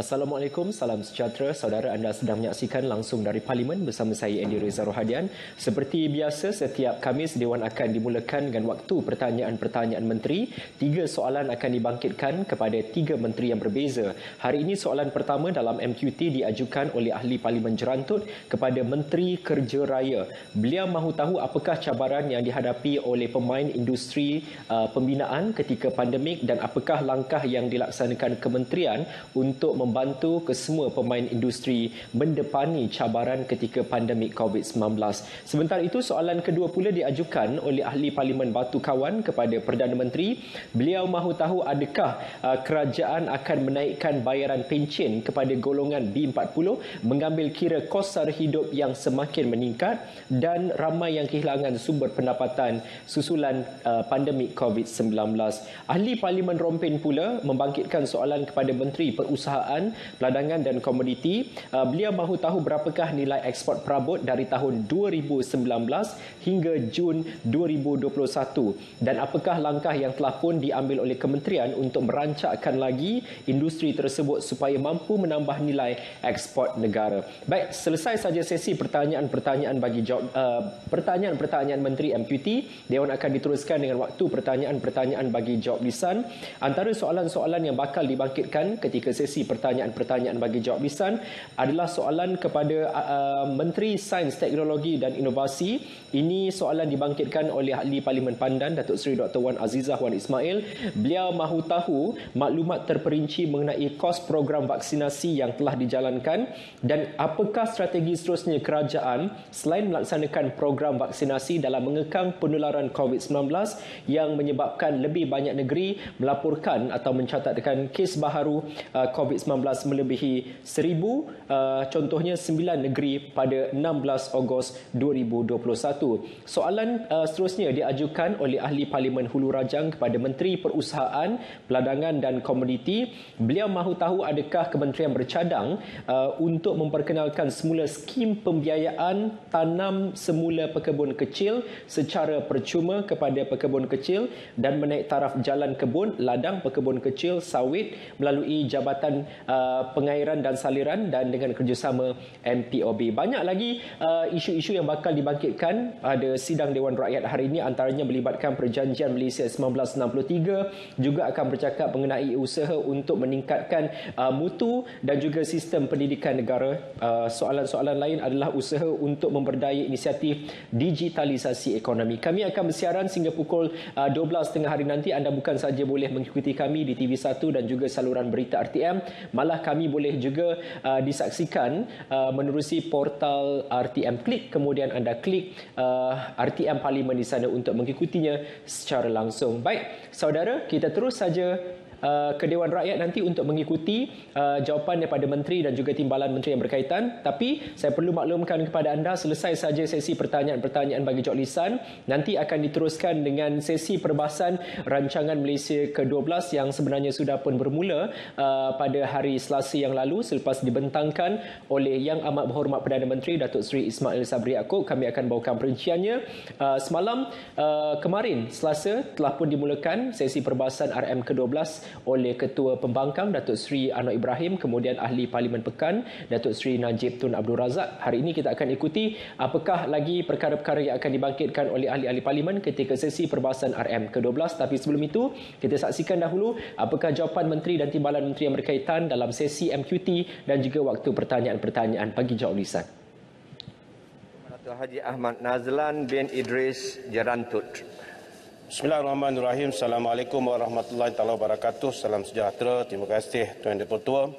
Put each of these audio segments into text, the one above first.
Assalamualaikum, salam sejahtera. Saudara anda sedang menyaksikan langsung dari Parlimen bersama saya Andy Reza Rohadian. Seperti biasa, setiap Kamis Dewan akan dimulakan dengan waktu pertanyaan-pertanyaan menteri. Tiga soalan akan dibangkitkan kepada tiga menteri yang berbeza. Hari ini soalan pertama dalam MQT diajukan oleh ahli Parlimen Jerantut kepada Menteri Kerja Raya. Beliau mahu tahu apakah cabaran yang dihadapi oleh pemain industri uh, pembinaan ketika pandemik dan apakah langkah yang dilaksanakan kementerian untuk mem- membantu kesemua pemain industri mendepani cabaran ketika pandemik COVID-19. Sementara itu, soalan kedua pula diajukan oleh ahli Parlimen Batu Kawan kepada Perdana Menteri. Beliau mahu tahu adakah uh, kerajaan akan menaikkan bayaran pencen kepada golongan B40 mengambil kira kos sara hidup yang semakin meningkat dan ramai yang kehilangan sumber pendapatan susulan uh, pandemik COVID-19. Ahli Parlimen Rompin pula membangkitkan soalan kepada Menteri Perusahaan Perdagangan, Peladangan dan Komoditi. Uh, beliau mahu tahu berapakah nilai ekspor perabot dari tahun 2019 hingga Jun 2021 dan apakah langkah yang telah pun diambil oleh kementerian untuk merancakkan lagi industri tersebut supaya mampu menambah nilai ekspor negara. Baik, selesai saja sesi pertanyaan-pertanyaan bagi jawab uh, pertanyaan-pertanyaan Menteri MQT. Dewan akan diteruskan dengan waktu pertanyaan-pertanyaan bagi jawab lisan. Antara soalan-soalan yang bakal dibangkitkan ketika sesi pertanyaan pertanyaan-pertanyaan bagi jawab lisan adalah soalan kepada uh, Menteri Sains, Teknologi dan Inovasi. Ini soalan dibangkitkan oleh ahli Parlimen Pandan Datuk Seri Dr. Wan Azizah Wan Ismail. Beliau mahu tahu maklumat terperinci mengenai kos program vaksinasi yang telah dijalankan dan apakah strategi seterusnya kerajaan selain melaksanakan program vaksinasi dalam mengekang penularan COVID-19 yang menyebabkan lebih banyak negeri melaporkan atau mencatatkan kes baharu uh, COVID-19 melebihi 1000 uh, contohnya 9 negeri pada 16 Ogos 2021 soalan uh, seterusnya diajukan oleh ahli parlimen Hulu Rajang kepada Menteri Perusahaan Peladangan dan Komoditi. Beliau mahu tahu adakah kementerian bercadang uh, untuk memperkenalkan semula skim pembiayaan tanam semula pekebun kecil secara percuma kepada pekebun kecil dan menaik taraf jalan kebun ladang pekebun kecil sawit melalui jabatan Uh, pengairan dan saliran dan dengan kerjasama MPOB. Banyak lagi uh, isu-isu yang bakal dibangkitkan pada sidang Dewan Rakyat hari ini antaranya melibatkan perjanjian Malaysia 1963 juga akan bercakap mengenai usaha untuk meningkatkan uh, mutu dan juga sistem pendidikan negara. Soalan-soalan lain adalah usaha untuk memberdaya inisiatif digitalisasi ekonomi. Kami akan bersiaran sehingga pukul 12.30 hari nanti. Anda bukan saja boleh mengikuti kami di TV1 dan juga saluran berita RTM malah kami boleh juga uh, disaksikan uh, menerusi portal RTM Klik kemudian anda klik uh, RTM Parlimen di sana untuk mengikutinya secara langsung. Baik, saudara, kita terus saja Uh, ke Dewan Rakyat nanti untuk mengikuti uh, jawapan daripada menteri dan juga timbalan menteri yang berkaitan. Tapi saya perlu maklumkan kepada anda selesai saja sesi pertanyaan-pertanyaan bagi jawab lisan. Nanti akan diteruskan dengan sesi perbahasan rancangan Malaysia ke-12 yang sebenarnya sudah pun bermula uh, pada hari Selasa yang lalu selepas dibentangkan oleh Yang Amat Berhormat Perdana Menteri Datuk Seri Ismail Sabri Yaakob. Kami akan bawakan perinciannya. Uh, semalam uh, kemarin Selasa telah pun dimulakan sesi perbahasan RM ke-12 oleh Ketua Pembangkang Datuk Seri Anwar Ibrahim kemudian Ahli Parlimen Pekan Datuk Seri Najib Tun Abdul Razak. Hari ini kita akan ikuti apakah lagi perkara-perkara yang akan dibangkitkan oleh ahli-ahli parlimen ketika sesi perbahasan RM ke-12 tapi sebelum itu kita saksikan dahulu apakah jawapan menteri dan timbalan menteri yang berkaitan dalam sesi MQT dan juga waktu pertanyaan-pertanyaan bagi jawab lisan. Haji Ahmad Nazlan bin Idris Jerantut. Bismillahirrahmanirrahim. Assalamualaikum warahmatullahi taala wabarakatuh. Salam sejahtera. Terima kasih Tuan Deputi Tua.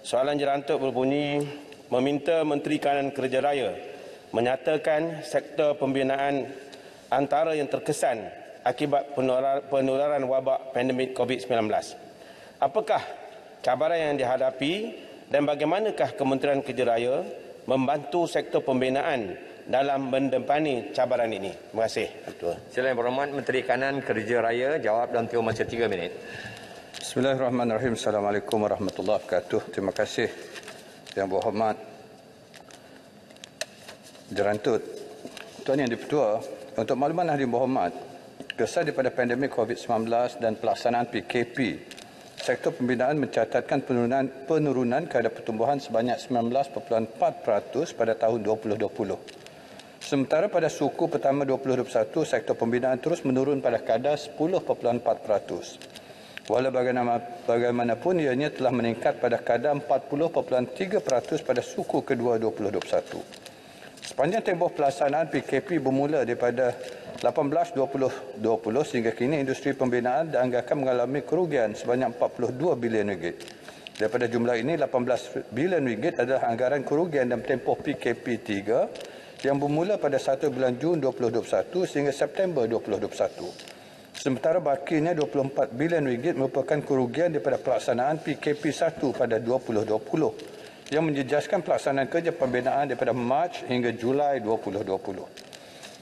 Soalan jerantuk berbunyi meminta Menteri Kanan Kerja Raya menyatakan sektor pembinaan antara yang terkesan akibat penularan wabak pandemik COVID-19. Apakah cabaran yang dihadapi dan bagaimanakah Kementerian Kerja Raya membantu sektor pembinaan dalam mendempani cabaran ini. Terima kasih. Betul. Sila yang berhormat Menteri Kanan Kerja Raya jawab dalam tempoh masa 3 minit. Bismillahirrahmanirrahim. Assalamualaikum warahmatullahi wabarakatuh. Terima kasih yang berhormat Jerantut. Tuan Yang Dipertua, untuk makluman yang berhormat, kesan daripada pandemik COVID-19 dan pelaksanaan PKP sektor pembinaan mencatatkan penurunan, penurunan kadar pertumbuhan sebanyak 19.4% pada tahun 2020. Sementara pada suku pertama 2021, sektor pembinaan terus menurun pada kadar 10.4%. Walau bagaimanapun ianya telah meningkat pada kadar 40.3% pada suku kedua 2021. Sepanjang tempoh pelaksanaan PKP bermula daripada 18-20-20 sehingga kini industri pembinaan dianggarkan mengalami kerugian sebanyak 42 bilion ringgit. Daripada jumlah ini, 18 bilion ringgit adalah anggaran kerugian dalam tempoh PKP 3 yang bermula pada 1 bulan Jun 2021 sehingga September 2021. Sementara bakinya 24 bilion ringgit merupakan kerugian daripada pelaksanaan PKP 1 pada 2020 yang menjejaskan pelaksanaan kerja pembinaan daripada Mac hingga Julai 2020.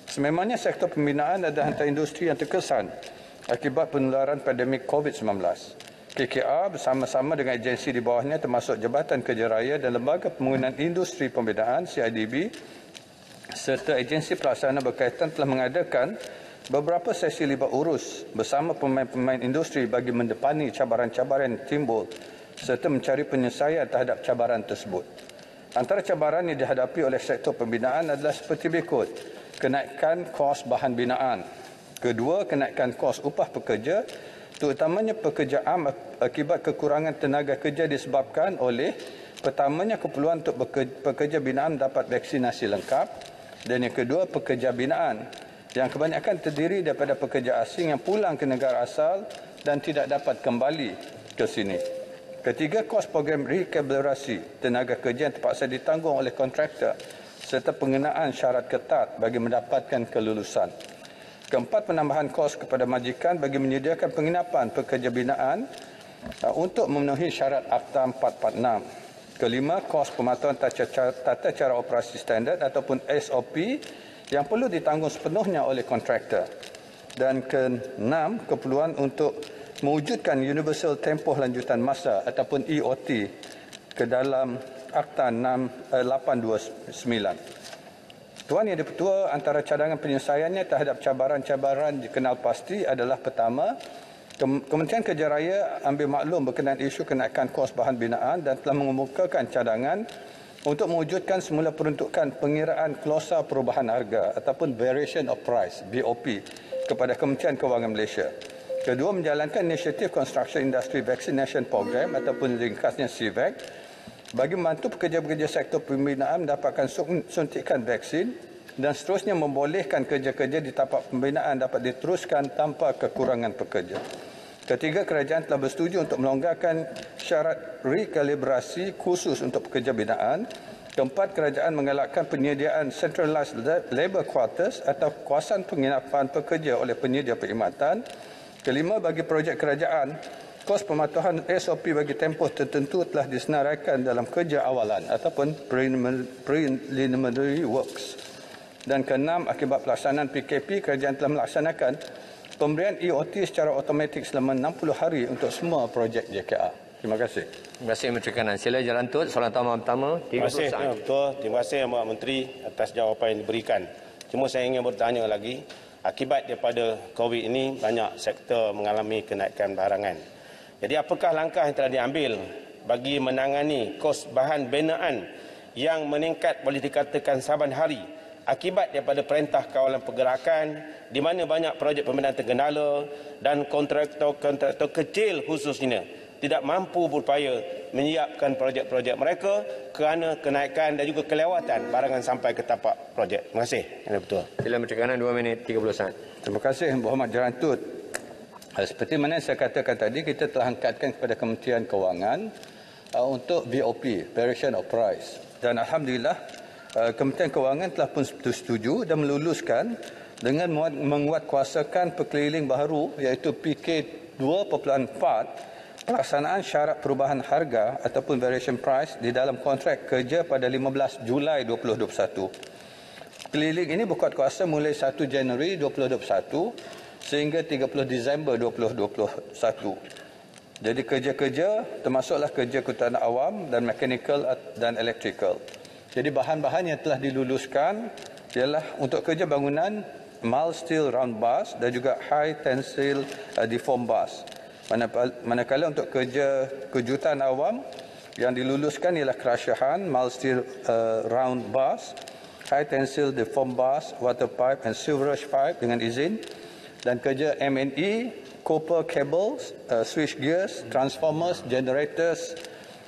Sememangnya sektor pembinaan adalah antara industri yang terkesan akibat penularan pandemik COVID-19. KKR bersama-sama dengan agensi di bawahnya termasuk Jabatan Kerja Raya dan Lembaga Pembangunan Industri Pembinaan CIDB serta agensi pelaksana berkaitan telah mengadakan beberapa sesi libat urus bersama pemain-pemain industri bagi mendepani cabaran-cabaran yang timbul serta mencari penyelesaian terhadap cabaran tersebut. Antara cabaran yang dihadapi oleh sektor pembinaan adalah seperti berikut. Kenaikan kos bahan binaan. Kedua, kenaikan kos upah pekerja terutamanya pekerja am akibat kekurangan tenaga kerja disebabkan oleh pertamanya keperluan untuk pekerja binaan dapat vaksinasi lengkap dan yang kedua pekerja binaan yang kebanyakan terdiri daripada pekerja asing yang pulang ke negara asal dan tidak dapat kembali ke sini. Ketiga, kos program rekalibrasi tenaga kerja yang terpaksa ditanggung oleh kontraktor serta pengenaan syarat ketat bagi mendapatkan kelulusan. Keempat, penambahan kos kepada majikan bagi menyediakan penginapan pekerja binaan uh, untuk memenuhi syarat Akta 446. Kelima, kos pematuhan tata cara, tata cara operasi standard ataupun SOP yang perlu ditanggung sepenuhnya oleh kontraktor. Dan keenam, keperluan untuk mewujudkan universal tempoh lanjutan masa ataupun EOT ke dalam Akta 829. Eh, Tuan Yang Dipertua, antara cadangan penyelesaiannya terhadap cabaran-cabaran dikenal pasti adalah pertama, Kementerian Kerja Raya ambil maklum berkenaan isu kenaikan kos bahan binaan dan telah mengemukakan cadangan untuk mewujudkan semula peruntukan pengiraan klausa perubahan harga ataupun variation of price BOP kepada Kementerian Kewangan Malaysia. Kedua, menjalankan inisiatif Construction Industry Vaccination Program ataupun ringkasnya CVAC bagi membantu pekerja-pekerja sektor pembinaan mendapatkan suntikan vaksin dan seterusnya membolehkan kerja-kerja di tapak pembinaan dapat diteruskan tanpa kekurangan pekerja. Ketiga, kerajaan telah bersetuju untuk melonggarkan syarat rekalibrasi khusus untuk pekerja binaan. Keempat, kerajaan mengelakkan penyediaan centralized labour quarters atau kawasan penginapan pekerja oleh penyedia perkhidmatan. Kelima, bagi projek kerajaan, kos pematuhan SOP bagi tempoh tertentu telah disenaraikan dalam kerja awalan ataupun preliminary works. Dan keenam, akibat pelaksanaan PKP, kerajaan telah melaksanakan pemberian EOT secara automatik selama 60 hari untuk semua projek JKR. Terima kasih. Terima kasih Menteri Kanan. Sila Jalan Tut, soalan pertama pertama. Terima kasih. Ya, betul. Terima kasih Pak Menteri atas jawapan yang diberikan. Cuma saya ingin bertanya lagi, akibat daripada COVID ini banyak sektor mengalami kenaikan barangan. Jadi apakah langkah yang telah diambil bagi menangani kos bahan binaan yang meningkat boleh dikatakan saban hari akibat daripada perintah kawalan pergerakan di mana banyak projek pembinaan tergendala dan kontraktor-kontraktor kecil khususnya tidak mampu berupaya menyiapkan projek-projek mereka kerana kenaikan dan juga kelewatan barangan sampai ke tapak projek. Terima kasih. Ya, betul. Sila Kanan 2 minit 30 saat. Terima kasih Muhammad Jerantut. Eh, seperti mana saya katakan tadi, kita telah angkatkan kepada Kementerian Kewangan uh, untuk VOP, Variation of Price. Dan Alhamdulillah, Kementerian Kewangan telah pun setuju dan meluluskan dengan menguatkuasakan perkeliling baru iaitu PK 2.4 pelaksanaan syarat perubahan harga ataupun variation price di dalam kontrak kerja pada 15 Julai 2021. Keliling ini berkuat kuasa mulai 1 Januari 2021 sehingga 30 Disember 2021. Jadi kerja-kerja termasuklah kerja kutan awam dan mechanical dan electrical. Jadi bahan-bahan yang telah diluluskan ialah untuk kerja bangunan mild steel round bars dan juga high tensile uh, deform bars. Manakala untuk kerja kejutan awam yang diluluskan ialah kerasyahan, mild steel uh, round bars, high tensile deform bars, water pipe and sewerage pipe dengan izin dan kerja M&E, copper cables, uh, switch gears, transformers, generators,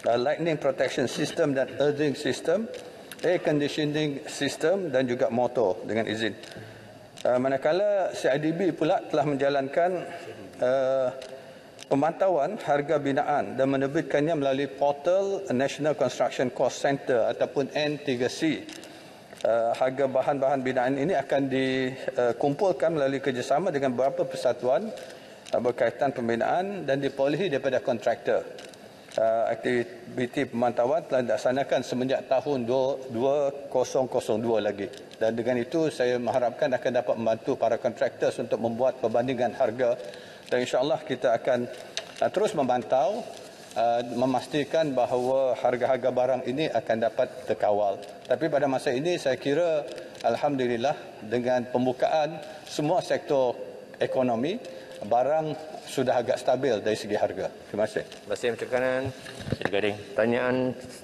uh, lightning protection system dan earthing system, air conditioning system dan juga motor dengan izin. Uh, manakala CIDB pula telah menjalankan uh, pemantauan harga binaan dan menerbitkannya melalui portal National Construction Cost Center ataupun N3C. Uh, harga bahan-bahan binaan ini akan dikumpulkan melalui kerjasama dengan beberapa persatuan uh, berkaitan pembinaan dan dipolehi daripada kontraktor. Uh, aktiviti pemantauan telah dilaksanakan semenjak tahun 2002 lagi. Dan dengan itu saya mengharapkan akan dapat membantu para kontraktor untuk membuat perbandingan harga dan insyaAllah kita akan uh, terus memantau uh, memastikan bahawa harga-harga barang ini akan dapat terkawal. Tapi pada masa ini saya kira Alhamdulillah dengan pembukaan semua sektor ekonomi barang sudah agak stabil dari segi harga. Terima kasih. Terima kasih Menteri Kanan. Sri Gading. Tanyaan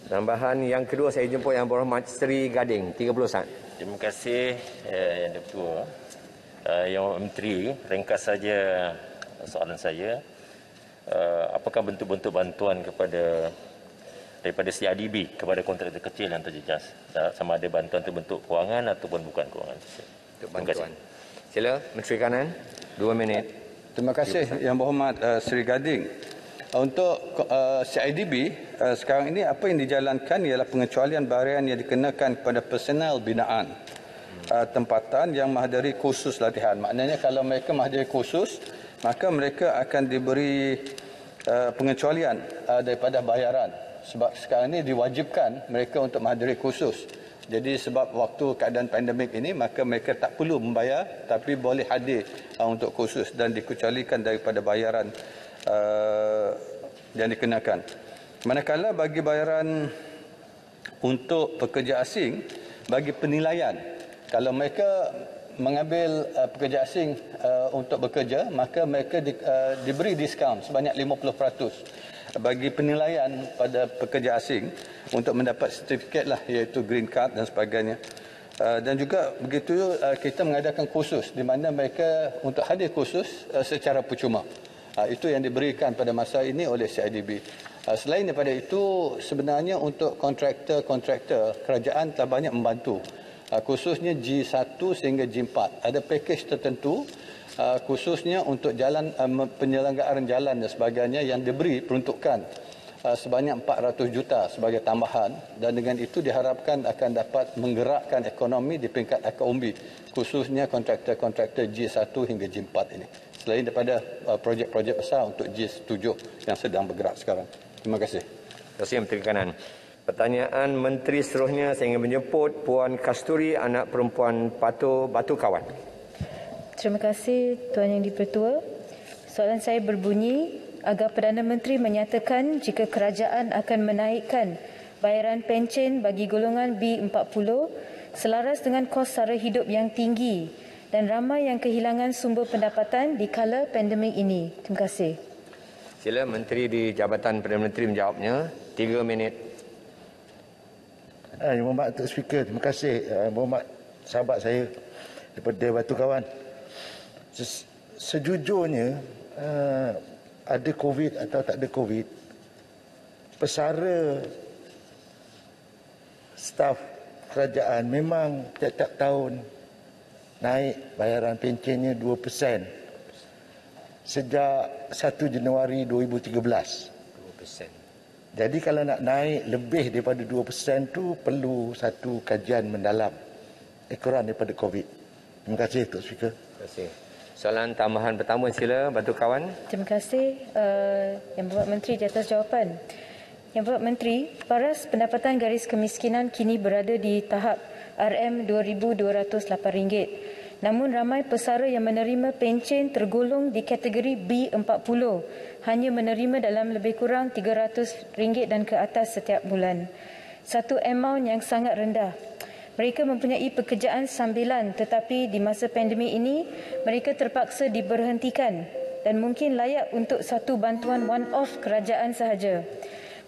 tambahan yang kedua saya jumpa yang berhormat Sri Gading. 30 saat. Terima kasih eh, Yang Ketua. Uh, yang Menteri, ringkas saja soalan saya uh, apakah bentuk-bentuk bantuan kepada daripada CIDB kepada kontraktor kecil yang terjejas sama ada bantuan itu bentuk kewangan ataupun bukan kewangan untuk bantuan sila Menteri Kanan dua minit terima kasih Yang Berhormat uh, Seri Gading. Untuk uh, CIDB uh, sekarang ini apa yang dijalankan ialah pengecualian bayaran yang dikenakan kepada personal binaan uh, tempatan yang menghadiri kursus latihan. Maknanya kalau mereka menghadiri kursus maka mereka akan diberi uh, pengecualian uh, daripada bayaran. Sebab sekarang ini diwajibkan mereka untuk menghadiri kursus jadi sebab waktu keadaan pandemik ini maka mereka tak perlu membayar tapi boleh hadir uh, untuk kursus dan dikecualikan daripada bayaran uh, yang dikenakan. Manakala bagi bayaran untuk pekerja asing bagi penilaian kalau mereka mengambil uh, pekerja asing uh, untuk bekerja maka mereka di, uh, diberi diskaun sebanyak 50% bagi penilaian pada pekerja asing untuk mendapat sertifikat lah iaitu green card dan sebagainya. Uh, dan juga begitu uh, kita mengadakan kursus di mana mereka untuk hadir kursus uh, secara percuma. Uh, itu yang diberikan pada masa ini oleh CIDB uh, selain daripada itu sebenarnya untuk kontraktor-kontraktor kerajaan telah banyak membantu. Ah, khususnya G1 sehingga G4 ada package tertentu ah, khususnya untuk jalan ah, penyelenggaraan jalan dan sebagainya yang diberi peruntukan sebanyak 400 juta sebagai tambahan dan dengan itu diharapkan akan dapat menggerakkan ekonomi di peringkat umbi khususnya kontraktor-kontraktor G1 hingga G4 ini selain daripada projek-projek besar untuk G7 yang sedang bergerak sekarang. Terima kasih. Terima kasih Menteri Kanan. Pertanyaan Menteri seterusnya saya ingin menjemput Puan Kasturi, anak perempuan Patu Batu Kawan. Terima kasih Tuan Yang Dipertua. Soalan saya berbunyi agar Perdana Menteri menyatakan jika kerajaan akan menaikkan bayaran pencen bagi golongan B40 selaras dengan kos sara hidup yang tinggi dan ramai yang kehilangan sumber pendapatan di kala pandemik ini. Terima kasih. Sila Menteri di Jabatan Perdana Menteri menjawabnya. Tiga minit. Ah, Yang Berhormat Tok Speaker, terima kasih. Uh, Berhormat sahabat saya daripada Batu Kawan. Sejujurnya, uh, ada COVID atau tak ada COVID, pesara staf kerajaan memang tiap-tiap tahun naik bayaran pencennya 2% sejak 1 Januari 2013. Jadi kalau nak naik lebih daripada 2% tu perlu satu kajian mendalam ekoran daripada COVID. Terima kasih Tok Speaker. Terima kasih. Soalan tambahan pertama sila Bantu Kawan. Terima kasih uh, Yang Berhormat Menteri di atas jawapan. Yang Berhormat Menteri, paras pendapatan garis kemiskinan kini berada di tahap RM 2,208. Namun ramai pesara yang menerima pencen tergolong di kategori B40 hanya menerima dalam lebih kurang RM300 dan ke atas setiap bulan. Satu amount yang sangat rendah. Mereka mempunyai pekerjaan sambilan tetapi di masa pandemik ini mereka terpaksa diberhentikan dan mungkin layak untuk satu bantuan one-off kerajaan sahaja.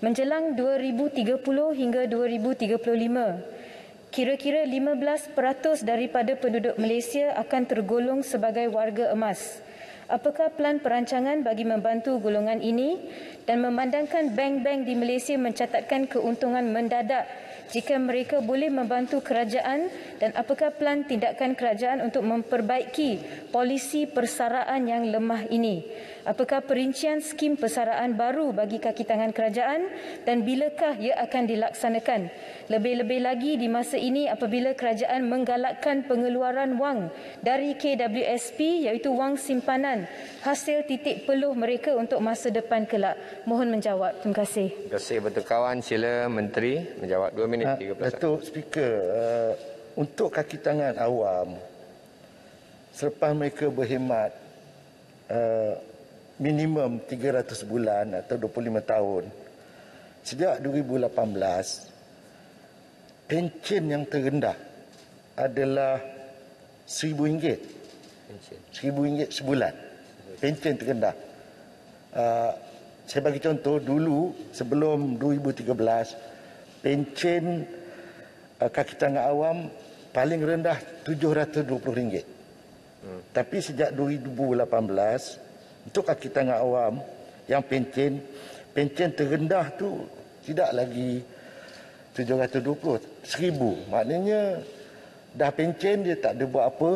Menjelang 2030 hingga 2035, kira-kira 15% daripada penduduk Malaysia akan tergolong sebagai warga emas. Apakah plan perancangan bagi membantu golongan ini dan memandangkan bank-bank di Malaysia mencatatkan keuntungan mendadak jika mereka boleh membantu kerajaan dan apakah plan tindakan kerajaan untuk memperbaiki polisi persaraan yang lemah ini? Apakah perincian skim persaraan baru bagi kaki tangan kerajaan dan bilakah ia akan dilaksanakan? Lebih-lebih lagi di masa ini apabila kerajaan menggalakkan pengeluaran wang dari KWSP iaitu wang simpanan hasil titik peluh mereka untuk masa depan kelak. Mohon menjawab. Terima kasih. Terima kasih betul kawan. Sila Menteri menjawab 2 minit 30 saat. Datuk Speaker, uh, untuk kaki tangan awam, selepas mereka berkhidmat uh, minimum 300 bulan atau 25 tahun. Sejak 2018 pencen yang terendah adalah RM1,000 RM1,000 sebulan. Pencen terendah. Uh, saya bagi contoh dulu sebelum 2013 pencen uh, kaki tangan awam paling rendah RM720 hmm. tapi sejak 2018 untuk kaki tangan awam yang pencen pencen terendah tu tidak lagi 720 1000 maknanya dah pencen dia tak ada buat apa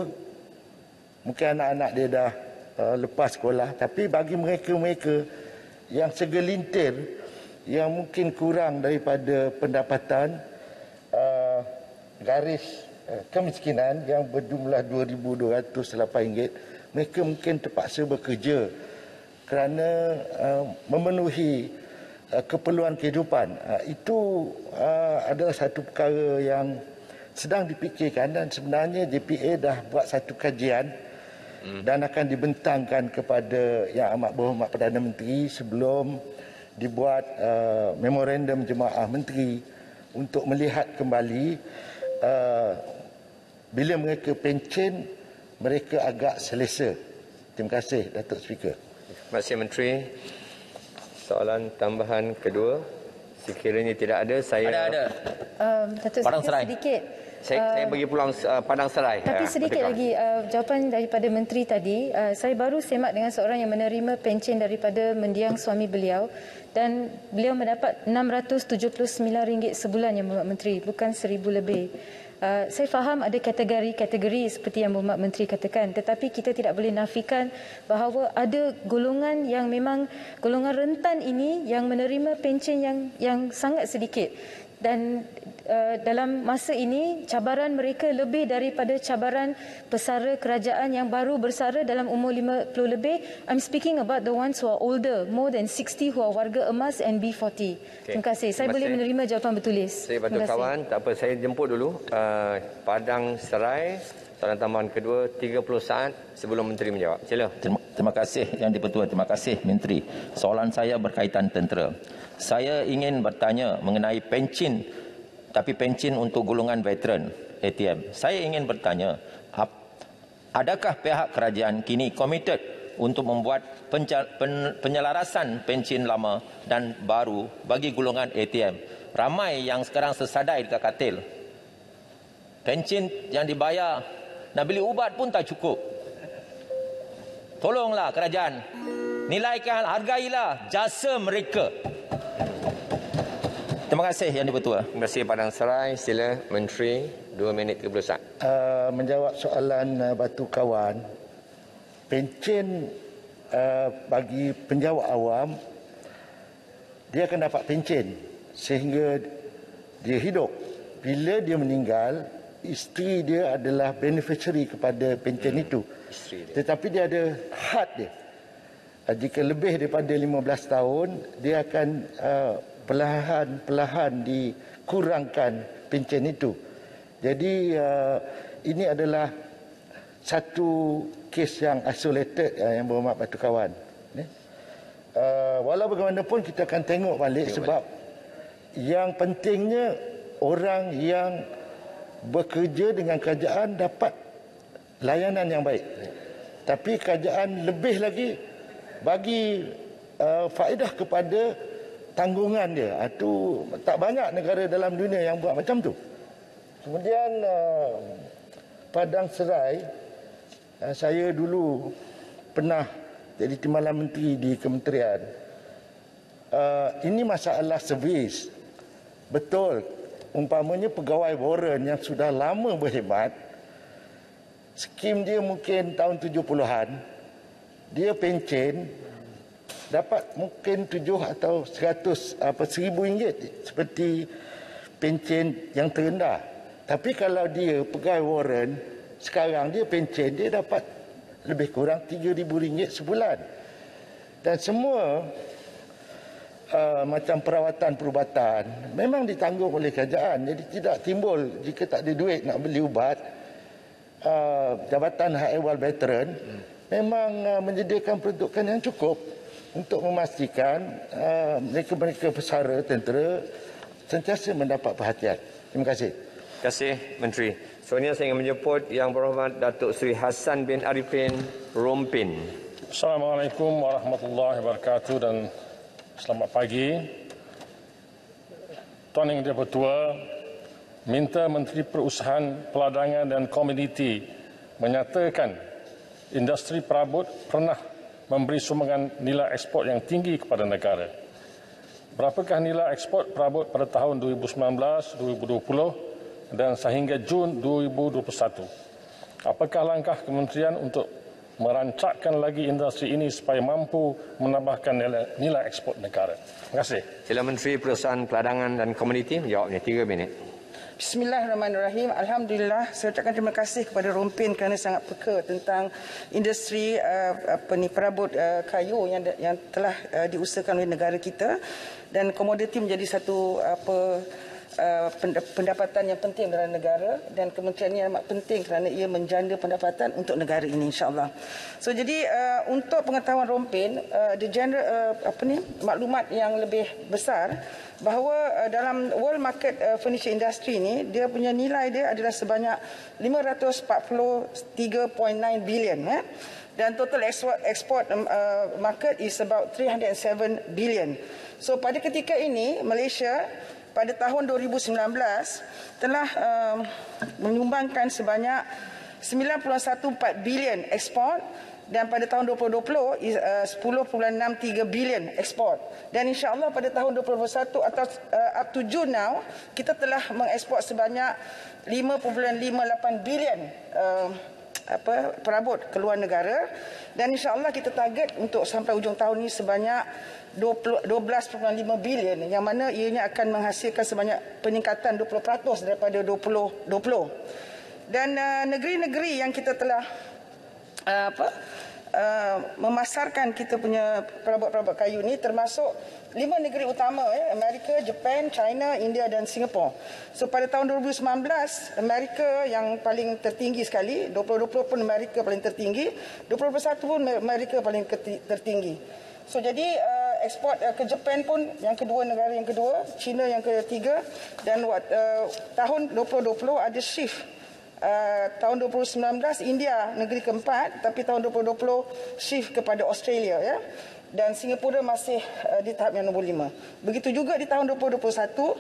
mungkin anak-anak dia dah uh, lepas sekolah. Tapi bagi mereka-mereka yang segelintir yang mungkin kurang daripada pendapatan uh, garis uh, kemiskinan yang berjumlah RM2,208 mereka mungkin terpaksa bekerja kerana uh, memenuhi uh, keperluan kehidupan. Uh, itu uh, adalah satu perkara yang sedang dipikirkan dan sebenarnya JPA dah buat satu kajian hmm. dan akan dibentangkan kepada Yang Amat Berhormat Perdana Menteri sebelum dibuat uh, memorandum jemaah menteri untuk melihat kembali uh, bila mereka pencen mereka agak selesa. Terima kasih Datuk Speaker. Terima kasih Menteri. Soalan tambahan kedua. Sekiranya tidak ada, saya... Ada, ada. Um, Datuk Padang Serai. sedikit. Saya, uh, saya bagi pulang uh, Padang Serai. Tapi uh, sedikit lagi uh, jawapan daripada Menteri tadi. Uh, saya baru semak dengan seorang yang menerima pencen daripada mendiang suami beliau. Dan beliau mendapat RM679 sebulan yang Menteri. Bukan RM1,000 lebih. Uh, saya faham ada kategori-kategori seperti yang Muhammad Menteri katakan. Tetapi kita tidak boleh nafikan bahawa ada golongan yang memang golongan rentan ini yang menerima pencen yang yang sangat sedikit. Dan uh, dalam masa ini cabaran mereka lebih daripada cabaran pesara kerajaan yang baru bersara dalam umur 50 lebih. I'm speaking about the ones who are older more than 60 who are warga emas and B40 okay. terima kasih. Saya Terima boleh kasih. menerima jawapan bertulis. Saya bantu kawan. Tak apa saya jemput dulu. Uh, Padang Serai soalan tambahan kedua 30 saat sebelum menteri menjawab sila terima, terima kasih yang dipertua terima kasih menteri soalan saya berkaitan tentera saya ingin bertanya mengenai pencin tapi pencin untuk golongan veteran ATM. Saya ingin bertanya, adakah pihak kerajaan kini komited untuk membuat penyelarasan pencin lama dan baru bagi golongan ATM? Ramai yang sekarang sesadai dekat katil. Pencin yang dibayar nak beli ubat pun tak cukup. Tolonglah kerajaan. Nilaikan, hargailah jasa mereka. Terima kasih Yang Dipertua. Terima kasih Padang Serai. Sila Menteri 2 minit 30 saat. Uh, menjawab soalan uh, Batu Kawan. Pencen uh, bagi penjawat awam dia akan dapat pencen sehingga dia hidup. Bila dia meninggal, isteri dia adalah beneficiary kepada pencen hmm. itu. Dia. Tetapi dia ada had dia. Uh, jika lebih daripada 15 tahun, dia akan uh, perlahan-perlahan dikurangkan pencen itu. Jadi uh, ini adalah satu kes yang isolated uh, yang berhormat Batu Kawan. Uh, walau bagaimanapun kita akan tengok balik tengok sebab balik. yang pentingnya orang yang bekerja dengan kerajaan dapat layanan yang baik. Tapi kerajaan lebih lagi bagi uh, faedah kepada tanggungan dia. Itu uh, tak banyak negara dalam dunia yang buat macam tu. Kemudian uh, Padang Serai, uh, saya dulu pernah jadi timbalan menteri di kementerian. Uh, ini masalah servis. Betul, umpamanya pegawai warren yang sudah lama berhebat, skim dia mungkin tahun 70-an, dia pencen, dapat mungkin tujuh atau seratus apa seribu ringgit seperti pencen yang terendah. Tapi kalau dia pegawai Warren sekarang dia pencen dia dapat lebih kurang tiga ribu ringgit sebulan. Dan semua uh, macam perawatan perubatan memang ditanggung oleh kerajaan. Jadi tidak timbul jika tak ada duit nak beli ubat. Uh, Jabatan Hak Ehwal Veteran hmm. memang uh, menyediakan peruntukan yang cukup untuk memastikan uh, mereka-mereka pesara tentera sentiasa mendapat perhatian. Terima kasih. Terima kasih Menteri. Selanjutnya saya ingin menjemput Yang Berhormat Datuk Seri Hassan bin Arifin Rompin. Assalamualaikum warahmatullahi wabarakatuh dan selamat pagi. Tuan Yang Dipertua, minta Menteri Perusahaan, Peladangan dan Komoditi menyatakan industri perabot pernah memberi sumbangan nilai ekspor yang tinggi kepada negara. Berapakah nilai ekspor perabot pada tahun 2019, 2020 dan sehingga Jun 2021? Apakah langkah kementerian untuk merancakkan lagi industri ini supaya mampu menambahkan nilai, nilai ekspor negara? Terima kasih. Sila Menteri Perusahaan Peladangan dan Komuniti menjawabnya. Tiga minit. Bismillahirrahmanirrahim. Alhamdulillah saya ucapkan terima kasih kepada Rompin kerana sangat peka tentang industri uh, apa ni perabot uh, kayu yang yang telah uh, diusahakan oleh negara kita dan komoditi menjadi satu apa Uh, pendapatan yang penting dalam negara dan kementerian ini amat penting kerana ia menjanda pendapatan untuk negara ini insyaallah. So jadi uh, untuk pengetahuan Rompin uh, the general uh, apa ni maklumat yang lebih besar bahawa uh, dalam world market uh, furniture industry ini dia punya nilai dia adalah sebanyak 543.9 bilion ya. Dan total export, export um, uh, market is about 307 billion. So pada ketika ini Malaysia pada tahun 2019 telah um, menyumbangkan sebanyak 9.14 bilion ekspor dan pada tahun 2020 uh, 10.63 bilion ekspor. Dan insyaallah pada tahun 2021 atau uh, up to June now kita telah mengekspor sebanyak 5.58 bilion uh, apa perabot keluar negara. Dan insyaallah kita target untuk sampai ujung tahun ini sebanyak 12.5 bilion yang mana ianya akan menghasilkan sebanyak peningkatan 20% daripada 2020 dan uh, negeri-negeri yang kita telah uh, apa uh, memasarkan kita punya perabot-perabot kayu ni termasuk lima negeri utama eh Amerika, Japan, China, India dan Singapura. So pada tahun 2019 Amerika yang paling tertinggi sekali, 2020 pun Amerika paling tertinggi, 2021 pun Amerika paling tertinggi. So jadi uh, ekspor uh, ke Jepun pun yang kedua negara yang kedua, China yang ketiga dan uh, tahun 2020 ada shift Uh, tahun 2019 India negeri keempat tapi tahun 2020 shift kepada Australia ya dan Singapura masih uh, di tahap yang nombor lima. Begitu juga di tahun 2021 uh,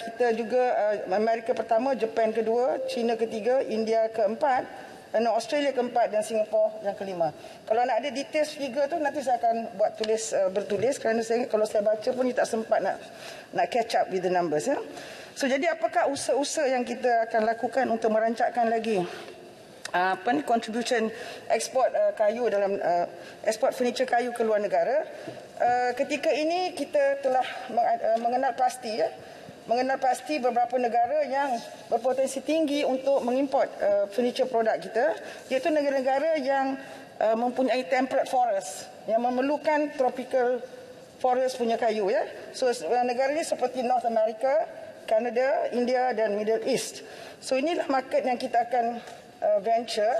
kita juga uh, Amerika pertama, Jepun kedua, China ketiga, India keempat dan Australia keempat dan Singapura yang kelima. Kalau nak ada details figure tu nanti saya akan buat tulis uh, bertulis kerana saya kalau saya baca pun tak sempat nak nak catch up with the numbers ya. So jadi apakah usaha-usaha yang kita akan lakukan untuk merancakkan lagi uh, apa ni contribution ekspor uh, kayu dalam uh, ekspor furniture kayu ke luar negara. Uh, ketika ini kita telah uh, mengenal pasti ya mengenal pasti beberapa negara yang berpotensi tinggi untuk mengimport uh, furniture produk kita iaitu negara-negara yang uh, mempunyai temperate forest yang memerlukan tropical forest punya kayu ya. So uh, negara ini seperti North America Canada India dan Middle East. So inilah market yang kita akan uh, venture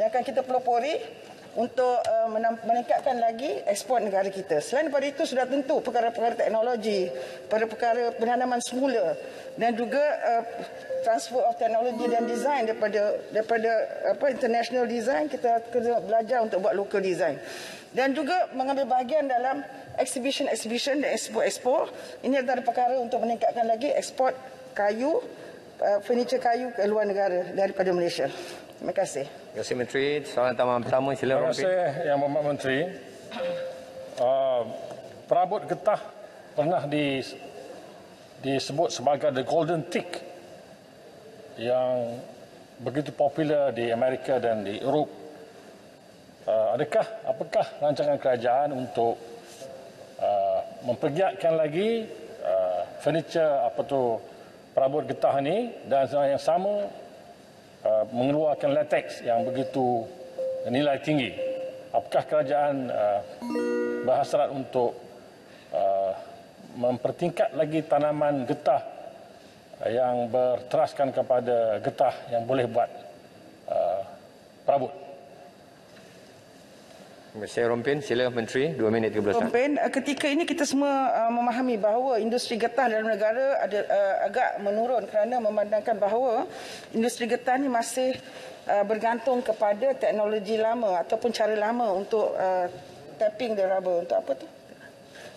yang akan kita pelopori untuk uh, meningkatkan lagi ekspor negara kita. Selain daripada itu sudah tentu perkara-perkara teknologi, perkara-perkara penanaman semula dan juga uh, transfer of technology dan design daripada daripada apa international design kita kena belajar untuk buat local design. Dan juga mengambil bahagian dalam exhibition-exhibition dan ekspor-ekspor. Ini adalah perkara untuk meningkatkan lagi ekspor kayu, uh, furniture kayu ke luar negara daripada Malaysia. Terima kasih. Terima kasih Menteri. Soalan tambahan pertama sila Terima kasih Yang Berhormat Menteri. Uh, perabot getah pernah di, disebut sebagai the golden tick yang begitu popular di Amerika dan di Eropah. Uh, adakah apakah rancangan kerajaan untuk uh, mempergiatkan lagi uh, furniture apa tu perabot getah ni dan yang sama Uh, mengeluarkan latex yang begitu nilai tinggi. Apakah kerajaan uh, berhasrat untuk uh, mempertingkat lagi tanaman getah yang berteraskan kepada getah yang boleh buat perabot? Saya Rompin, sila Menteri, 2 minit 13 saat. Rompin, eh, ketika ini kita semua uh, memahami bahawa industri getah dalam negara ada uh, agak menurun kerana memandangkan bahawa industri getah ini masih uh, bergantung kepada teknologi lama ataupun cara lama untuk uh, tapping the rubber. Untuk apa tu?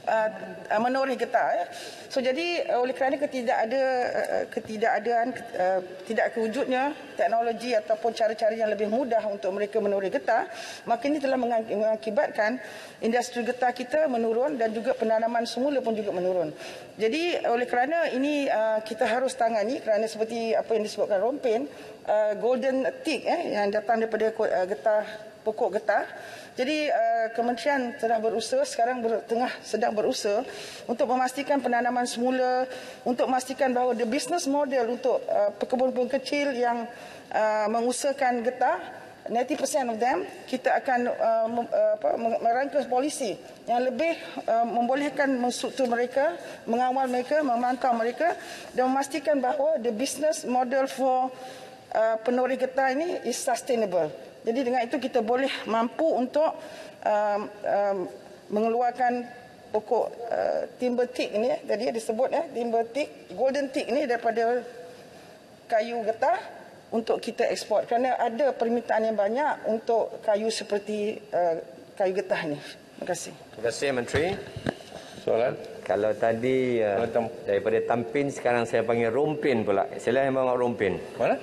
Uh, menoreh getah ya. So jadi uh, oleh kerana ketidak ada uh, ketidakadaan uh, tidak kewujudnya teknologi ataupun cara-cara yang lebih mudah untuk mereka menoreh getah, maka ini telah mengakibatkan industri getah kita menurun dan juga penanaman semula pun juga menurun. Jadi oleh kerana ini uh, kita harus tangani kerana seperti apa yang disebutkan Rompin, uh, golden tick eh yang datang daripada uh, getah pokok getah jadi uh, kementerian telah berusaha sekarang ber, tengah sedang berusaha untuk memastikan penanaman semula untuk memastikan bahawa the business model untuk uh, pekebun-pekebun kecil yang uh, mengusahakan getah 90% of them kita akan uh, apa, merangka polisi yang lebih uh, membolehkan menstruktur mereka, mengawal mereka, memantau mereka dan memastikan bahawa the business model for uh, penoreh getah ini is sustainable. Jadi dengan itu kita boleh mampu untuk um, um, mengeluarkan pokok uh, timber teak ini tadi disebut ya timber teak golden teak ini daripada kayu getah untuk kita ekspor kerana ada permintaan yang banyak untuk kayu seperti uh, kayu getah ini. Terima kasih. Terima kasih Menteri. Soalan? Kalau tadi uh, daripada Tampin sekarang saya panggil Rompin pula. Sila yang bawa Rompin. Mana?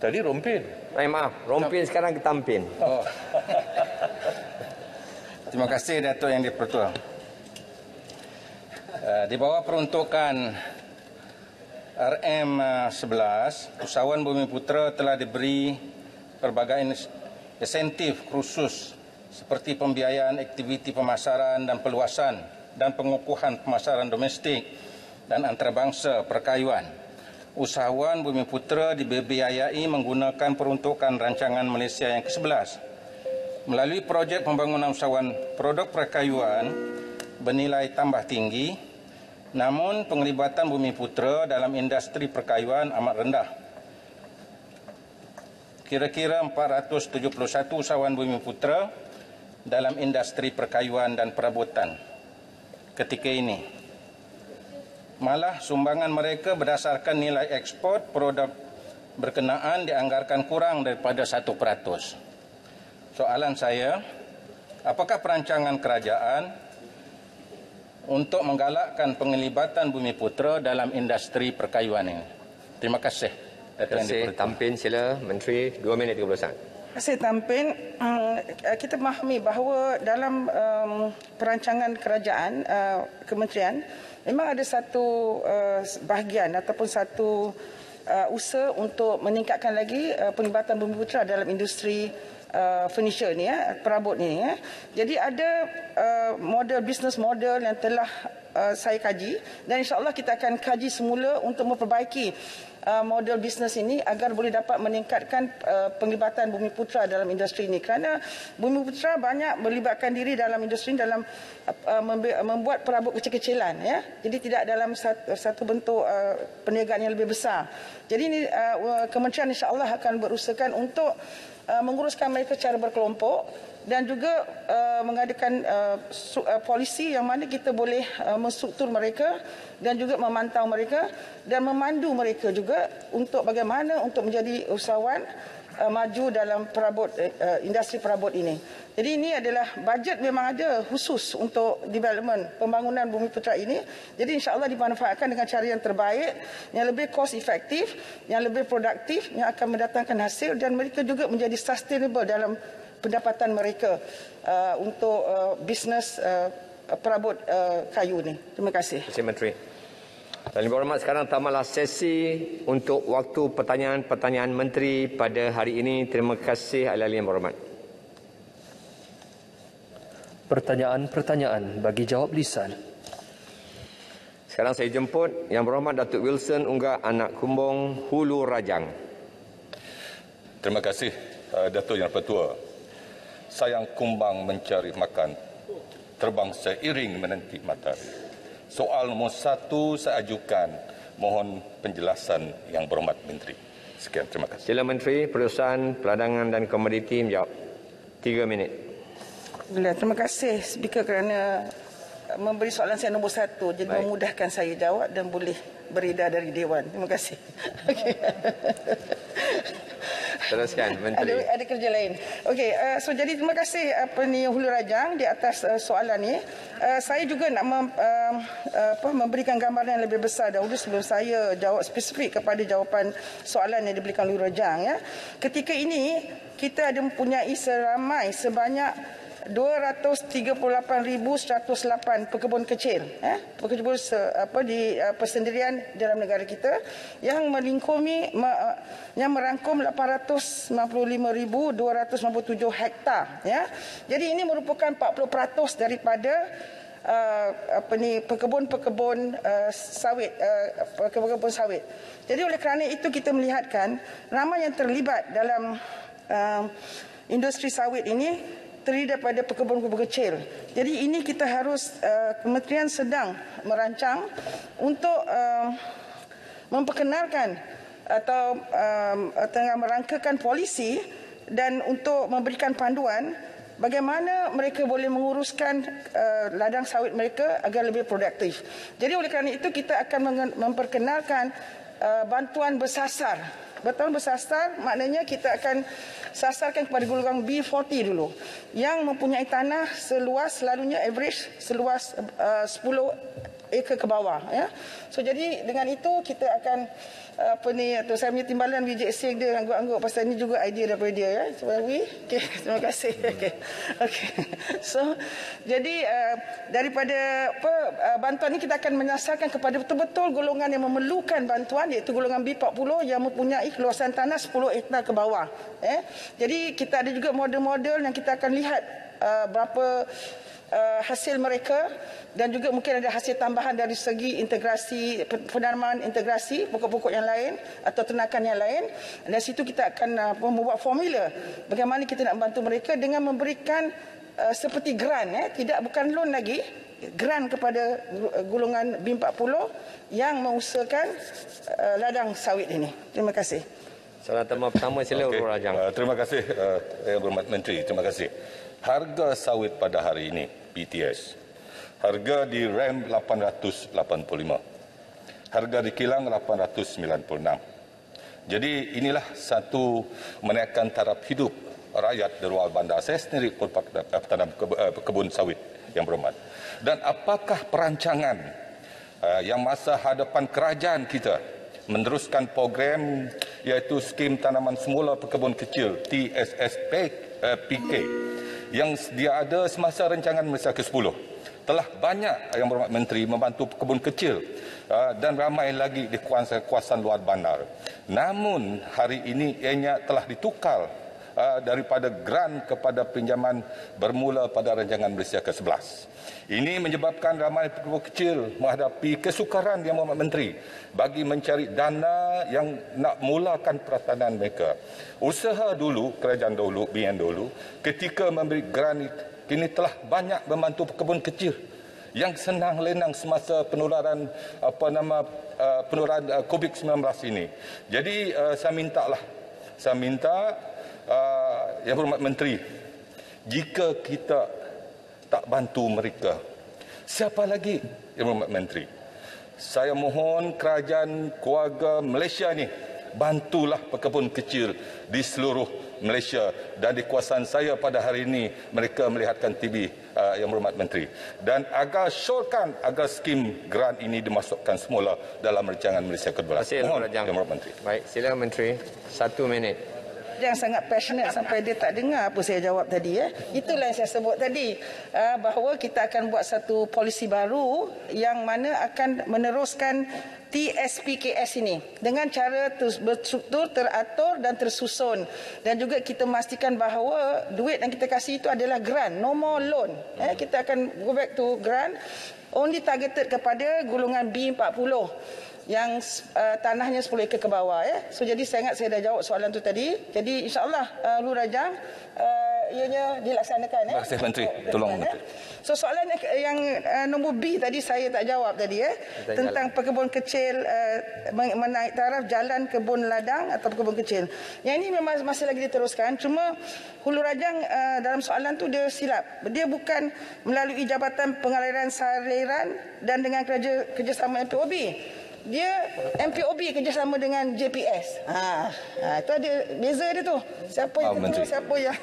Tadi Rompin. Eh, maaf, Rompin Tam- sekarang ke Tampin. Oh. Terima kasih Datuk Yang Dipertua. Uh, di bawah peruntukan RM11, Usahawan Bumi Putra telah diberi pelbagai insentif khusus seperti pembiayaan aktiviti pemasaran dan peluasan dan pengukuhan pemasaran domestik dan antarabangsa perkayuan usahawan Bumi Putra dibiayai menggunakan peruntukan rancangan Malaysia yang ke-11. Melalui projek pembangunan usahawan produk perkayuan bernilai tambah tinggi, namun penglibatan Bumi Putra dalam industri perkayuan amat rendah. Kira-kira 471 usahawan Bumi Putra dalam industri perkayuan dan perabotan ketika ini malah sumbangan mereka berdasarkan nilai ekspor produk berkenaan dianggarkan kurang daripada 1%. Soalan saya, apakah perancangan kerajaan untuk menggalakkan penglibatan bumi putra dalam industri perkayuan ini? Terima kasih. Terima kasih. Tampin sila Menteri 2 minit 30 saat. Terima kasih Tampin. Hmm, kita memahami bahawa dalam um, perancangan kerajaan, uh, kementerian, memang ada satu uh, bahagian ataupun satu uh, usaha untuk meningkatkan lagi uh, penglibatan bumi putra dalam industri uh, furniture ni ya, perabot ni ya. Jadi ada uh, model business model yang telah uh, saya kaji dan insya-Allah kita akan kaji semula untuk memperbaiki Uh, model bisnes ini agar boleh dapat meningkatkan uh, penglibatan bumi putra dalam industri ini. Kerana bumi putra banyak melibatkan diri dalam industri ini dalam uh, membuat perabot kecil-kecilan ya. Jadi tidak dalam satu, bentuk perniagaan yang lebih besar. Jadi ini kementerian insya-Allah akan berusahakan untuk menguruskan mereka secara berkelompok dan juga uh, mengadakan uh, su, uh, polisi yang mana kita boleh uh, menstruktur mereka dan juga memantau mereka dan memandu mereka juga untuk bagaimana untuk menjadi usahawan uh, maju dalam perabot uh, industri perabot ini. Jadi ini adalah bajet memang ada khusus untuk development pembangunan Bumi Putra ini. Jadi insya-Allah dimanfaatkan dengan cara yang terbaik, yang lebih cost efektif, yang lebih produktif, yang akan mendatangkan hasil dan mereka juga menjadi sustainable dalam pendapatan mereka uh, untuk uh, bisnes uh, perabot uh, kayu ini. Terima kasih. Terima kasih Menteri. Dan Ibu Hormat sekarang tambahlah sesi untuk waktu pertanyaan-pertanyaan Menteri pada hari ini. Terima kasih ahli-ahli yang berhormat. Pertanyaan-pertanyaan bagi jawab lisan. Sekarang saya jemput Yang Berhormat Datuk Wilson Unggah Anak Kumbong Hulu Rajang. Terima kasih uh, Datuk Yang Pertua sayang kumbang mencari makan, terbang seiring menanti matahari. Soal nombor satu saya ajukan, mohon penjelasan yang berhormat Menteri. Sekian, terima kasih. Sila Menteri Perusahaan Peladangan dan Komoditi menjawab. Tiga minit. Terima kasih Speaker kerana memberi soalan saya nombor satu. Jadi Baik. memudahkan saya jawab dan boleh beredar dari Dewan. Terima kasih. Teruskan menteri. Ada, ada kerja lain. Okey, uh, so jadi terima kasih apa ni Hulu Rajang di atas uh, soalan ni. Uh, saya juga nak mem, uh, apa memberikan gambaran yang lebih besar dahulu sebelum saya jawab spesifik kepada jawapan soalan yang diberikan Hulu Rajang ya. Ketika ini kita ada mempunyai seramai sebanyak 238,108 pekebun kecil eh? Pekebun apa di uh, persendirian dalam negara kita yang melingkumi uh, yang merangkum 895,297 hektar ya? Jadi ini merupakan 40% daripada uh, apa ni pekebun-pekebun uh, sawit uh, pekebun-pekebun sawit. Jadi oleh kerana itu kita melihatkan ramai yang terlibat dalam uh, industri sawit ini terdiri daripada pekebun-pekebun kecil. Jadi ini kita harus uh, kementerian sedang merancang untuk uh, memperkenalkan atau um, tengah merangkakan polisi dan untuk memberikan panduan bagaimana mereka boleh menguruskan uh, ladang sawit mereka agar lebih produktif. Jadi oleh kerana itu kita akan memperkenalkan uh, bantuan bersasar. Bantuan bersasar maknanya kita akan sasarkan kepada golongan B40 dulu yang mempunyai tanah seluas selalunya average seluas uh, 10 ekar ke bawah ya. So jadi dengan itu kita akan apa ni atau saya punya timbalan Vijay Singh dia angguk-angguk pasal ini juga idea daripada dia ya. So okay, terima kasih. Okay. Okay. So jadi uh, daripada apa uh, bantuan ini kita akan menyasarkan kepada betul-betul golongan yang memerlukan bantuan iaitu golongan B40 yang mempunyai keluasan tanah 10 hektar ke bawah. Eh. Jadi kita ada juga model-model yang kita akan lihat uh, berapa uh, hasil mereka dan juga mungkin ada hasil tambahan dari segi integrasi penanaman integrasi pokok-pokok yang lain atau tenakan yang lain dan situ kita akan uh, membuat formula bagaimana kita nak membantu mereka dengan memberikan uh, seperti grant eh tidak bukan loan lagi grant kepada golongan B40 yang mengusahakan uh, ladang sawit ini terima kasih Salam pertama sila okay. Rajang. Uh, terima kasih uh, Yang Berhormat Menteri. Terima kasih harga sawit pada hari ini BTS harga di RAM 885 harga di kilang 896 jadi inilah satu menaikkan taraf hidup rakyat di luar bandar. Saya sendiri pun petanam eh, kebun sawit yang berhormat. Dan apakah perancangan uh, yang masa hadapan kerajaan kita meneruskan program iaitu skim tanaman semula pekebun kecil TSSP uh, PK yang dia ada semasa rancangan Malaysia ke-10 telah banyak yang berhormat menteri membantu kebun kecil uh, dan ramai lagi di kawasan luar bandar. Namun hari ini ianya telah ditukar uh, daripada grant kepada pinjaman bermula pada rancangan Malaysia ke-11 ini menyebabkan ramai pekebun kecil menghadapi kesukaran yang Muhammad Menteri bagi mencari dana yang nak mulakan peratanan mereka. Usaha dulu, kerajaan dulu, BN dulu, ketika memberi grant kini telah banyak membantu pekebun kecil yang senang lenang semasa penularan apa nama uh, penularan uh, COVID-19 ini. Jadi saya mintalah saya minta uh, yang berhormat menteri jika kita tak bantu mereka, siapa lagi yang berhormat menteri? Saya mohon kerajaan keluarga Malaysia ni bantulah pekebun kecil di seluruh Malaysia dan di kuasaan saya pada hari ini mereka melihatkan TV uh, yang berhormat menteri dan agar syorkan agar skim grant ini dimasukkan semula dalam rancangan Malaysia ke-12. Mohon yang berhormat menteri. Baik, silakan menteri. Satu minit yang sangat passionate sampai dia tak dengar apa saya jawab tadi eh. Itulah yang saya sebut tadi uh, bahawa kita akan buat satu polisi baru yang mana akan meneruskan TSPKS ini dengan cara berstruktur, teratur dan tersusun dan juga kita memastikan bahawa duit yang kita kasih itu adalah grant, no more loan. Eh, kita akan go back to grant only targeted kepada golongan B40 yang uh, tanahnya 10 ekar ke bawah ya. So jadi saya ingat saya dah jawab soalan tu tadi. Jadi insyaallah uh, Lu Rajang uh, ianya dilaksanakan ya. Terima kasih menteri. Tolong ya. So soalan yang uh, nombor B tadi saya tak jawab tadi ya. Tentang pekebun kecil uh, menaik taraf jalan kebun ladang atau kebun kecil. Yang ini memang masih lagi diteruskan cuma Hulu Rajang uh, dalam soalan tu dia silap. Dia bukan melalui Jabatan Pengaliran Saliran dan dengan kerja kerjasama MPOB dia MPOB kerjasama dengan JPS. Ha, ha itu ada beza dia tu. Siapa yang ketua, siapa yang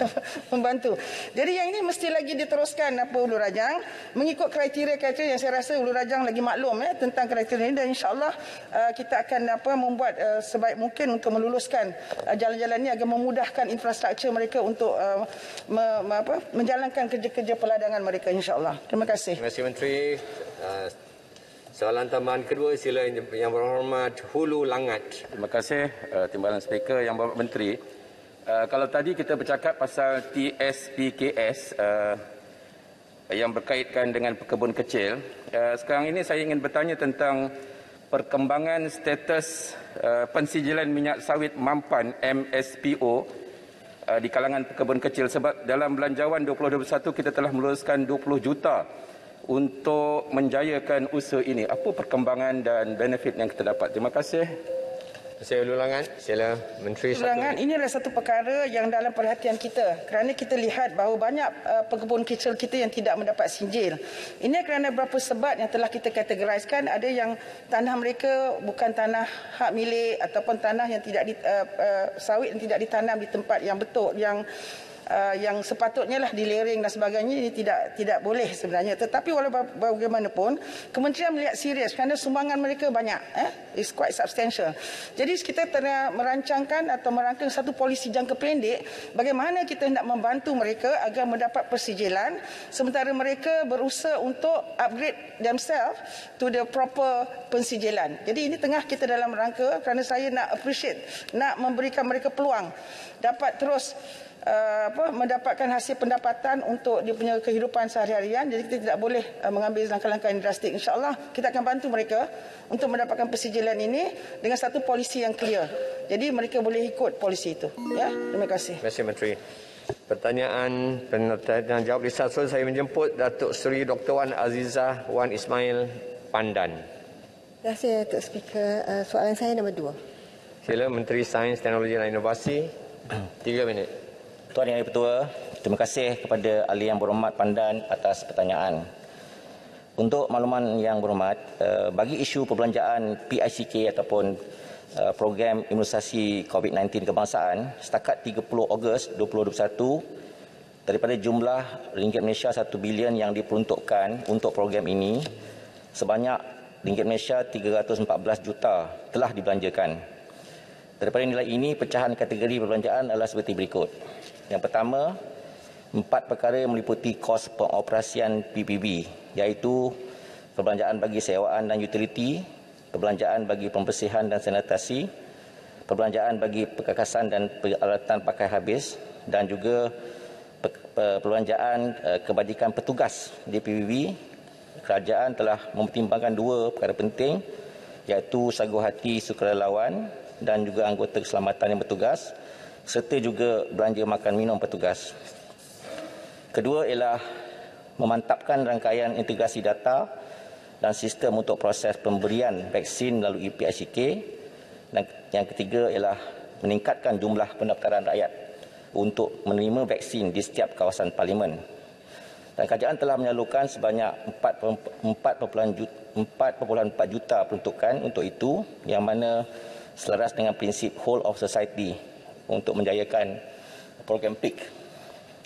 membantu. Jadi yang ini mesti lagi diteruskan apa Ulu Rajang mengikut kriteria-kriteria yang saya rasa Ulu Rajang lagi maklum eh tentang kriteria ini dan insya-Allah uh, kita akan apa membuat uh, sebaik mungkin untuk meluluskan uh, jalan-jalan ini agar memudahkan infrastruktur mereka untuk uh, me, me, apa menjalankan kerja-kerja peladangan mereka insya-Allah. Terima kasih. Terima kasih Menteri. Uh, Soalan tambahan kedua sila yang berhormat Hulu Langat. Terima kasih uh, Timbalan Speaker yang berhormat Menteri. Uh, kalau tadi kita bercakap pasal TSPKS uh, yang berkaitkan dengan pekebun kecil, uh, sekarang ini saya ingin bertanya tentang perkembangan status uh, pensijilan minyak sawit mampan MSPO uh, di kalangan pekebun kecil sebab dalam belanjawan 2021 kita telah meluluskan 20 juta untuk menjayakan usaha ini? Apa perkembangan dan benefit yang kita dapat? Terima kasih. Saya ulangan, sila Menteri Ulangan ini adalah satu perkara yang dalam perhatian kita kerana kita lihat bahawa banyak uh, pekebun kecil kita yang tidak mendapat sinjil. Ini kerana beberapa sebab yang telah kita kategoriskan ada yang tanah mereka bukan tanah hak milik ataupun tanah yang tidak di, uh, uh, sawit yang tidak ditanam di tempat yang betul yang uh, yang sepatutnya lah dilering dan sebagainya ini tidak tidak boleh sebenarnya. Tetapi walaupun bagaimanapun kementerian melihat serius kerana sumbangan mereka banyak eh? Is quite substantial. Jadi kita tengah merancangkan atau merangkang satu polisi jangka pendek bagaimana kita hendak membantu mereka agar mendapat persijilan sementara mereka berusaha untuk upgrade themselves to the proper pensijilan jadi ini tengah kita dalam rangka kerana saya nak appreciate nak memberikan mereka peluang dapat terus uh, apa mendapatkan hasil pendapatan untuk dia punya kehidupan sehari-harian jadi kita tidak boleh uh, mengambil langkah-langkah yang drastik insyaallah kita akan bantu mereka untuk mendapatkan persijilan ini dengan satu polisi yang clear jadi mereka boleh ikut polisi itu ya terima kasih terima kasih menteri Pertanyaan penanya jawab di satu saya menjemput Datuk Seri Dr. Wan Azizah Wan Ismail Pandan. Terima kasih Datuk Speaker. Uh, soalan saya nombor dua. Sila Menteri Sains, Teknologi dan Inovasi. Tiga minit. Tuan Yang Ketua, terima kasih kepada ahli yang berhormat Pandan atas pertanyaan. Untuk makluman yang berhormat, eh, bagi isu perbelanjaan PICK ataupun eh, program imunisasi COVID-19 kebangsaan, setakat 30 Ogos 2021, daripada jumlah ringgit Malaysia 1 bilion yang diperuntukkan untuk program ini, sebanyak ringgit Malaysia 314 juta telah dibelanjakan. Daripada nilai ini, pecahan kategori perbelanjaan adalah seperti berikut. Yang pertama, empat perkara meliputi kos pengoperasian PPB, iaitu perbelanjaan bagi sewaan dan utiliti, perbelanjaan bagi pembersihan dan sanitasi, perbelanjaan bagi perkakasan dan peralatan pakai habis dan juga perbelanjaan eh, kebajikan petugas di PBB. Kerajaan telah mempertimbangkan dua perkara penting iaitu sagu hati sukarelawan dan juga anggota keselamatan yang bertugas serta juga belanja makan minum petugas. Kedua ialah memantapkan rangkaian integrasi data dan sistem untuk proses pemberian vaksin melalui PICK. Dan yang ketiga ialah meningkatkan jumlah pendaftaran rakyat untuk menerima vaksin di setiap kawasan parlimen. Dan kerajaan telah menyalurkan sebanyak 4.4 juta peruntukan untuk itu yang mana selaras dengan prinsip whole of society untuk menjayakan program PIK.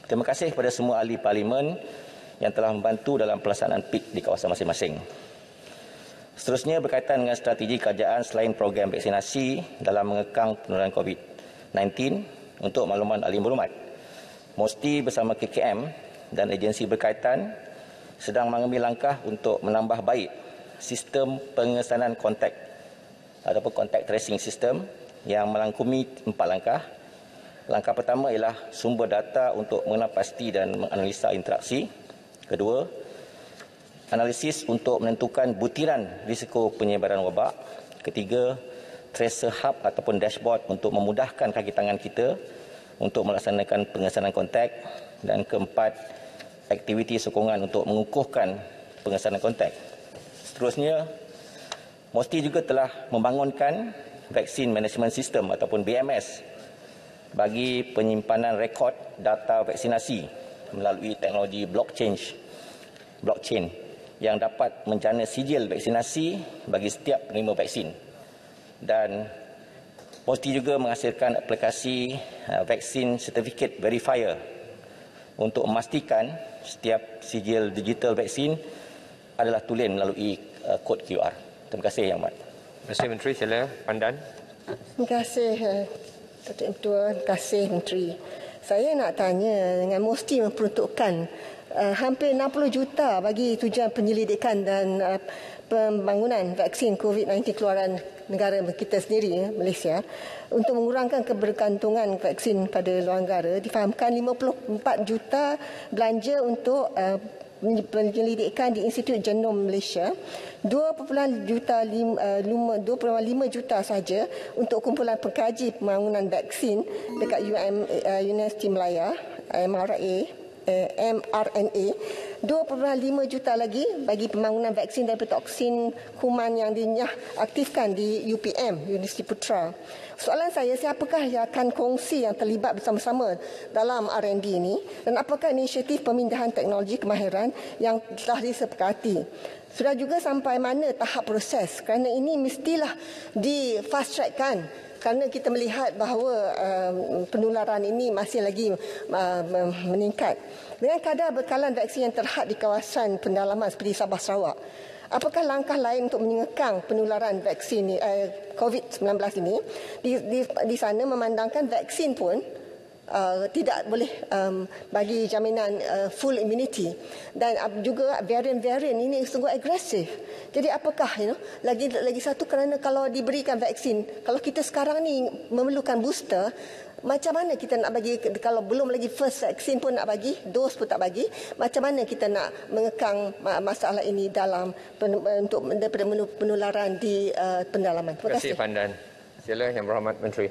Terima kasih kepada semua ahli parlimen yang telah membantu dalam pelaksanaan PIK di kawasan masing-masing. Seterusnya berkaitan dengan strategi kerajaan selain program vaksinasi dalam mengekang penularan COVID-19 untuk makluman ahli berhormat. Mosti bersama KKM dan agensi berkaitan sedang mengambil langkah untuk menambah baik sistem pengesanan kontak ataupun kontak tracing system yang melangkumi empat langkah. Langkah pertama ialah sumber data untuk mengenal pasti dan menganalisa interaksi. Kedua, analisis untuk menentukan butiran risiko penyebaran wabak. Ketiga, tracer hub ataupun dashboard untuk memudahkan kaki tangan kita untuk melaksanakan pengesanan kontak. Dan keempat, aktiviti sokongan untuk mengukuhkan pengesanan kontak. Seterusnya, Mosti juga telah membangunkan Vaccine Management System ataupun BMS bagi penyimpanan rekod data vaksinasi melalui teknologi blockchain blockchain yang dapat menjana sijil vaksinasi bagi setiap penerima vaksin. Dan Posti juga menghasilkan aplikasi uh, vaksin certificate verifier untuk memastikan setiap sijil digital vaksin adalah tulen melalui uh, kod QR. Terima kasih Yang Amat. Kasih Menteri. Sila Pandan. Terima kasih Datuk Ketua. Terima kasih Menteri. Saya nak tanya dengan mesti memperuntukkan uh, hampir 60 juta bagi tujuan penyelidikan dan uh, pembangunan vaksin COVID-19 keluaran negara kita sendiri Malaysia untuk mengurangkan kebergantungan vaksin pada luar negara difahamkan 54 juta belanja untuk uh, penyelidikan di Institut Genom Malaysia 2.5 juta 2.5 juta saja untuk kumpulan pengkaji pembangunan vaksin dekat UM Universiti Melaya MRA eh, mRNA 2.5 juta lagi bagi pembangunan vaksin dan toksin kuman yang dinyah aktifkan di UPM Universiti Putra. Soalan saya siapakah yang akan kongsi yang terlibat bersama-sama dalam R&D ini dan apakah inisiatif pemindahan teknologi kemahiran yang telah disepakati? Sudah juga sampai mana tahap proses kerana ini mestilah di fast track kan kerana kita melihat bahawa uh, penularan ini masih lagi uh, meningkat. Dengan kadar bekalan vaksin yang terhad di kawasan pendalaman seperti Sabah Sarawak, apakah langkah lain untuk menyengkang penularan vaksin uh, COVID-19 ini? Di, di, di sana memandangkan vaksin pun uh, tidak boleh um, bagi jaminan uh, full immunity dan uh, juga varian-varian ini sungguh agresif. Jadi apakah you know lagi lagi satu kerana kalau diberikan vaksin kalau kita sekarang ni memerlukan booster macam mana kita nak bagi kalau belum lagi first vaksin pun nak bagi dos pun tak bagi macam mana kita nak mengekang masalah ini dalam untuk daripada penularan di uh, pendalaman. Terima kasih. Terima kasih Pandan. Sila yang berhormat Menteri.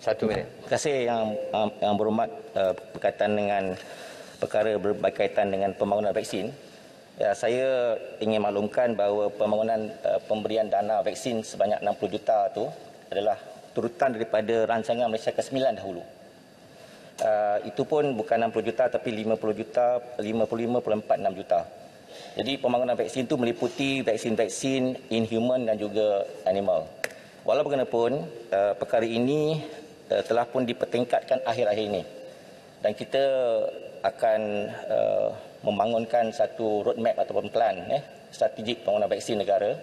Satu minit. Terima kasih yang um, yang berhormat uh, berkaitan dengan perkara berkaitan dengan pembangunan vaksin. Ya, saya ingin maklumkan bahawa pembangunan uh, pemberian dana vaksin sebanyak 60 juta itu adalah turutan daripada rancangan Malaysia ke-9 dahulu. Uh, itu pun bukan 60 juta tapi 50 juta, 55.46 juta. Jadi pembangunan vaksin itu meliputi vaksin-vaksin in human dan juga animal. Walaupun uh, perkara ini uh, telah pun dipertingkatkan akhir-akhir ini. Dan kita akan uh, membangunkan satu roadmap ataupun plan eh, strategik pembangunan vaksin negara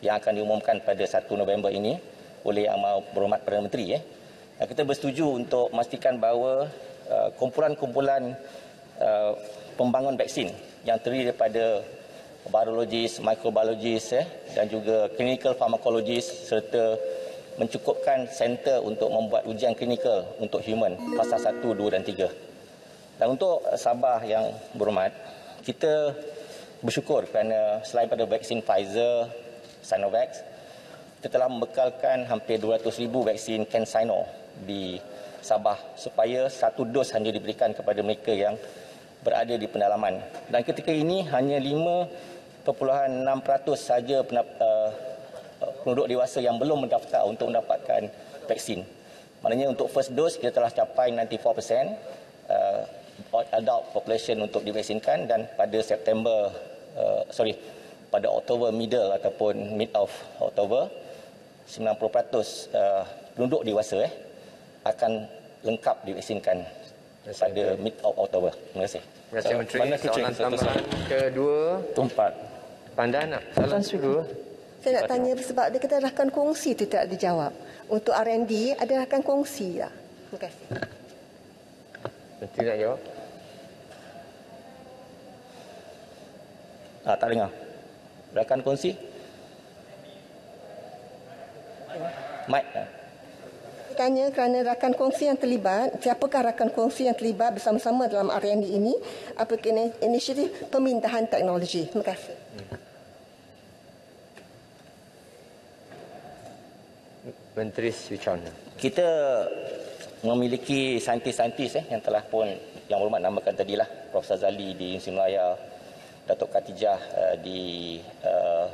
yang akan diumumkan pada 1 November ini oleh Yang Maha Berhormat Perdana Menteri. Eh. Kita bersetuju untuk memastikan bahawa uh, kumpulan-kumpulan uh, pembangun vaksin yang terdiri daripada biologis, microbiologis eh, dan juga clinical pharmacologist serta mencukupkan center untuk membuat ujian klinikal untuk human fasa 1, 2 dan 3. Dan untuk Sabah yang berhormat, kita bersyukur kerana selain pada vaksin Pfizer, Sinovac, kita telah membekalkan hampir 200,000 vaksin CanSino di Sabah supaya satu dos hanya diberikan kepada mereka yang berada di pendalaman. Dan ketika ini hanya 5.6% saja uh, penduduk dewasa yang belum mendaftar untuk mendapatkan vaksin. Maknanya untuk first dose kita telah capai 94% uh, adult population untuk divaksinkan dan pada September sorry pada Oktober middle ataupun mid of Oktober 90% uh, penduduk dewasa eh akan lengkap divaksinkan pada mid of Oktober. Terima kasih. Terima kasih Menteri. Soalan tambahan kedua. Tumpat. Pandan nak soalan kedua. Saya nak tanya sebab dia kata rakan kongsi itu tidak dijawab. Untuk R&D ada rakan kongsi tak? Terima kasih. Menteri nak jawab. Ah, tak dengar. Rakan kongsi? Mike. ah. Tanya kerana rakan kongsi yang terlibat, siapakah rakan kongsi yang terlibat bersama-sama dalam R&D ini? Apa kena inisiatif pemindahan teknologi? Terima kasih. Menteri Suchana. Kita memiliki saintis-saintis eh, yang telah pun yang berhormat namakan tadilah Profesor Zali di Universiti Melaya, Datuk Khatijah uh, di uh,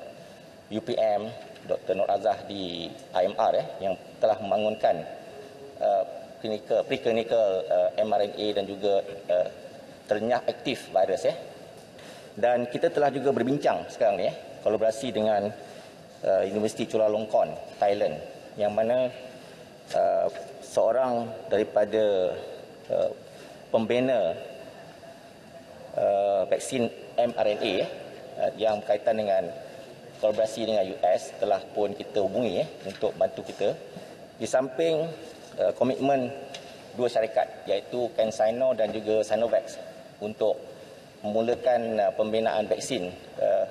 UPM, Dr. Nur Azah di IMR eh, yang telah membangunkan uh, clinical, preclinical uh, mRNA dan juga uh, ternyah aktif virus eh. Dan kita telah juga berbincang sekarang ni eh, kolaborasi dengan uh, Universiti Chulalongkorn, Thailand yang mana uh, seorang daripada uh, pembina uh, vaksin mRNA eh, uh, yang berkaitan dengan kolaborasi dengan US telah pun kita hubungi eh, untuk bantu kita di samping uh, komitmen dua syarikat iaitu CanSino dan juga Sinovac untuk memulakan uh, pembinaan vaksin uh,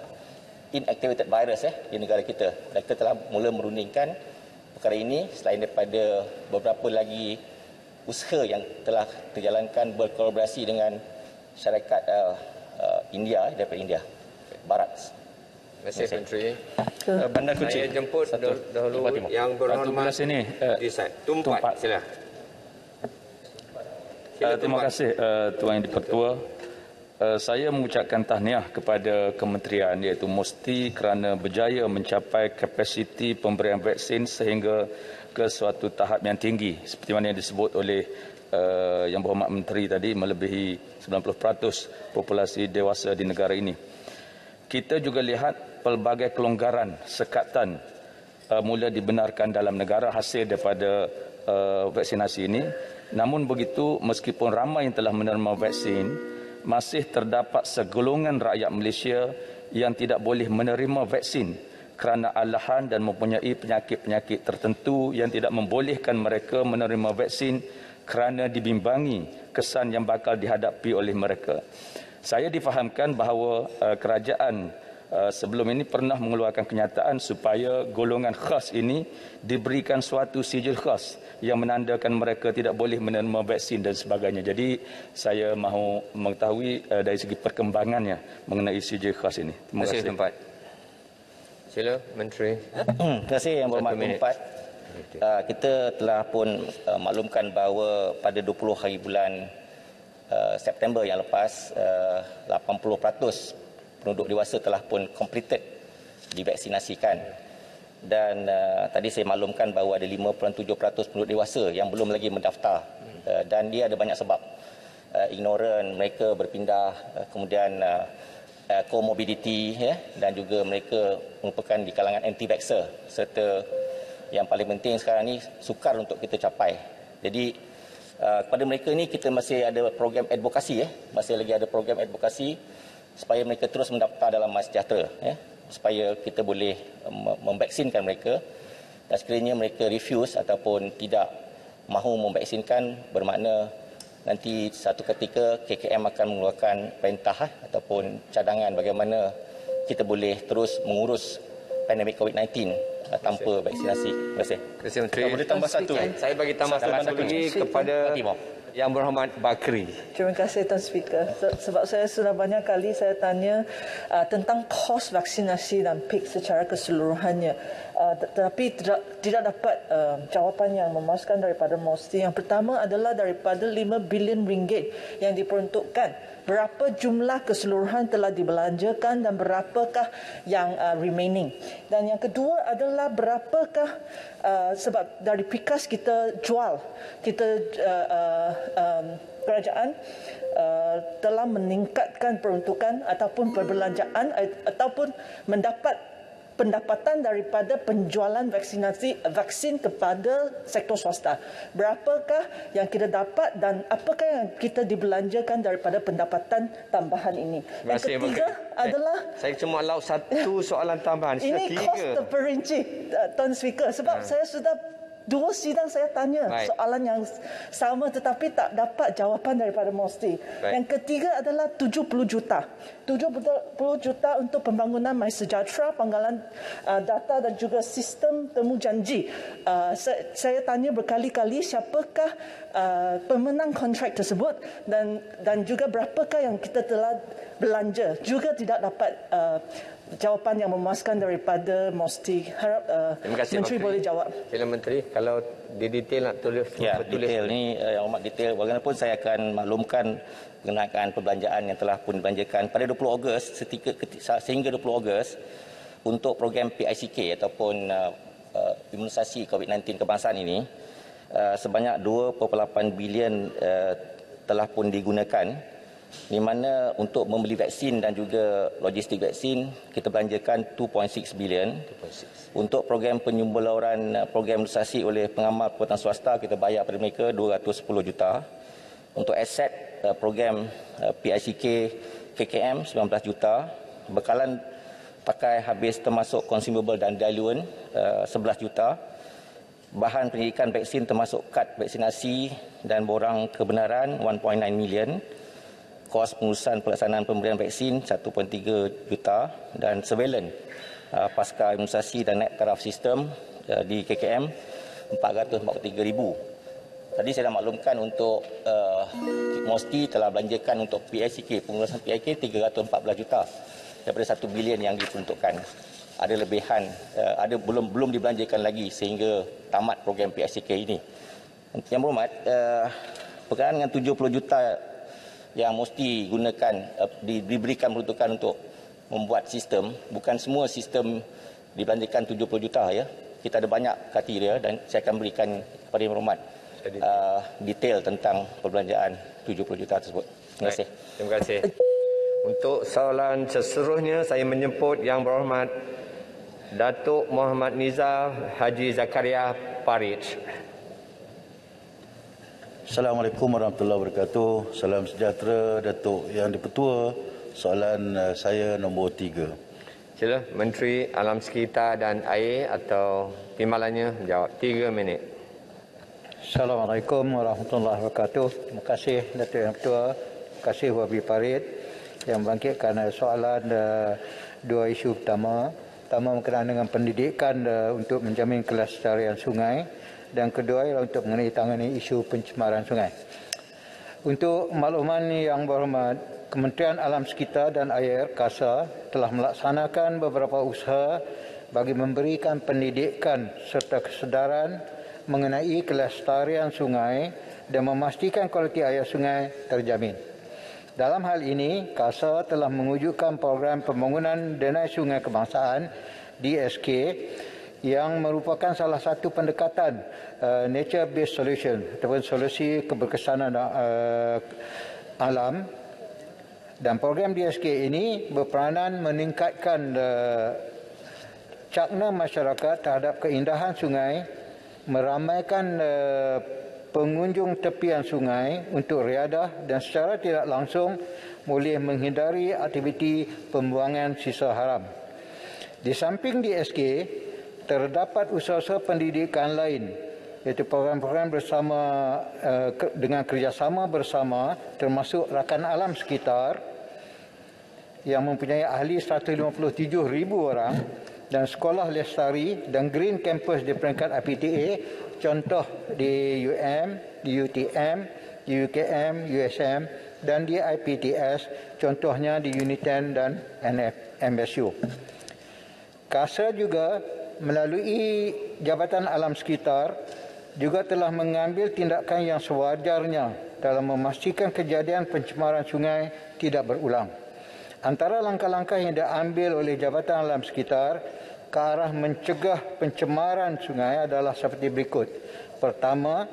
inactivated virus eh, di negara kita dan kita telah mula merundingkan perkara ini selain daripada beberapa lagi usaha yang telah terjalankan berkolaborasi dengan syarikat uh, uh, India daripada India Barat. Terima Menteri. Uh, Bandar Kuching. Saya jemput Satu. dahulu Timur. yang berhormat sini. Uh, di side. Tumpat, Tumpat. sila. Uh, terima kasih uh, Tuan Yang Dipertua. Uh, saya mengucapkan tahniah kepada kementerian iaitu mesti kerana berjaya mencapai kapasiti pemberian vaksin sehingga ke suatu tahap yang tinggi seperti mana yang disebut oleh uh, yang berhormat menteri tadi melebihi 90% populasi dewasa di negara ini. Kita juga lihat pelbagai kelonggaran sekatan uh, mula dibenarkan dalam negara hasil daripada uh, vaksinasi ini. Namun begitu meskipun ramai yang telah menerima vaksin masih terdapat segolongan rakyat Malaysia yang tidak boleh menerima vaksin kerana alahan dan mempunyai penyakit-penyakit tertentu yang tidak membolehkan mereka menerima vaksin kerana dibimbangi kesan yang bakal dihadapi oleh mereka. Saya difahamkan bahawa uh, kerajaan sebelum ini pernah mengeluarkan kenyataan supaya golongan khas ini diberikan suatu sijil khas yang menandakan mereka tidak boleh menerima vaksin dan sebagainya. Jadi saya mahu mengetahui uh, dari segi perkembangannya mengenai sijil khas ini. Terima kasih tempat. Sila Menteri. Terima kasih yang berhormat Empat. Uh, kita telah pun uh, maklumkan bahawa pada 20 hari bulan uh, September yang lepas uh, 80% penduduk dewasa telah pun completed divaksinasikan. Dan uh, tadi saya maklumkan bahawa ada 5.7% penduduk dewasa yang belum lagi mendaftar. Uh, dan dia ada banyak sebab. Uh, ignorant mereka berpindah uh, kemudian uh, uh, comorbidity ya dan juga mereka merupakan di kalangan anti vaxxer serta yang paling penting sekarang ni sukar untuk kita capai. Jadi uh, kepada mereka ni kita masih ada program advokasi ya, masih lagi ada program advokasi supaya mereka terus mendaftar dalam MySejahtera ya, supaya kita boleh um, memvaksinkan mereka dan sekiranya mereka refuse ataupun tidak mahu memvaksinkan bermakna nanti satu ketika KKM akan mengeluarkan perintah eh, ataupun cadangan bagaimana kita boleh terus mengurus pandemik COVID-19 uh, tanpa vaksinasi. Terima kasih. Terima kasih Menteri. Boleh tambah satu. Saya bagi tambah satu lagi kepada yang berhormat Bakri. Terima kasih Tuan Speaker. Se- Sebab saya sudah banyak kali saya tanya uh, tentang kos vaksinasi dan PIK secara keseluruhannya. Uh, tetapi tidak, tidak dapat uh, jawapan yang memuaskan daripada Mosti. Yang pertama adalah daripada 5 bilion ringgit yang diperuntukkan berapa jumlah keseluruhan telah dibelanjakan dan berapakah yang uh, remaining. Dan yang kedua adalah berapakah uh, sebab dari PIKAS kita jual, kita uh, uh, um, kerajaan uh, telah meningkatkan peruntukan ataupun perbelanjaan ataupun mendapat pendapatan daripada penjualan vaksinasi vaksin kepada sektor swasta. Berapakah yang kita dapat dan apakah yang kita dibelanjakan daripada pendapatan tambahan ini? Yang ketiga adalah saya cuma allow satu soalan tambahan. Ini kos terperinci uh, Tuan Speaker sebab ha. saya sudah Dua sidang saya tanya Baik. soalan yang sama tetapi tak dapat jawapan daripada Mosti. Baik. Yang ketiga adalah 70 juta. 70 juta untuk pembangunan MySejahtera, penggalan uh, data dan juga sistem temu janji. Uh, saya, saya tanya berkali-kali siapakah uh, pemenang kontrak tersebut dan dan juga berapakah yang kita telah belanja. Juga tidak dapat uh, jawapan yang memuaskan daripada Mosti. Harap uh, Menteri, Menteri boleh jawab. Sila Menteri, kalau di detail nak tulis. Ya, tulis. detail ni uh, yang amat detail. Bagaimanapun saya akan maklumkan mengenai perbelanjaan yang telah pun dibelanjakan pada 20 Ogos setika, sehingga 20 Ogos untuk program PICK ataupun uh, uh, imunisasi COVID-19 kebangsaan ini uh, sebanyak 2.8 bilion uh, telah pun digunakan di mana untuk membeli vaksin dan juga logistik vaksin kita belanjakan 2.6 bilion. Untuk program penyumbaluran uh, program imunisasi oleh pengamal perkhidmatan swasta kita bayar pada mereka 210 juta. Untuk aset uh, program PICK KKM 19 juta. Bekalan pakai habis termasuk consumable dan diluent 11 juta. Bahan pendidikan vaksin termasuk kad vaksinasi dan borang kebenaran 1.9 million kos pengurusan pelaksanaan pemberian vaksin 1.3 juta dan surveillance uh, pasca imunisasi dan naik taraf sistem uh, di KKM 443 ribu. Tadi saya dah maklumkan untuk uh, Mosti telah belanjakan untuk PICK, pengurusan PIK 314 juta daripada 1 bilion yang diperuntukkan. Ada lebihan, uh, ada belum belum dibelanjakan lagi sehingga tamat program PICK ini. Yang berhormat, uh, berkenaan dengan 70 juta yang mesti gunakan uh, diberikan peruntukan untuk membuat sistem. Bukan semua sistem dibelanjakan 70 juta ya. Kita ada banyak kriteria dan saya akan berikan kepada Yang Berhormat uh, detail tentang perbelanjaan 70 juta tersebut. Terima kasih. Terima kasih. Untuk soalan seterusnya saya menyebut Yang Berhormat Datuk Muhammad Nizar Haji Zakaria Parit. Assalamualaikum warahmatullahi wabarakatuh. Salam sejahtera Datuk Yang Dipertua. Soalan uh, saya nombor tiga. Sila Menteri Alam Sekitar dan Air atau timbalannya menjawab tiga minit. Assalamualaikum warahmatullahi wabarakatuh. Terima kasih Datuk Yang Dipertua. Terima kasih Wabi Parit yang bangkitkan uh, soalan uh, dua isu pertama. Pertama berkenaan dengan pendidikan untuk menjamin kelestarian sungai dan kedua ialah untuk mengenai tangani isu pencemaran sungai. Untuk makluman yang berhormat, Kementerian Alam Sekitar dan Air KASA telah melaksanakan beberapa usaha bagi memberikan pendidikan serta kesedaran mengenai kelestarian sungai dan memastikan kualiti air sungai terjamin. Dalam hal ini, KASA telah mewujudkan program pembangunan denai sungai kebangsaan DSK yang merupakan salah satu pendekatan uh, nature based solution ataupun solusi keberkesanan uh, alam dan program DSK ini berperanan meningkatkan uh, cakna masyarakat terhadap keindahan sungai meramaikan uh, pengunjung tepian sungai untuk riadah dan secara tidak langsung boleh menghindari aktiviti pembuangan sisa haram. Di samping DSK, terdapat usaha-usaha pendidikan lain iaitu program-program bersama uh, dengan kerjasama bersama termasuk rakan alam sekitar yang mempunyai ahli 157 ribu orang dan sekolah lestari dan green campus di peringkat IPTA contoh di UM, di UTM, di UKM, USM dan di IPTS contohnya di Uniten dan NF, MSU. KASA juga melalui Jabatan Alam Sekitar juga telah mengambil tindakan yang sewajarnya dalam memastikan kejadian pencemaran sungai tidak berulang. Antara langkah-langkah yang diambil oleh Jabatan Alam Sekitar ke arah mencegah pencemaran sungai adalah seperti berikut. Pertama,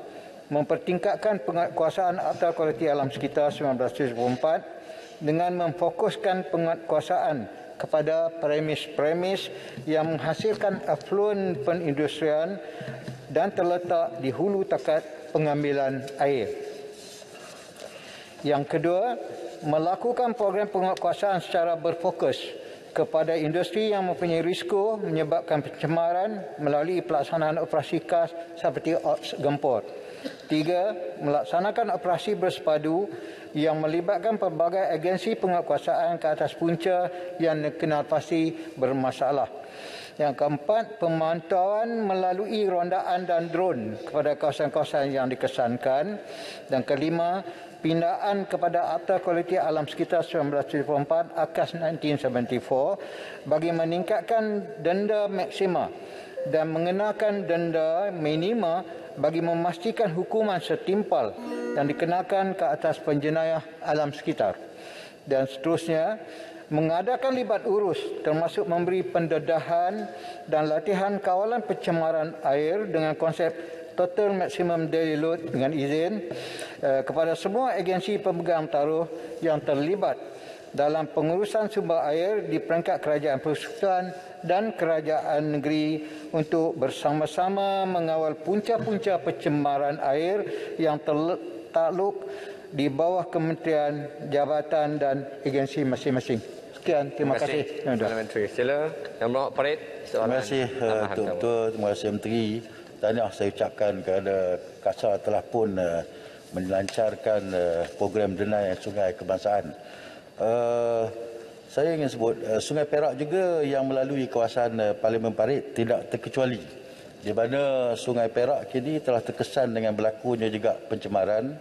mempertingkatkan penguasaan Akta Kualiti Alam Sekitar 1974 dengan memfokuskan penguasaan kepada premis-premis yang menghasilkan afluent penindustrian dan terletak di hulu takat pengambilan air. Yang kedua, melakukan program penguasaan secara berfokus kepada industri yang mempunyai risiko menyebabkan pencemaran melalui pelaksanaan operasi khas seperti ops gempur. Tiga, melaksanakan operasi bersepadu yang melibatkan pelbagai agensi penguasaan ke atas punca yang dikenal pasti bermasalah. Yang keempat, pemantauan melalui rondaan dan drone kepada kawasan-kawasan yang dikesankan. Dan kelima, pindaan kepada Akta Kualiti Alam Sekitar 1974 AKAS 1974 bagi meningkatkan denda maksima dan mengenakan denda minima bagi memastikan hukuman setimpal yang dikenakan ke atas penjenayah alam sekitar. Dan seterusnya, mengadakan libat urus termasuk memberi pendedahan dan latihan kawalan pencemaran air dengan konsep total maximum daily load dengan izin uh, kepada semua agensi pemegang taruh yang terlibat dalam pengurusan sumber air di peringkat kerajaan persekutuan dan kerajaan negeri untuk bersama-sama mengawal punca-punca pencemaran air yang tertakluk di bawah kementerian, jabatan dan agensi masing-masing. Sekian, terima, terima kasih. Terima kasih. Sila, Yang Berhormat Parit. Terima kasih, uh, Tuan Ketua. Terima kasih, Menteri. Tanya saya ucapkan kepada Kasar telah pun uh, melancarkan uh, program denai sungai kebangsaan. Uh, saya ingin sebut uh, Sungai Perak juga yang melalui kawasan uh, Parlimen Parit tidak terkecuali. Di mana Sungai Perak kini telah terkesan dengan berlakunya juga pencemaran,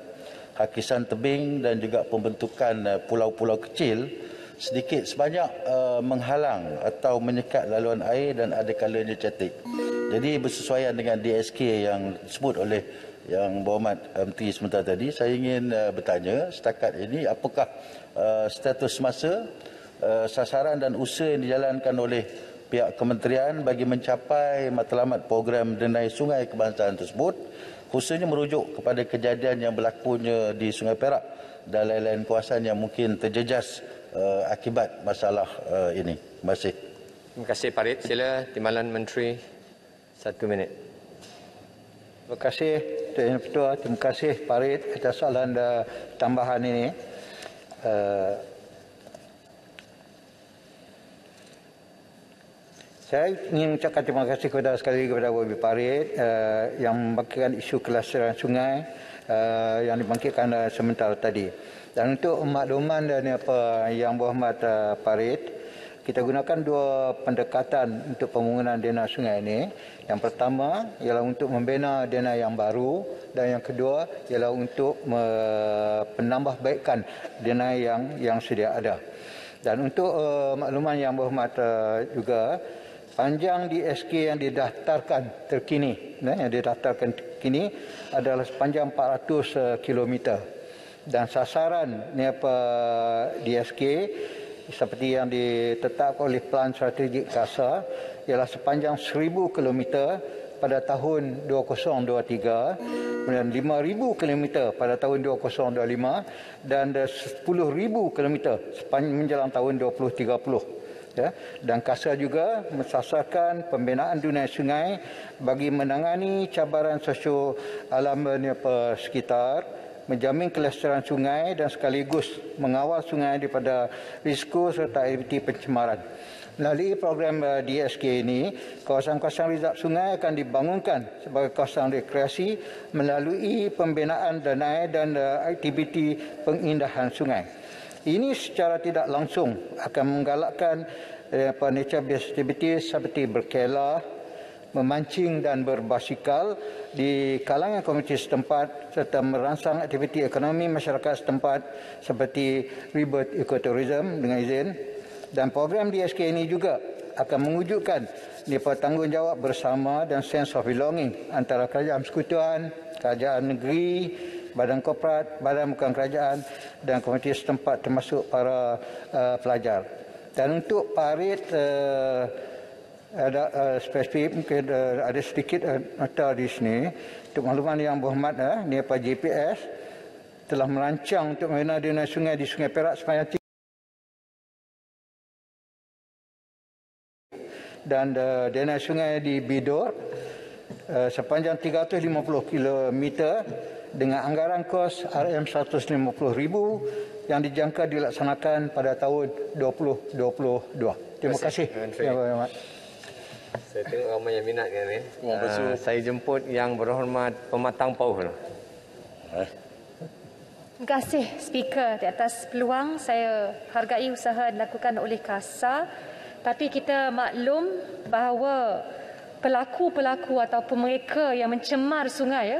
hakisan tebing dan juga pembentukan uh, pulau-pulau kecil sedikit sebanyak uh, menghalang atau menyekat laluan air dan ada kalanya cetek. Jadi bersesuaian dengan DSK yang disebut oleh yang berhormat Menteri sementara tadi, saya ingin uh, bertanya setakat ini apakah uh, status masa uh, sasaran dan usaha yang dijalankan oleh pihak kementerian bagi mencapai matlamat program denai sungai kebangsaan tersebut khususnya merujuk kepada kejadian yang berlakunya di Sungai Perak dan lain-lain kawasan yang mungkin terjejas uh, akibat masalah uh, ini. Terima kasih. Terima kasih Parit. Sila Timbalan Menteri satu minit. Terima kasih Tuan Ketua. Terima kasih Parit atas soalan tambahan ini. Uh, saya ingin mengucapkan terima kasih kepada sekali kepada Wabi Parit uh, yang membangkitkan isu kelestarian sungai uh, yang dibangkitkan uh, sementara tadi. Dan untuk makluman dan apa yang berhormat uh, Parit, kita gunakan dua pendekatan untuk pembangunan dena sungai ini. Yang pertama ialah untuk membina dena yang baru dan yang kedua ialah untuk menambahbaikkan dena yang yang sedia ada. Dan untuk uh, makluman yang berhormat uh, juga panjang di SK yang didaftarkan terkini, nah, yang didaftarkan terkini adalah sepanjang 400 uh, kilometer. Dan sasaran ni apa DSK seperti yang ditetapkan oleh Plan Strategik KASA ialah sepanjang 1000 km pada tahun 2023 kemudian 5000 km pada tahun 2025 dan 10000 km sepanjang menjelang tahun 2030 ya dan KASA juga mensasarkan pembinaan dunia sungai bagi menangani cabaran sosio alam sekitar menjamin kelestarian sungai dan sekaligus mengawal sungai daripada risiko serta aktiviti pencemaran. Melalui program uh, DSK ini, kawasan-kawasan rizab sungai akan dibangunkan sebagai kawasan rekreasi melalui pembinaan danai dan uh, aktiviti pengindahan sungai. Ini secara tidak langsung akan menggalakkan uh, nature-based activities seperti berkelah, memancing dan berbasikal di kalangan komuniti setempat serta merangsang aktiviti ekonomi masyarakat setempat seperti rebirth ecotourism dengan izin. Dan program DSK ini juga akan mewujudkan nilai tanggungjawab bersama dan sense of belonging antara kerajaan persekutuan, kerajaan negeri, badan korporat, badan bukan kerajaan dan komuniti setempat termasuk para uh, pelajar. Dan untuk parit uh, ada uh, spesifik mungkin uh, ada sedikit uh, nota di sini untuk makluman yang berhormat uh, ni apa GPS telah merancang untuk membina dina sungai di Sungai Perak sepanjang dan uh, dana sungai di Bidor uh, sepanjang 350 km dengan anggaran kos RM150,000 yang dijangka dilaksanakan pada tahun 2022. Terima kasih. Terima kasih. Saya tengok ramai yang minat kan ni. Uh, saya jemput yang berhormat pematang Paul. Eh. Terima kasih Speaker di atas peluang saya hargai usaha dilakukan oleh KASA tapi kita maklum bahawa pelaku-pelaku ataupun mereka yang mencemar sungai ya,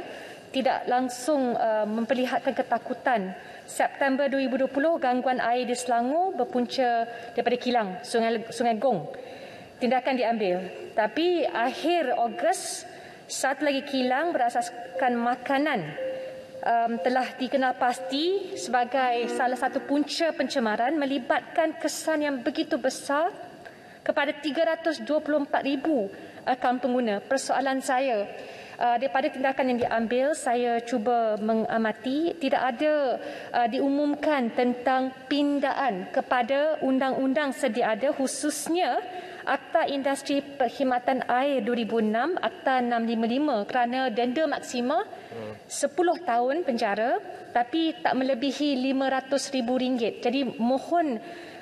tidak langsung uh, memperlihatkan ketakutan. September 2020 gangguan air di Selangor berpunca daripada kilang Sungai Sungai Gong. Tindakan diambil. Tapi akhir Ogos satu lagi kilang berasaskan makanan um, telah dikenal pasti sebagai salah satu punca pencemaran melibatkan kesan yang begitu besar kepada 324,000 akaun pengguna. Persoalan saya, uh, daripada tindakan yang diambil, saya cuba mengamati tidak ada uh, diumumkan tentang pindaan kepada undang-undang sedia ada khususnya Akta Industri Perkhidmatan Air 2006, Akta 655 kerana denda maksima 10 tahun penjara tapi tak melebihi RM500,000. Jadi mohon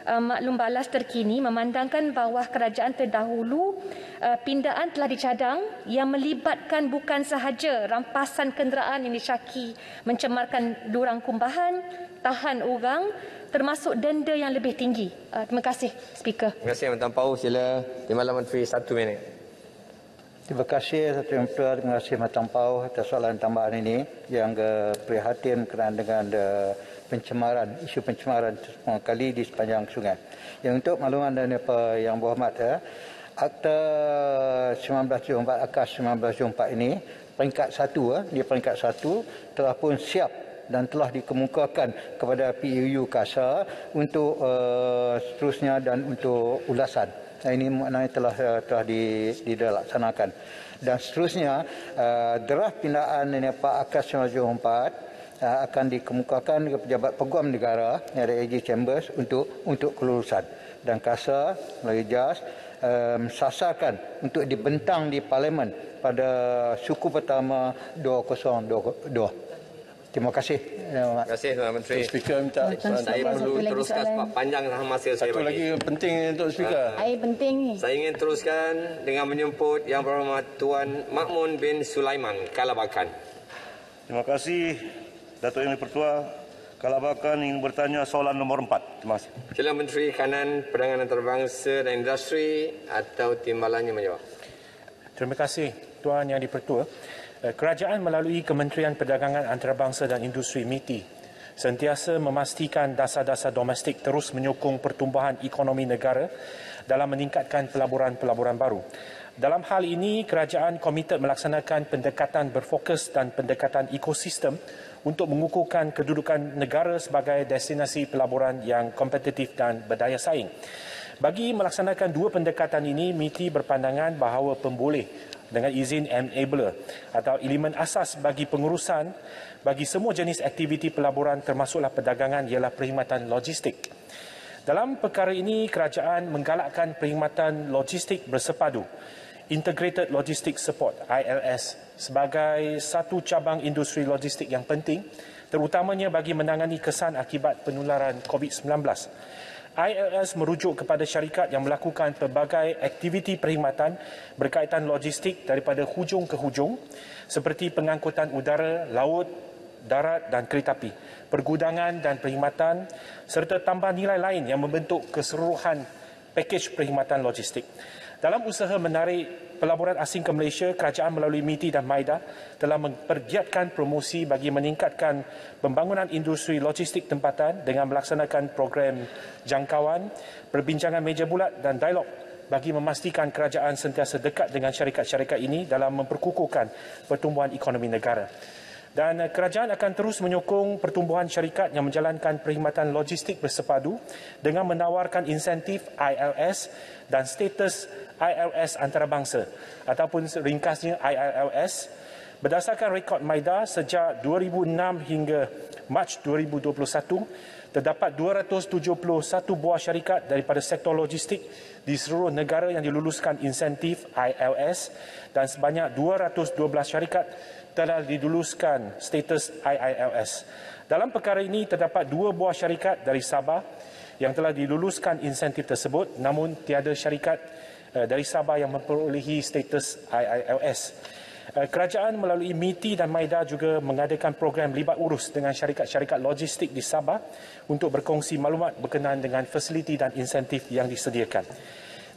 uh, maklum balas terkini memandangkan bahawa kerajaan terdahulu uh, pindaan telah dicadang yang melibatkan bukan sahaja rampasan kenderaan yang disyaki mencemarkan durang kumbahan, tahan orang termasuk denda yang lebih tinggi. Uh, terima kasih speaker. Terima kasih Menteri Pau sila Timbalan Menteri satu minit. Terima kasih Satu Menteri, terima kasih Menteri Pau atas soalan tambahan ini yang uh, prihatin kerana dengan uh, pencemaran, isu pencemaran semua kali di sepanjang sungai. Yang untuk makluman dan apa yang berhormat ya, Akta 1974 Akas 1974 ini peringkat satu ya, di peringkat satu telah pun siap dan telah dikemukakan kepada PUU KASA untuk uh, seterusnya dan untuk ulasan. Nah, ini maknanya telah uh, telah dilaksanakan. Dan seterusnya uh, draft pindaan ini Pak Akas 1974 uh, akan dikemukakan ke pejabat peguam negara ada AG Chambers untuk untuk kelulusan dan KASA melalui JAS um, sasarkan untuk dibentang di parlimen pada suku pertama 2022. Terima kasih. Terima kasih Tuan Menteri. Speaker minta saya perlu teruskan sebab panjang dah masa saya Satu lagi penting untuk speaker. Uh, air penting ni. Saya ingin teruskan dengan menyebut yang berhormat Tuan Makmun bin Sulaiman Kalabakan. Terima kasih Datuk Yang Pertua, Kalabakan ingin bertanya soalan nombor empat. Terima kasih. Sila Menteri Kanan Perdagangan Antarabangsa dan Industri atau timbalannya menjawab. Terima kasih Tuan Yang Dipertua. Eh, kerajaan melalui Kementerian Perdagangan Antarabangsa dan Industri MITI sentiasa memastikan dasar-dasar domestik terus menyokong pertumbuhan ekonomi negara dalam meningkatkan pelaburan-pelaburan baru. Dalam hal ini, kerajaan komited melaksanakan pendekatan berfokus dan pendekatan ekosistem untuk mengukuhkan kedudukan negara sebagai destinasi pelaburan yang kompetitif dan berdaya saing. Bagi melaksanakan dua pendekatan ini, MITI berpandangan bahawa pemboleh dengan izin enabler atau elemen asas bagi pengurusan bagi semua jenis aktiviti pelaburan termasuklah perdagangan ialah perkhidmatan logistik. Dalam perkara ini, kerajaan menggalakkan perkhidmatan logistik bersepadu Integrated Logistics Support ILS sebagai satu cabang industri logistik yang penting terutamanya bagi menangani kesan akibat penularan COVID-19. ILS merujuk kepada syarikat yang melakukan pelbagai aktiviti perkhidmatan berkaitan logistik daripada hujung ke hujung seperti pengangkutan udara, laut, darat dan kereta api, pergudangan dan perkhidmatan serta tambah nilai lain yang membentuk keseluruhan pakej perkhidmatan logistik. Dalam usaha menarik pelaburan asing ke Malaysia, kerajaan melalui MITI dan MAIDA telah mempergiatkan promosi bagi meningkatkan pembangunan industri logistik tempatan dengan melaksanakan program jangkauan, perbincangan meja bulat dan dialog bagi memastikan kerajaan sentiasa dekat dengan syarikat-syarikat ini dalam memperkukuhkan pertumbuhan ekonomi negara. Dan uh, kerajaan akan terus menyokong pertumbuhan syarikat yang menjalankan perkhidmatan logistik bersepadu dengan menawarkan insentif ILS dan status ILS antarabangsa ataupun ringkasnya ILS berdasarkan rekod MAIDA sejak 2006 hingga Mac 2021 terdapat 271 buah syarikat daripada sektor logistik di seluruh negara yang diluluskan insentif ILS dan sebanyak 212 syarikat telah diluluskan status IILS. Dalam perkara ini terdapat dua buah syarikat dari Sabah yang telah diluluskan insentif tersebut namun tiada syarikat dari Sabah yang memperolehi status IILS. Eh, kerajaan melalui MITI dan MAIDA juga mengadakan program libat urus dengan syarikat-syarikat logistik di Sabah untuk berkongsi maklumat berkenaan dengan fasiliti dan insentif yang disediakan.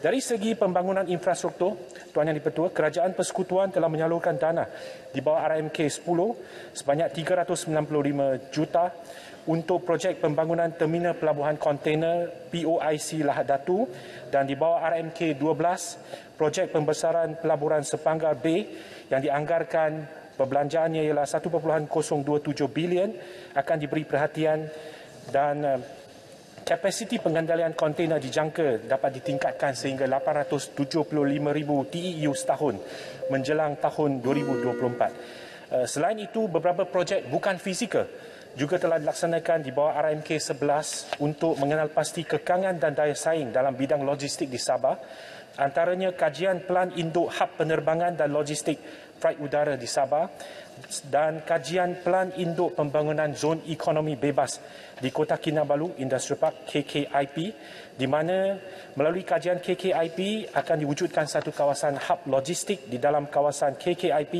Dari segi pembangunan infrastruktur, Tuan Yang Dipertua, Kerajaan Persekutuan telah menyalurkan dana di bawah RMK 10 sebanyak 395 juta untuk projek pembangunan terminal pelabuhan kontena POIC Lahad Datu dan di bawah RMK 12 projek pembesaran pelaburan Sepanggar Bay yang dianggarkan perbelanjaannya ialah 1.027 bilion akan diberi perhatian dan eh, kapasiti pengendalian kontena dijangka dapat ditingkatkan sehingga 875,000 TEU setahun menjelang tahun 2024. Eh, selain itu, beberapa projek bukan fizikal juga telah dilaksanakan di bawah RMK 11 untuk mengenal pasti kekangan dan daya saing dalam bidang logistik di Sabah. Antaranya kajian plan induk hub penerbangan dan logistik flight udara di Sabah dan kajian plan induk pembangunan zon ekonomi bebas di Kota Kinabalu Industrial Park KKIP di mana melalui kajian KKIP akan diwujudkan satu kawasan hub logistik di dalam kawasan KKIP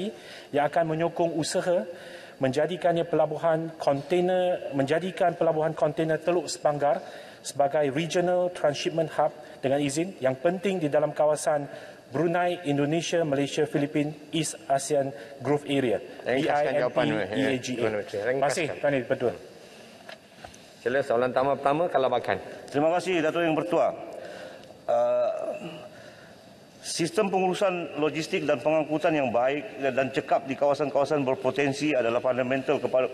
yang akan menyokong usaha menjadikannya pelabuhan kontainer menjadikan pelabuhan kontainer Teluk Sepanggar sebagai regional transshipment hub dengan izin yang penting di dalam kawasan Brunei, Indonesia, Malaysia, Filipin, East ASEAN Growth Area. BIMP-EAGA. Terima kasih, Tuan Ini Betul. Sila soalan pertama pertama Kalabakan. Terima kasih Datuk Yang Bertua. Uh, sistem pengurusan logistik dan pengangkutan yang baik dan cekap di kawasan-kawasan berpotensi adalah fundamental kepada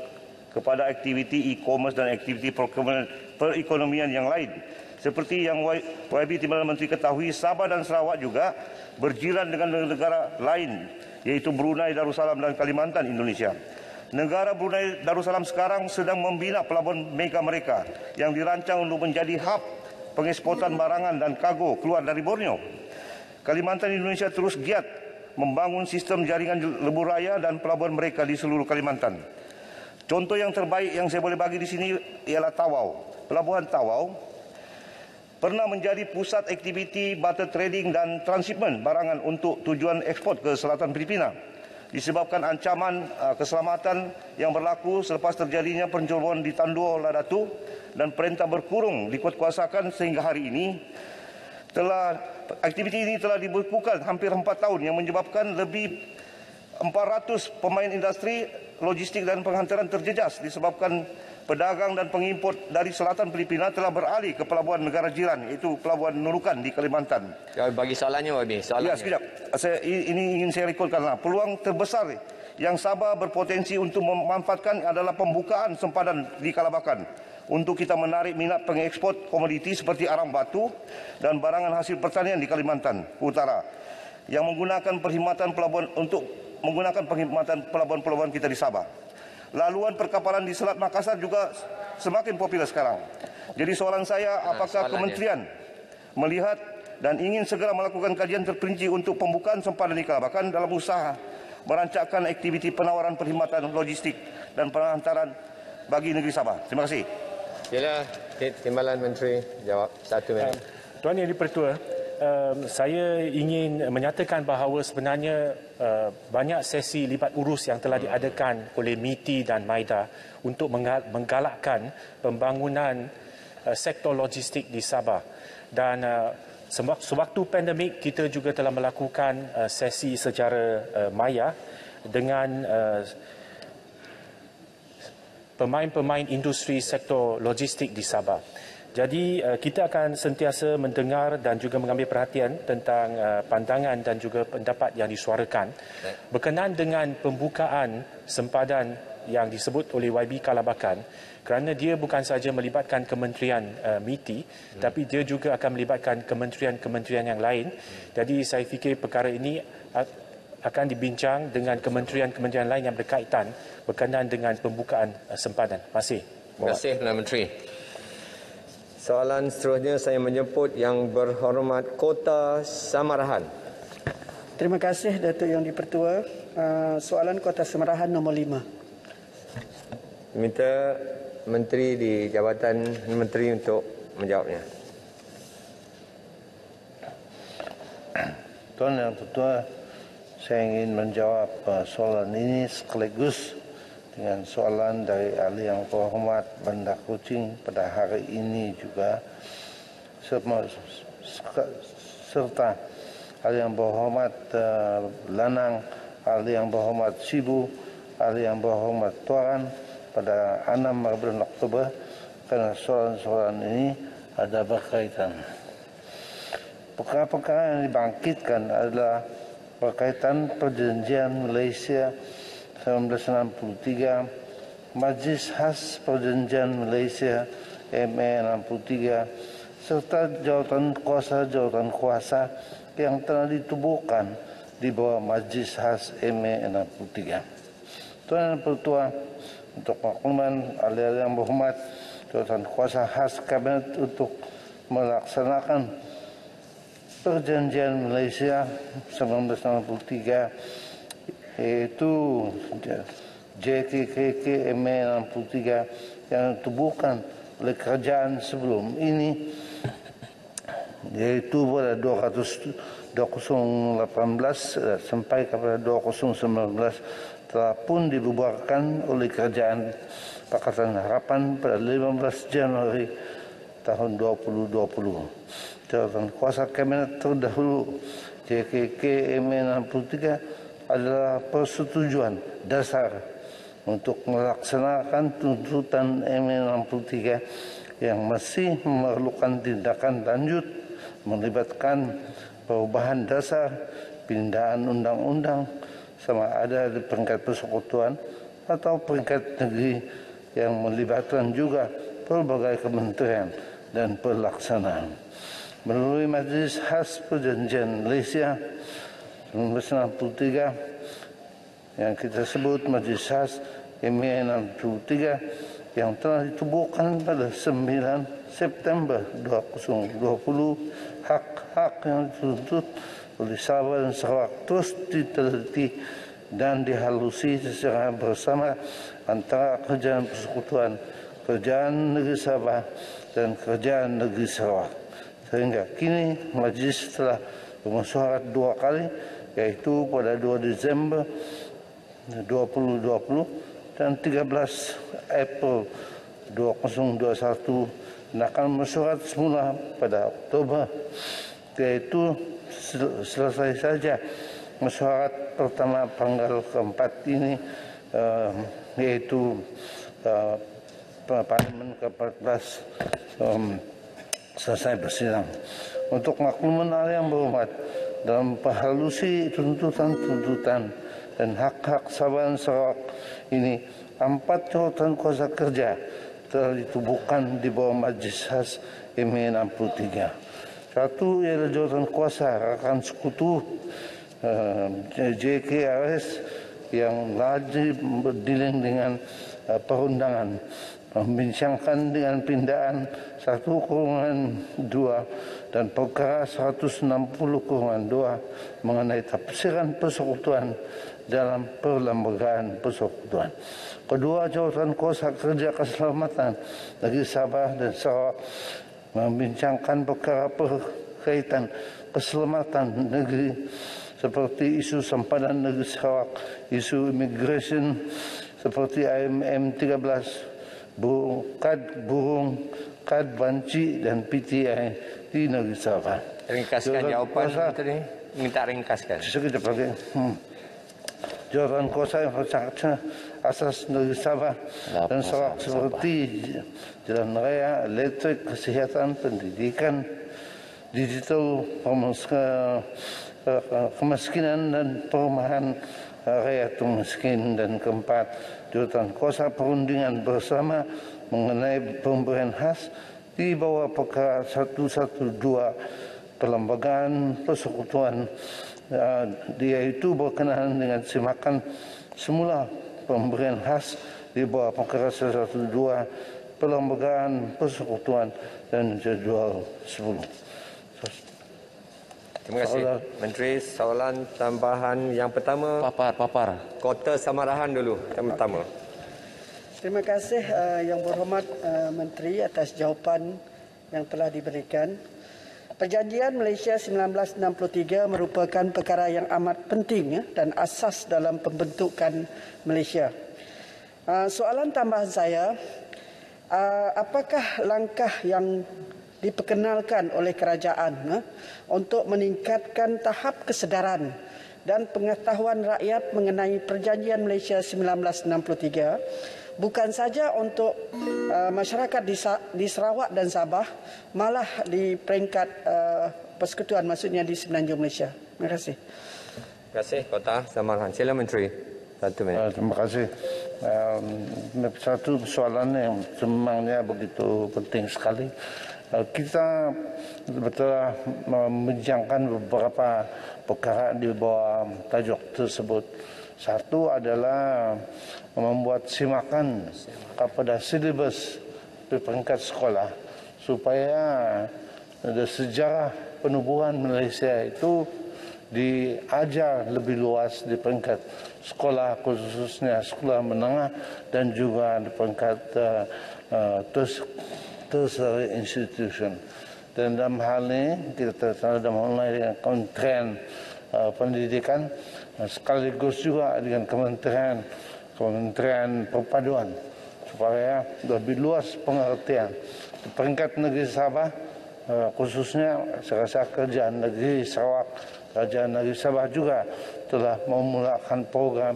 kepada aktiviti e-commerce dan aktiviti perekonomian yang lain. Seperti yang YB Timbalan Menteri ketahui, Sabah dan Sarawak juga berjiran dengan negara lain yaitu Brunei Darussalam dan Kalimantan Indonesia. Negara Brunei Darussalam sekarang sedang membina pelabuhan mega mereka yang dirancang untuk menjadi hub pengeksportan barangan dan kargo keluar dari Borneo. Kalimantan Indonesia terus giat membangun sistem jaringan lebuh raya dan pelabuhan mereka di seluruh Kalimantan. Contoh yang terbaik yang saya boleh bagi di sini ialah Tawau. Pelabuhan Tawau pernah menjadi pusat aktiviti barter trading dan transshipment barangan untuk tujuan ekspor ke selatan Filipina disebabkan ancaman uh, keselamatan yang berlaku selepas terjadinya penjualan di Tanduo Ladatu dan perintah berkurung dikuatkuasakan sehingga hari ini telah aktiviti ini telah dibekukan hampir 4 tahun yang menyebabkan lebih 400 pemain industri logistik dan penghantaran terjejas disebabkan pedagang dan pengimport dari selatan Filipina telah beralih ke pelabuhan negara jiran iaitu pelabuhan Nurukan di Kalimantan. Ya, bagi soalannya Wabi, soalannya. Ya, sekejap. Saya ini ingin saya rekodkanlah peluang terbesar yang Sabah berpotensi untuk memanfaatkan adalah pembukaan sempadan di Kalabakan untuk kita menarik minat pengekspor komoditi seperti arang batu dan barangan hasil pertanian di Kalimantan Utara yang menggunakan perkhidmatan pelabuhan untuk menggunakan perkhidmatan pelabuhan-pelabuhan kita di Sabah laluan perkapalan di Selat Makassar juga semakin popular sekarang. Jadi soalan saya, ah, apakah kementerian melihat dan ingin segera melakukan kajian terperinci untuk pembukaan sempadan di Kelabakan dalam usaha merancangkan aktiviti penawaran perkhidmatan logistik dan penghantaran bagi negeri Sabah. Terima kasih. Bila Timbalan Menteri jawab satu minit. Tuan Yang Dipertua, um, saya ingin menyatakan bahawa sebenarnya uh, banyak sesi libat urus yang telah diadakan oleh MITI dan MAIDA untuk menggalakkan pembangunan uh, sektor logistik di Sabah. Dan uh, sewaktu pandemik kita juga telah melakukan uh, sesi secara uh, maya dengan uh, pemain-pemain industri sektor logistik di Sabah. Jadi uh, kita akan sentiasa mendengar dan juga mengambil perhatian tentang uh, pandangan dan juga pendapat yang disuarakan berkenaan dengan pembukaan sempadan yang disebut oleh YB Kalabakan kerana dia bukan saja melibatkan kementerian uh, MITI hmm. tapi dia juga akan melibatkan kementerian-kementerian yang lain. Hmm. Jadi saya fikir perkara ini uh, akan dibincang dengan kementerian-kementerian lain yang berkaitan berkenaan dengan pembukaan uh, sempadan. Terima kasih. Terima kasih Perdana Menteri. Soalan seterusnya saya menjemput yang berhormat Kota Samarahan. Terima kasih Datuk Yang Dipertua. Uh, soalan Kota Samarahan nombor lima. Minta Menteri di Jabatan Menteri untuk menjawabnya. Tuan Yang Tertua, saya ingin menjawab uh, soalan ini sekaligus dengan soalan dari ahli yang berhormat Bandar Kucing pada hari ini juga serta ahli yang berhormat uh, Lanang, ahli yang berhormat Sibu, ahli yang berhormat Tuan pada 6 bulan Oktober kerana soalan-soalan ini ada berkaitan. Perkara-perkara yang dibangkitkan adalah berkaitan perjanjian Malaysia 1963, Majlis Khas Perjanjian Malaysia MA 63 serta jawatan kuasa-jawatan kuasa yang telah ditubuhkan di bawah Majlis Khas MA 63. Tuan dan Pertua, untuk makluman ahli-ahli yang berhormat, jawatan kuasa khas kabinet untuk melaksanakan Perjanjian Malaysia 1963 yaitu JKKK MA 63 yang ditubuhkan oleh kerajaan sebelum ini yaitu pada 200 2018 sampai kepada 2019 telah pun dibubarkan oleh kerajaan Pakatan Harapan pada 15 Januari tahun 2020. Jawatan kuasa kabinet terdahulu JKK MA 63 adalah persetujuan dasar untuk melaksanakan tuntutan MA63 yang masih memerlukan tindakan lanjut melibatkan perubahan dasar, pindahan undang-undang sama ada di peringkat persekutuan atau peringkat negeri yang melibatkan juga pelbagai kementerian dan pelaksanaan. Melalui Majlis Khas Perjanjian Malaysia 1963 yang kita sebut Majlis Khas MA 63 yang telah ditubuhkan pada 9 September 2020 hak-hak yang dituntut oleh Sabah dan Sarawak terus diteliti dan dihalusi secara bersama antara kerajaan persekutuan, kerajaan negeri Sabah dan kerajaan negeri Sarawak. Sehingga kini majlis telah bermusyawarah dua kali yaitu pada 2 Disember 2020 dan 13 April 2021 dan akan mesyuarat semula pada Oktober yaitu selesai saja mesyuarat pertama tanggal keempat ini uh, yaitu uh, Parlimen ke-14 um, selesai bersidang. Untuk makluman yang berhormat, dalam perhalusi tuntutan-tuntutan dan hak-hak Sabahan Sarawak ini empat jawatan kuasa kerja telah ditubuhkan di bawah Majlis Khas MA 63. Satu ialah jawatan kuasa rakan sekutu eh, JKRS yang lagi berdiling dengan uh, perundangan membincangkan dengan kurungan dua dan perkara 160 kurungan dua mengenai tafsiran persekutuan dalam perlembagaan persekutuan. Kedua jawatan kuasa kerja keselamatan negeri Sabah dan Sarawak membincangkan perkara berkaitan keselamatan negeri seperti isu sempadan negeri Sarawak, isu immigration seperti IMM 13, burung, kad burung, kad banci dan PTI di negeri Sabah. Ringkaskan jawapan kuasa, tadi. Minta ringkaskan. Sekejap lagi. Hmm. jawatan kuasa infrastruktur asas negeri Sabah dan Sarawak seperti jalan raya, elektrik, kesihatan, pendidikan, digital, kemiskinan dan perumahan rakyat miskin dan keempat jawatan kuasa perundingan bersama mengenai pemberian khas di bawah perkara 112 perlembagaan persekutuan dia itu berkenaan dengan simakan semula pemberian khas di bawah perkara 112 perlembagaan persekutuan dan jadual 10. Terima kasih. Soalan. Menteri, soalan tambahan yang pertama. Papar, papar. Kota Samarahan dulu, yang pertama. Terima kasih uh, Yang Berhormat uh, Menteri atas jawapan yang telah diberikan. Perjanjian Malaysia 1963 merupakan perkara yang amat penting ya, dan asas dalam pembentukan Malaysia. Uh, soalan tambahan saya, uh, apakah langkah yang diperkenalkan oleh kerajaan uh, untuk meningkatkan tahap kesedaran dan pengetahuan rakyat mengenai Perjanjian Malaysia 1963 bukan saja untuk uh, masyarakat di, di Sarawak dan Sabah, malah di peringkat uh, persekutuan, maksudnya di Semenanjung Malaysia. Terima kasih. Terima kasih, Kota Samaran. Sila Menteri. Satu minit. Uh, terima kasih. Um, satu soalan yang semangnya begitu penting sekali. Uh, kita betul membincangkan beberapa perkara di bawah tajuk tersebut. Satu adalah membuat simakan kepada silibus di peringkat sekolah supaya ada sejarah penubuhan Malaysia itu diajar lebih luas di peringkat sekolah khususnya sekolah menengah dan juga di peringkat uh, uh, tertiary institution. Dan dalam hal ini kita telah mulai dengan kementerian uh, pendidikan sekaligus juga dengan kementerian Kementerian Perpaduan. Supaya lebih luas pengertian. Di peringkat negeri Sabah eh, khususnya saya rasa kerajaan negeri Sarawak kerajaan negeri Sabah juga telah memulakan program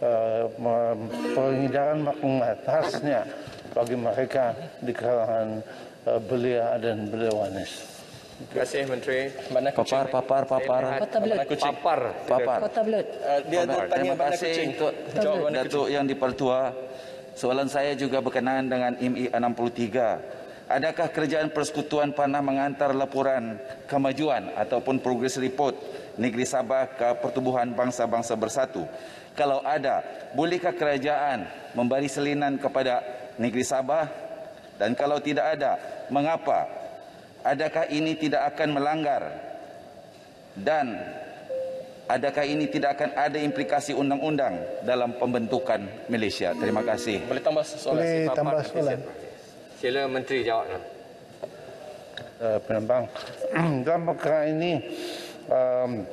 uh, pengedaran maklumat khasnya bagi mereka di kalangan uh, belia dan beliawanis. Terima kasih Menteri. Mana papar, papar, papar. Kota Belut. Papar. Papar. Kota Belut. Uh, dia papar. tanya Terima kasih untuk jawapan Datuk yang dipertua. Soalan saya juga berkenaan dengan MI 63. Adakah kerajaan persekutuan pernah mengantar laporan kemajuan ataupun progress report negeri Sabah ke pertubuhan bangsa-bangsa bersatu? Kalau ada, bolehkah kerajaan memberi selinan kepada negeri Sabah? Dan kalau tidak ada, mengapa? Adakah ini tidak akan melanggar? Dan adakah ini tidak akan ada implikasi undang-undang dalam pembentukan Malaysia? Terima kasih. Boleh tambah soalan? Boleh tambah soalan. Sila menteri jawab uh, penambang dalam perkara ini um,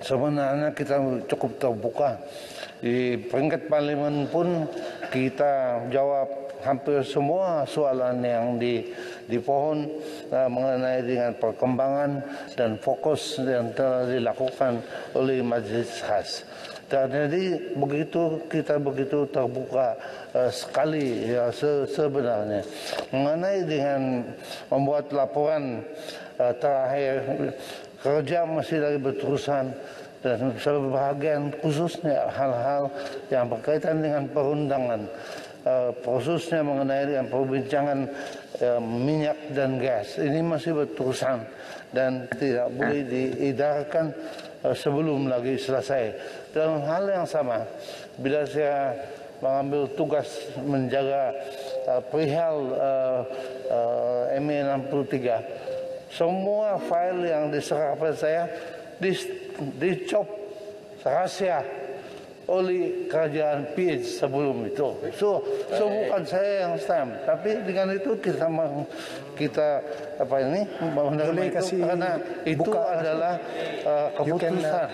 sebenarnya kita cukup terbuka. Di peringkat parlimen pun kita jawab hampir semua soalan yang di di pohon uh, mengenai dengan perkembangan dan fokus yang telah dilakukan oleh majlis khas. Dan jadi begitu kita begitu terbuka uh, sekali ya se sebenarnya mengenai dengan membuat laporan uh, terakhir kerja masih lagi berterusan dan sebahagian khususnya hal-hal yang berkaitan dengan perundangan uh, khususnya mengenai dengan perbincangan uh, minyak dan gas ini masih berterusan dan tidak boleh diedarkan uh, sebelum lagi selesai. Dalam hal yang sama, bila saya mengambil tugas menjaga perihal uh, uh, MA 63, semua file yang diserahkan saya dicop rahasia oleh kerajaan PH sebelum itu. So, so bukan saya yang stamp, tapi dengan itu kita kita apa ini menerima itu kasih karena itu buka, adalah uh, keputusan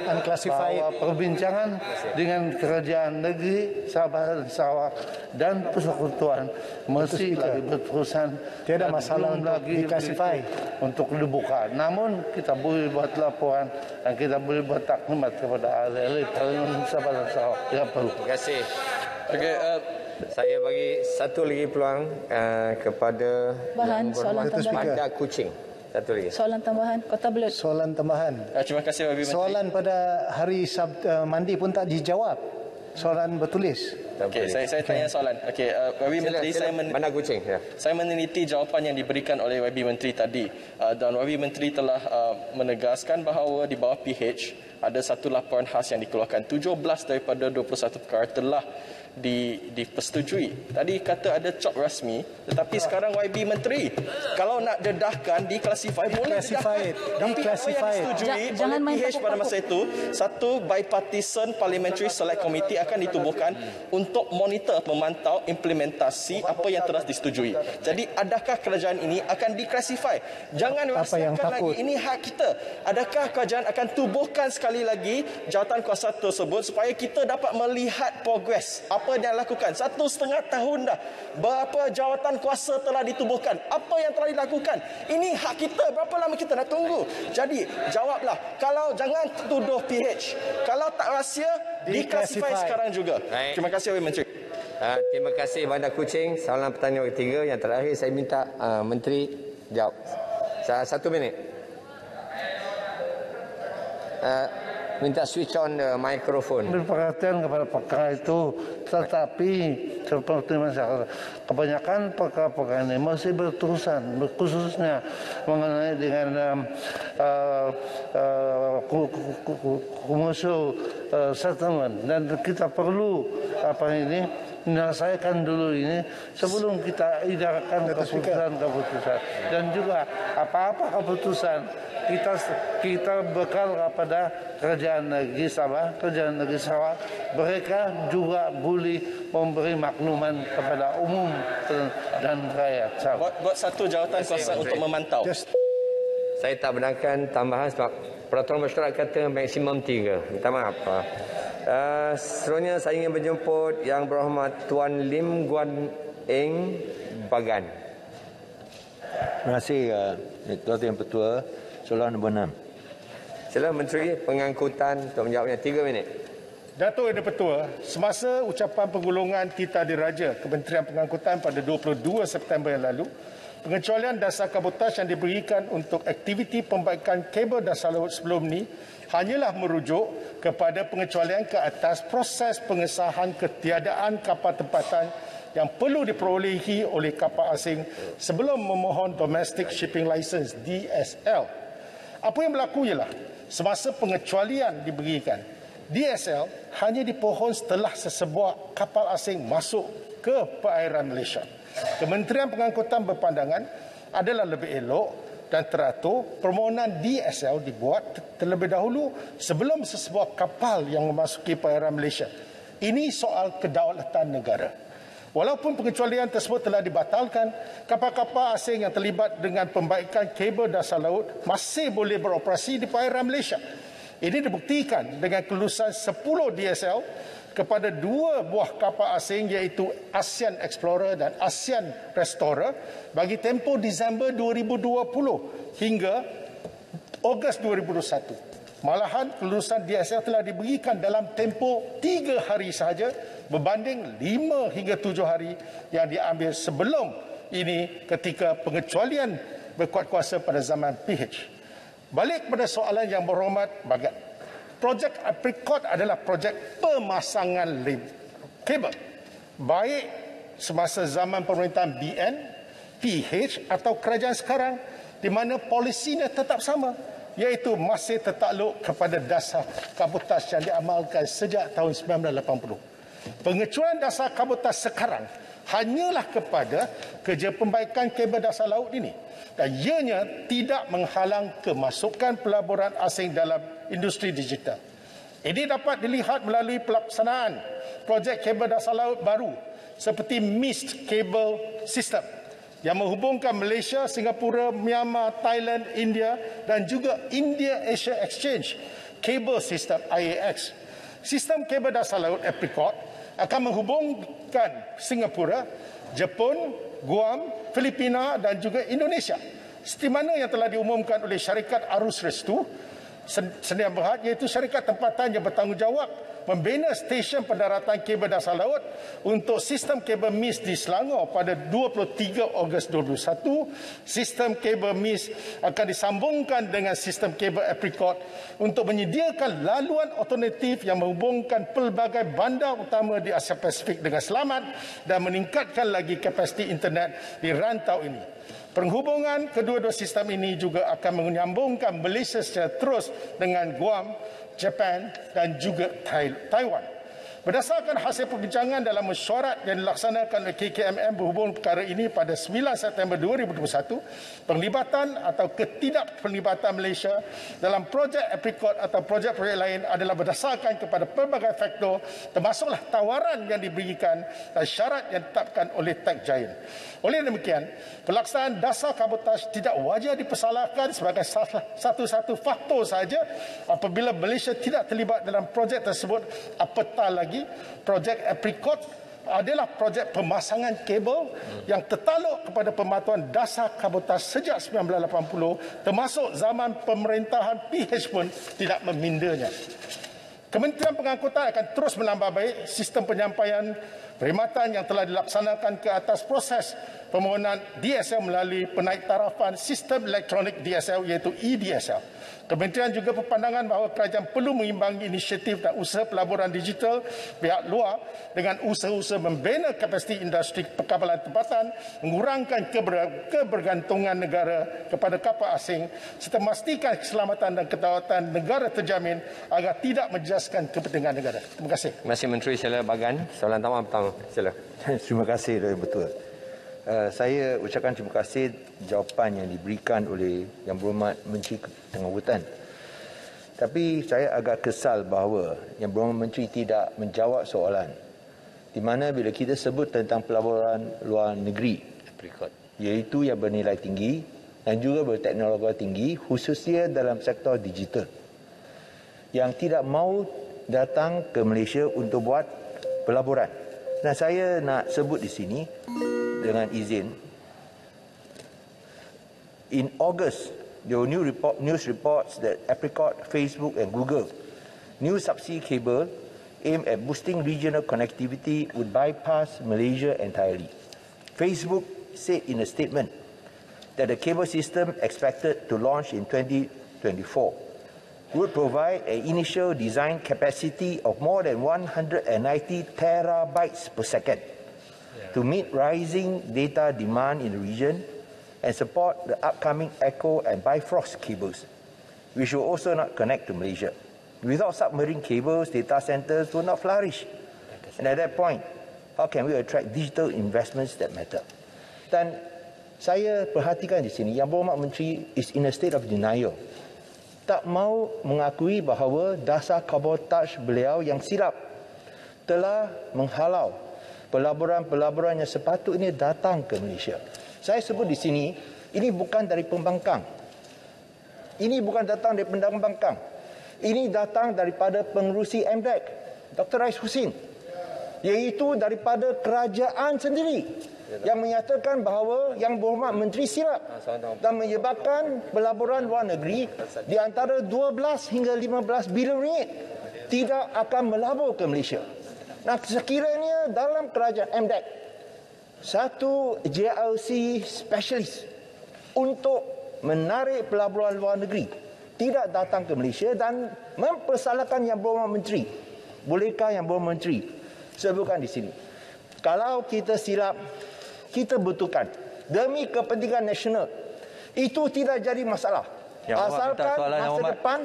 bahwa perbincangan dengan kerajaan negeri Sabah dan Sarawak dan persekutuan mesti lagi berterusan tidak masalah lagi diklasifikasi untuk dibuka. Namun kita boleh buat laporan dan kita boleh buat taklimat kepada ahli-ahli Sabah dan Sarawak yang perlu. Terima kasih. Okey, uh, saya bagi satu lagi peluang uh, kepada Bahan, soalan tambahan. Bandar Kuching. Satu lagi. Soalan tambahan Kota Belud. Soalan tambahan. Terima kasih Wabi Menteri. Soalan pada hari Sabtu uh, mandi pun tak dijawab. Soalan bertulis. Okey, saya saya tanya soalan. Okey, uh, Wabi Sila, Menteri sila. saya men- Bandar Kuching. Ya. Saya meneliti jawapan yang diberikan oleh Wabi Menteri tadi uh, dan Wabi Menteri telah uh, menegaskan bahawa di bawah PH ada satu laporan khas yang dikeluarkan 17 daripada 21 perkara telah di dipersetujui. Tadi kata ada cop rasmi tetapi sekarang YB Menteri kalau nak dedahkan diklasifikasi boleh dedahkan. Tapi apa yang disetujui jangan main oleh PH pada masa itu satu bipartisan parliamentary select committee akan ditubuhkan untuk monitor memantau implementasi apa yang telah disetujui. Jadi adakah kerajaan ini akan diklasifikasi? Jangan Apa yang rahsiakan lagi takut? ini hak kita. Adakah kerajaan akan tubuhkan sekali lagi jawatan kuasa tersebut supaya kita dapat melihat progres apa yang dilakukan. Satu setengah tahun dah. Berapa jawatan kuasa telah ditubuhkan? Apa yang telah dilakukan? Ini hak kita. Berapa lama kita nak tunggu? Jadi jawablah. Kalau jangan tuduh PH. Kalau tak rahsia, diklasifikasi sekarang juga. Baik. Terima kasih Wabi Menteri. Uh, terima kasih Bandar Kuching. Soalan pertanyaan ketiga yang terakhir saya minta uh, Menteri jawab. Sa- Satu minit. Uh, minta switch on the microphone. Berperhatian kepada perkara itu, tetapi seperti masyarakat, kebanyakan perkara-perkara ini masih berterusan, khususnya mengenai dengan um, uh, uh, uh, settlement dan kita perlu apa ini menyelesaikan dulu ini sebelum kita edarkan keputusan-keputusan dan juga apa-apa keputusan kita kita bekal kepada kerajaan negeri Sabah, kerajaan negeri Sarawak, mereka juga boleh memberi makluman kepada umum dan rakyat Sabah. Buat, buat satu jawatan kuasa untuk memantau. Saya tak benarkan tambahan sebab peraturan masyarakat kata maksimum tiga. Minta maaf. Uh, seterusnya saya ingin menjemput Yang Berhormat Tuan Lim Guan Eng Bagan. Terima kasih uh, Tuan Yang Pertua. Soalan nombor 6. Sila Menteri Pengangkutan untuk menjawabnya tiga minit. Datuk Yang Pertua, semasa ucapan penggulungan Tita Diraja Kementerian Pengangkutan pada 22 September yang lalu, pengecualian dasar kabotaj yang diberikan untuk aktiviti pembaikan kabel dasar laut sebelum ni hanyalah merujuk kepada pengecualian ke atas proses pengesahan ketiadaan kapal tempatan yang perlu diperolehi oleh kapal asing sebelum memohon Domestic Shipping License DSL. Apa yang berlaku ialah semasa pengecualian diberikan, DSL hanya dipohon setelah sesebuah kapal asing masuk ke perairan Malaysia. Kementerian Pengangkutan berpandangan adalah lebih elok dan teratur permohonan DSL dibuat terlebih dahulu sebelum sesebuah kapal yang memasuki perairan Malaysia. Ini soal kedaulatan negara. Walaupun pengecualian tersebut telah dibatalkan, kapal-kapal asing yang terlibat dengan pembaikan kabel dasar laut masih boleh beroperasi di perairan Malaysia. Ini dibuktikan dengan kelulusan 10 DSL kepada dua buah kapal asing iaitu ASEAN Explorer dan ASEAN Restorer bagi tempoh Disember 2020 hingga Ogos 2021. Malahan kelulusan DSL telah diberikan dalam tempoh tiga hari sahaja berbanding lima hingga tujuh hari yang diambil sebelum ini ketika pengecualian berkuat kuasa pada zaman PH. Balik kepada soalan yang berhormat bagat. Projek Apricot adalah projek pemasangan kabel. Baik semasa zaman pemerintahan BN, PH atau kerajaan sekarang di mana polisinya tetap sama iaitu masih tertakluk kepada dasar kabotaj yang diamalkan sejak tahun 1980. Pengecualian dasar kabotaj sekarang hanyalah kepada kerja pembaikan kabel dasar laut ini dan ianya tidak menghalang kemasukan pelaburan asing dalam industri digital. Ini dapat dilihat melalui pelaksanaan projek kabel dasar laut baru seperti MIST Cable System yang menghubungkan Malaysia, Singapura, Myanmar, Thailand, India dan juga India Asia Exchange Cable System IAX. Sistem kabel dasar laut Apricot akan menghubungkan Singapura, Jepun, Guam, Filipina dan juga Indonesia. Seperti mana yang telah diumumkan oleh syarikat Arus Restu, Sedia Berhad iaitu syarikat tempatan yang bertanggungjawab membina stesen pendaratan kabel dasar laut untuk sistem kabel MIS di Selangor pada 23 Ogos 2021. Sistem kabel MIS akan disambungkan dengan sistem kabel apricot untuk menyediakan laluan alternatif yang menghubungkan pelbagai bandar utama di Asia Pasifik dengan selamat dan meningkatkan lagi kapasiti internet di rantau ini. Penghubungan kedua-dua sistem ini juga akan menyambungkan Malaysia secara terus dengan Guam, Jepun dan juga Taiwan. Berdasarkan hasil perbincangan dalam mesyuarat yang dilaksanakan oleh KKMM berhubung perkara ini pada 9 September 2021, penglibatan atau ketidakpenglibatan Malaysia dalam projek apricot atau projek-projek lain adalah berdasarkan kepada pelbagai faktor termasuklah tawaran yang diberikan dan syarat yang ditetapkan oleh Tech Giant. Oleh demikian, pelaksanaan dasar kabotaj tidak wajar dipersalahkan sebagai satu-satu faktor saja apabila Malaysia tidak terlibat dalam projek tersebut apatah lagi lagi projek apricot adalah projek pemasangan kabel yang tertaluk kepada pematuan dasar kabotaj sejak 1980 termasuk zaman pemerintahan PH pun tidak memindanya. Kementerian Pengangkutan akan terus menambah baik sistem penyampaian perkhidmatan yang telah dilaksanakan ke atas proses permohonan DSL melalui penaik tarafan sistem elektronik DSL iaitu EDSL. Kementerian juga berpandangan bahawa kerajaan perlu mengimbangi inisiatif dan usaha pelaburan digital pihak luar dengan usaha-usaha membina kapasiti industri perkapalan tempatan, mengurangkan kebergantungan negara kepada kapal asing serta memastikan keselamatan dan kedaulatan negara terjamin agar tidak menjejaskan kepentingan negara. Terima kasih. Terima kasih Menteri Sela Bagan. Soalan tamam pertama. Sila. Terima kasih, Betul. Uh, saya ucapkan terima kasih jawapan yang diberikan oleh Yang Berhormat Menteri Ketengahutan. Tapi saya agak kesal bahawa Yang Berhormat Menteri tidak menjawab soalan di mana bila kita sebut tentang pelaburan luar negeri iaitu yang bernilai tinggi dan juga berteknologi tinggi khususnya dalam sektor digital yang tidak mau datang ke Malaysia untuk buat pelaburan. Dan saya nak sebut di sini dengan izin in August there were new report, news reports that Apricot, Facebook and Google new subsea cable aimed at boosting regional connectivity would bypass Malaysia entirely. Facebook said in a statement that the cable system expected to launch in 2024 would provide an initial design capacity of more than 190 terabytes per second to meet rising data demand in the region and support the upcoming Echo and Bifrost cables, which will also not connect to Malaysia. Without submarine cables, data centers will not flourish. And at that point, how can we attract digital investments that matter? Dan saya perhatikan di sini, Yang Berhormat Menteri is in a state of denial. Tak mau mengakui bahawa dasar kabotaj beliau yang silap telah menghalau pelaburan-pelaburan yang sepatutnya datang ke Malaysia. Saya sebut di sini, ini bukan dari pembangkang. Ini bukan datang dari pembangkang. Ini datang daripada pengurusi MDEC, Dr. Rais Husin. Iaitu daripada kerajaan sendiri yang menyatakan bahawa yang berhormat menteri silap dan menyebabkan pelaburan luar negeri di antara 12 hingga 15 bilion ringgit tidak akan melabur ke Malaysia. Nah, sekiranya dalam kerajaan MDEC satu JLC specialist untuk menarik pelaburan luar negeri tidak datang ke Malaysia dan mempersalahkan yang berhormat menteri. Bolehkah yang berhormat menteri sebutkan di sini? Kalau kita silap, kita betulkan demi kepentingan nasional. Itu tidak jadi masalah. Yang Asalkan masa depan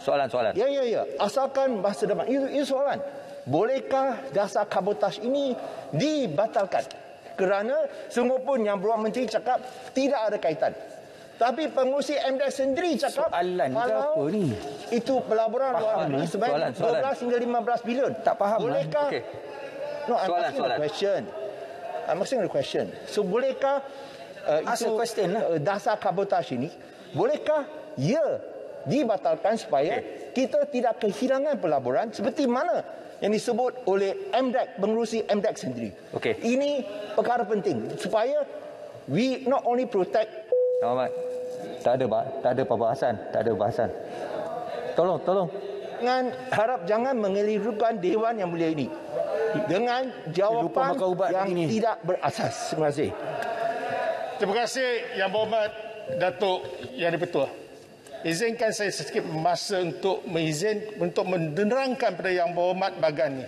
soalan-soalan. Ya ya ya, asalkan masa depan. Itu, itu soalan bolehkah dasar kabotaj ini dibatalkan? Kerana semua pun yang beruang menteri cakap tidak ada kaitan. Tapi pengurusi MDEC sendiri cakap soalan kalau apa ni? Itu pelaburan luar negeri sebanyak 12 hingga 15 bilion. Tak faham. Bolehkah? Okay. No, I'm soalan, asking soalan. a question. I'm asking a question. So bolehkah uh, Ask itu question lah. uh, dasar kabotaj ini bolehkah ya dibatalkan supaya okay. kita tidak kehilangan pelaburan seperti mana yang disebut oleh MDEC, pengurusi MDEC sendiri. Okey. Ini perkara penting supaya we not only protect Muhammad. Tak ada tak ada perbahasan, tak ada bahasan. Tolong, tolong. Dengan harap jangan mengelirukan Dewan yang mulia ini. Dengan jawapan yang ini. tidak berasas. Terima kasih. Terima kasih Yang Berhormat Datuk Yang Dipertua. Izinkan saya sedikit masa untuk mengizin untuk menerangkan pada Yang Berhormat Bagan ini.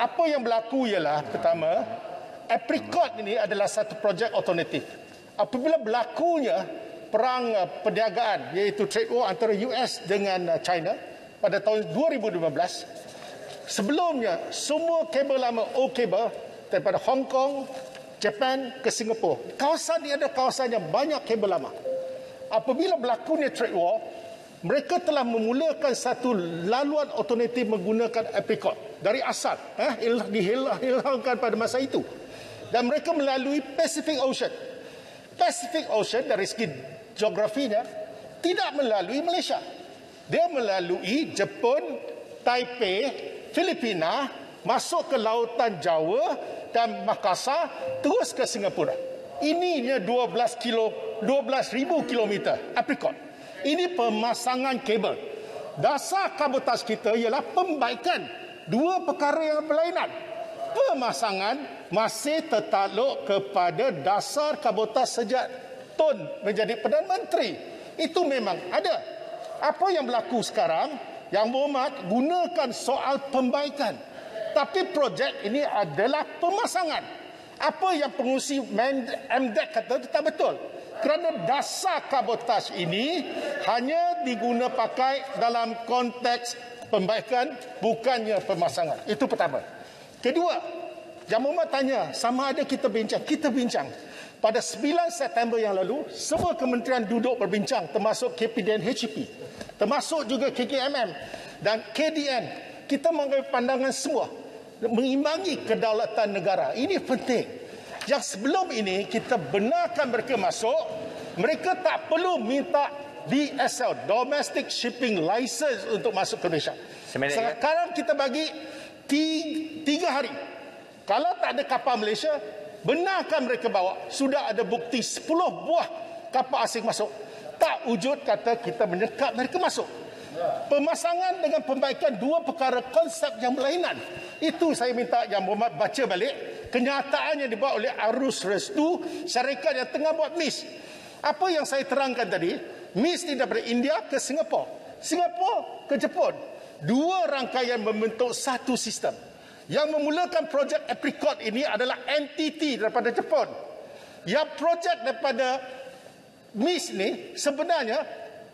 Apa yang berlaku ialah pertama, apricot ini adalah satu projek alternatif. Apabila berlakunya perang uh, perniagaan iaitu trade war antara US dengan uh, China pada tahun 2015, sebelumnya semua kabel lama O cable daripada Hong Kong, Japan ke Singapura. Kawasan ini ada kawasan yang banyak kabel lama. Apabila berlakunya trade war, mereka telah memulakan satu laluan alternatif menggunakan apricot dari asal eh, dihilangkan pada masa itu dan mereka melalui Pacific Ocean. Pacific Ocean dari segi geografinya tidak melalui Malaysia. Dia melalui Jepun, Taipei, Filipina, masuk ke lautan Jawa dan Makassar terus ke Singapura. Ininya 12 kilo 12,000 kilometer apricot. Ini pemasangan kabel. Dasar kabotaj kita ialah pembaikan dua perkara yang berlainan pemasangan masih tertakluk kepada dasar kabotaj sejak Tun menjadi Perdana Menteri. Itu memang ada. Apa yang berlaku sekarang, yang berhormat gunakan soal pembaikan. Tapi projek ini adalah pemasangan. Apa yang pengusi MDEC kata itu tak betul. Kerana dasar kabotaj ini hanya diguna pakai dalam konteks pembaikan bukannya pemasangan. Itu pertama. Kedua, Muhammad tanya, sama ada kita bincang? Kita bincang. Pada 9 September yang lalu, semua kementerian duduk berbincang termasuk KPDN HEP, termasuk juga KKMM dan KDN. Kita mengambil pandangan semua mengimbangi kedaulatan negara. Ini penting. Yang sebelum ini kita benarkan mereka masuk, mereka tak perlu minta DSL, Domestic Shipping License untuk masuk ke Malaysia. Sekarang kita bagi tiga hari kalau tak ada kapal Malaysia, benarkan mereka bawa. Sudah ada bukti 10 buah kapal asing masuk. Tak wujud kata kita menyekat mereka masuk. Pemasangan dengan pembaikan dua perkara konsep yang berlainan. Itu saya minta yang Muhammad baca balik. Kenyataan yang dibuat oleh Arus Restu, syarikat yang tengah buat MIS. Apa yang saya terangkan tadi, MIS ini daripada India ke Singapura. Singapura ke Jepun. Dua rangkaian membentuk satu sistem. Yang memulakan projek Apricot ini adalah NTT daripada Jepun. Yang projek daripada MIS ni sebenarnya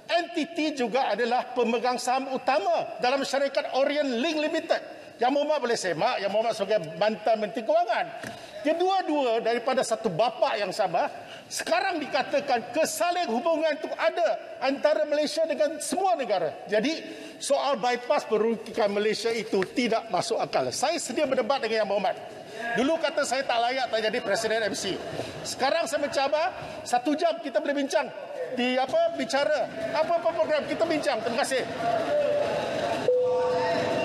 NTT juga adalah pemegang saham utama dalam syarikat Orient Link Limited. Yang Muhammad boleh semak, yang Muhammad sebagai bantan Menteri Kewangan. Kedua-dua daripada satu bapa yang sama, sekarang dikatakan kesaling hubungan itu ada antara Malaysia dengan semua negara. Jadi soal bypass peruntukan Malaysia itu tidak masuk akal. Saya sedia berdebat dengan Yang Berhormat. Dulu kata saya tak layak tak jadi Presiden MC. Sekarang saya mencabar satu jam kita boleh bincang di apa bicara apa-apa program kita bincang. Terima kasih.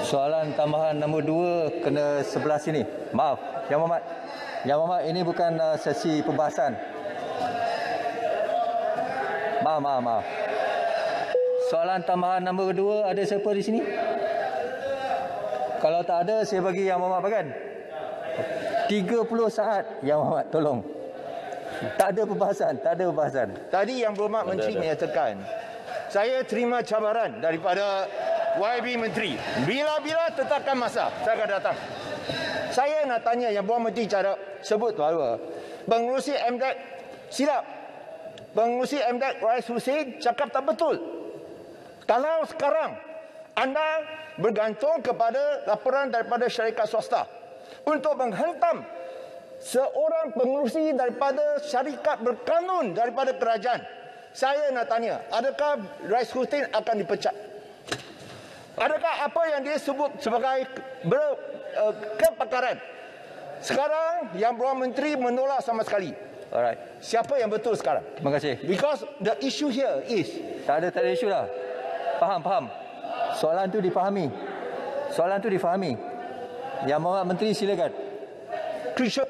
Soalan tambahan nombor dua kena sebelah sini. Maaf, Yang Berhormat. Yang Berhormat ini bukan uh, sesi pembahasan. Maaf, maaf, maaf. Soalan tambahan nombor dua, ada siapa di sini? Kalau tak ada, saya bagi Yang Muhammad Bagan. 30 saat Yang Muhammad, tolong. Tak ada pembahasan, tak ada pembahasan. Tadi Yang Berhormat Menteri menyatakan, saya terima cabaran daripada YB Menteri. Bila-bila tetapkan masa, saya akan datang. Saya nak tanya Yang Berhormat Menteri cara sebut bahawa pengurusi MDEC silap pengurusi MDEC Rais Hussein cakap tak betul. Kalau sekarang anda bergantung kepada laporan daripada syarikat swasta untuk menghentam seorang pengurusi daripada syarikat berkanun daripada kerajaan. Saya nak tanya, adakah Rais Hussein akan dipecat? Adakah apa yang dia sebut sebagai ber, uh, kepakaran? Sekarang yang Beruang Menteri menolak sama sekali. Alright. Siapa yang betul sekarang? Terima kasih. Because the issue here is tak ada tak ada isu lah. Faham, faham. Soalan tu dipahami. Soalan tu difahami. Yang Muhammad Menteri silakan. Krisha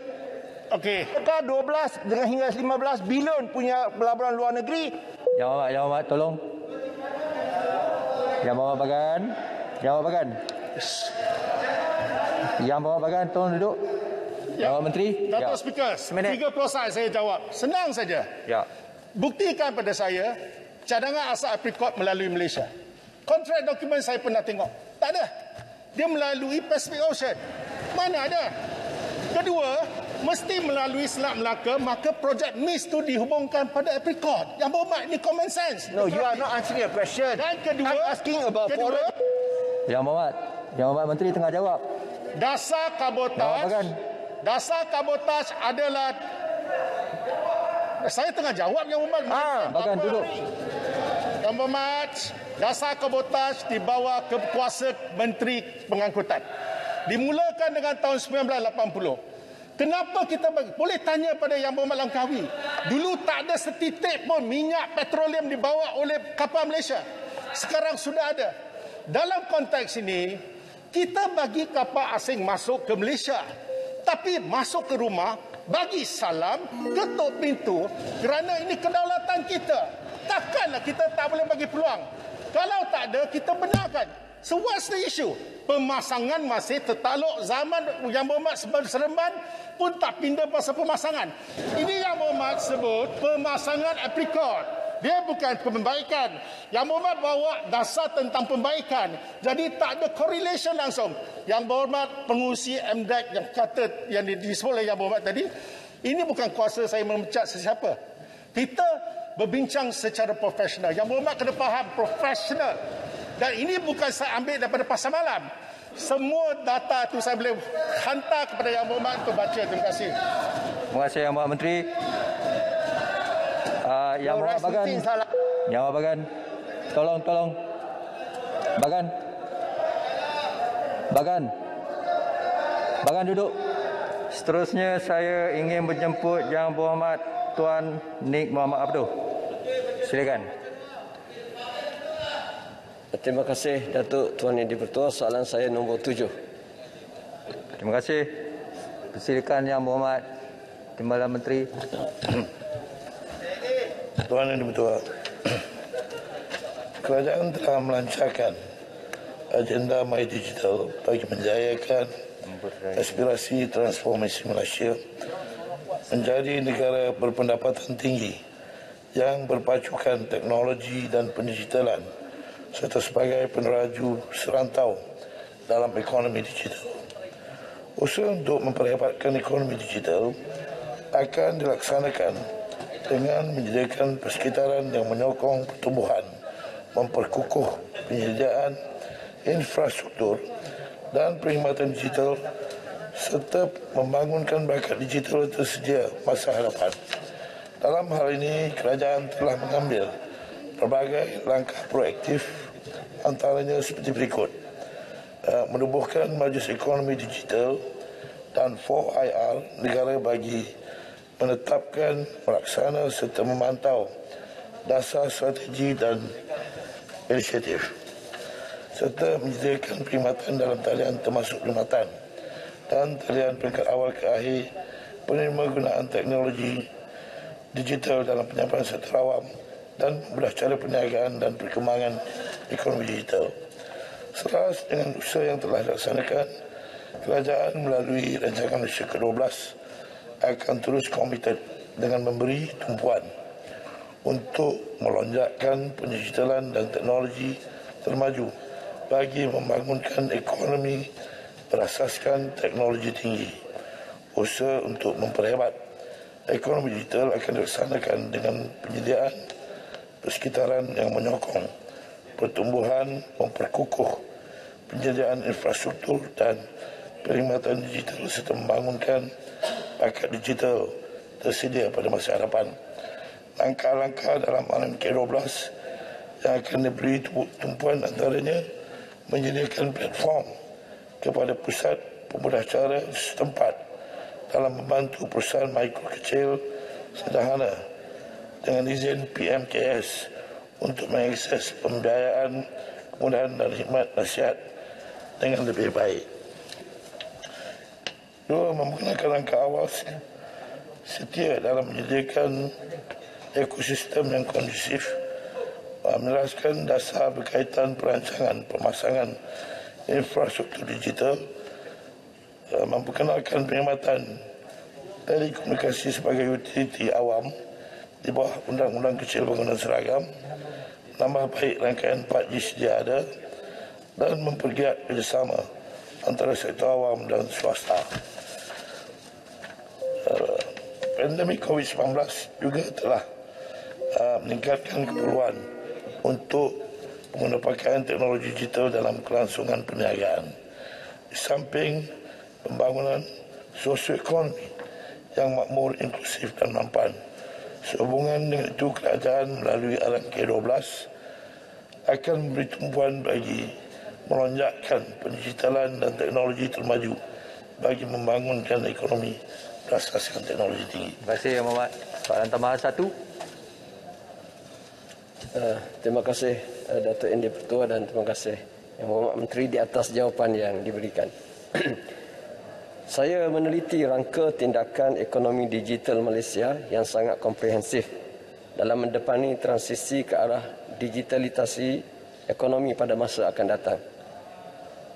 Okey. Apakah 12 dengan hingga 15 bilion punya pelaburan luar negeri? Yang Muhammad tolong. Yang bawa bagan. Yang bawa bagan. Yang bawa bagan tolong duduk. Ya. Bawa Menteri. Datuk ya. Speaker, tiga saat saya jawab. Senang saja. Ya. Buktikan pada saya cadangan asal apricot melalui Malaysia. Kontrak dokumen saya pernah tengok. Tak ada. Dia melalui Pacific Ocean. Mana ada? Kedua, mesti melalui Selat Melaka, maka projek MIS itu dihubungkan pada apricot. Yang berhormat, ini common sense. No, you are not answering a question. Dan kedua, I'm asking about kedua, foreign. Yang berhormat. Yang berhormat Menteri tengah jawab. Dasar kabotaj. Dasar kabotaj adalah saya tengah jawab yang berhormat. Ah, bagan duduk. Yang berhormat, dasar kabotaj di bawah kekuasa Menteri Pengangkutan. Dimulakan dengan tahun 1980. Kenapa kita bagi? Boleh tanya pada Yang Berhormat Langkawi. Dulu tak ada setitik pun minyak petroleum dibawa oleh kapal Malaysia. Sekarang sudah ada. Dalam konteks ini, kita bagi kapal asing masuk ke Malaysia. Tapi masuk ke rumah, bagi salam, ketuk pintu kerana ini kedaulatan kita. Takkanlah kita tak boleh bagi peluang. Kalau tak ada, kita benarkan. So what's the issue? Pemasangan masih tertaluk zaman yang berhormat Seremban pun tak pindah pasal pemasangan. Ini yang berhormat sebut pemasangan apricot. Dia bukan pembaikan. Yang berhormat bawa dasar tentang pembaikan. Jadi tak ada correlation langsung. Yang berhormat pengusi MDEC yang kata yang disebut oleh yang berhormat tadi. Ini bukan kuasa saya memecat sesiapa. Kita berbincang secara profesional. Yang berhormat kena faham profesional. Dan ini bukan saya ambil daripada pasar malam. Semua data itu saya boleh hantar kepada Yang Berhormat untuk baca. Terima kasih. Terima kasih Yang Berhormat Menteri. Uh, yang Berhormat Bagan. Yang Berhormat Bagan. Tolong, tolong. Bagan. Bagan. Bagan duduk. Seterusnya saya ingin menjemput Yang Berhormat Tuan Nik Muhammad Abdul. Silakan. Terima kasih Datuk Tuan Yang Dipertua. Soalan saya nombor tujuh. Terima kasih. Persilakan Yang Berhormat Timbalan Menteri. Tuan Yang Dipertua. Kerajaan telah melancarkan agenda My Digital bagi menjayakan aspirasi transformasi Malaysia menjadi negara berpendapatan tinggi yang berpacukan teknologi dan pendigitalan serta sebagai peneraju serantau dalam ekonomi digital. Usaha untuk memperhebatkan ekonomi digital akan dilaksanakan dengan menyediakan persekitaran yang menyokong pertumbuhan, memperkukuh penyediaan infrastruktur dan perkhidmatan digital serta membangunkan bakat digital tersedia masa hadapan. Dalam hal ini, kerajaan telah mengambil berbagai langkah proaktif antaranya seperti berikut. Uh, menubuhkan majlis ekonomi digital dan 4IR negara bagi menetapkan, melaksana serta memantau dasar strategi dan inisiatif serta menyediakan perkhidmatan dalam talian termasuk perkhidmatan dan talian peringkat awal ke akhir penerima gunaan teknologi digital dalam penyampaian sektor awam dan membelah cara perniagaan dan perkembangan ekonomi digital. Selaras dengan usaha yang telah dilaksanakan, kerajaan melalui rancangan Malaysia ke-12 akan terus komited dengan memberi tumpuan untuk melonjakkan pendigitalan dan teknologi termaju bagi membangunkan ekonomi berasaskan teknologi tinggi. Usaha untuk memperhebat ekonomi digital akan dilaksanakan dengan penyediaan persekitaran yang menyokong pertumbuhan, memperkukuh penyediaan infrastruktur dan perkhidmatan digital serta membangunkan paket digital tersedia pada masa hadapan. Langkah-langkah dalam alam K12 yang akan diberi tumpuan antaranya menyediakan platform kepada pusat pemudahacara setempat dalam membantu perusahaan mikro kecil sederhana dengan izin PMKS untuk mengakses pembiayaan kemudahan dan khidmat nasihat dengan lebih baik. Dua, menggunakan langkah awal setia dalam menyediakan ekosistem yang kondusif menjelaskan dasar berkaitan perancangan pemasangan infrastruktur digital uh, memperkenalkan perkhidmatan telekomunikasi sebagai utiliti awam di bawah Undang-Undang Kecil Bangunan Seragam, nama baik rangkaian 4G sedia ada dan mempergiat kerjasama antara sektor awam dan swasta. Uh, pandemik COVID-19 juga telah uh, meningkatkan keperluan untuk pengguna teknologi digital dalam kelangsungan perniagaan. Di samping pembangunan sosioekonomi yang makmur, inklusif dan mampan. Sehubungan dengan itu, kerajaan melalui arahan K12 akan memberi tumpuan bagi melonjakkan pendigitalan dan teknologi termaju bagi membangunkan ekonomi berasaskan teknologi tinggi. Terima kasih, Yang Muhammad. Soalan tambahan satu. Uh, terima kasih uh, Datuk Endi Pertua dan terima kasih Yang Muhammad Menteri di atas jawapan yang diberikan. Saya meneliti rangka tindakan ekonomi digital Malaysia yang sangat komprehensif dalam mendepani transisi ke arah digitalisasi ekonomi pada masa akan datang.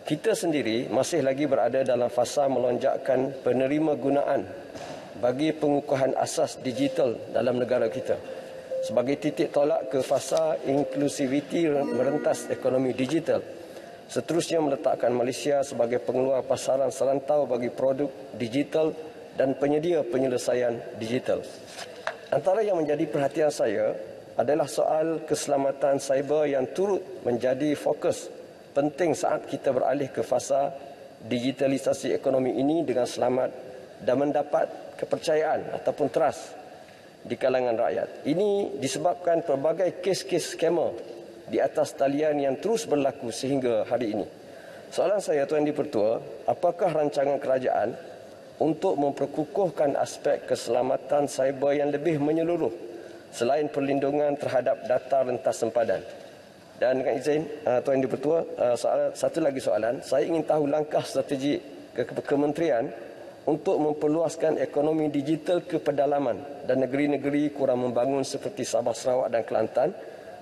Kita sendiri masih lagi berada dalam fasa melonjakkan penerima gunaan bagi pengukuhan asas digital dalam negara kita sebagai titik tolak ke fasa inklusiviti merentas ekonomi digital seterusnya meletakkan Malaysia sebagai pengeluar pasaran serantau bagi produk digital dan penyedia penyelesaian digital. Antara yang menjadi perhatian saya adalah soal keselamatan cyber yang turut menjadi fokus penting saat kita beralih ke fasa digitalisasi ekonomi ini dengan selamat dan mendapat kepercayaan ataupun trust di kalangan rakyat. Ini disebabkan pelbagai kes-kes skema di atas talian yang terus berlaku sehingga hari ini. Soalan saya Tuan Dipertua, apakah rancangan kerajaan untuk memperkukuhkan aspek keselamatan cyber yang lebih menyeluruh selain perlindungan terhadap data rentas sempadan? Dan dengan izin uh, Tuan Dipertua, uh, soalan, satu lagi soalan, saya ingin tahu langkah strategi ke kementerian untuk memperluaskan ekonomi digital ke pedalaman dan negeri-negeri kurang membangun seperti Sabah, Sarawak dan Kelantan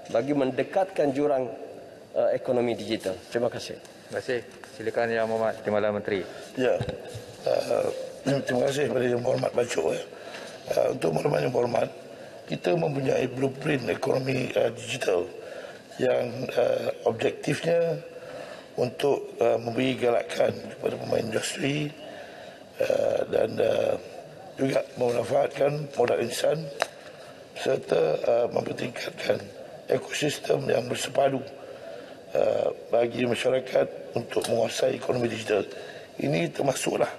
bagi mendekatkan jurang uh, ekonomi digital. Terima kasih. Terima kasih. Silakan Yang Muhammad Timbalan Menteri. Ya. Uh, terima kasih kepada Yang Muhammad Bacuk. Uh, untuk maklumat Yang Muhammad, kita mempunyai blueprint ekonomi uh, digital yang uh, objektifnya untuk uh, memberi galakan kepada pemain industri uh, dan uh, juga memanfaatkan modal insan serta uh, mempertingkatkan ekosistem yang bersepadu uh, bagi masyarakat untuk menguasai ekonomi digital. Ini termasuklah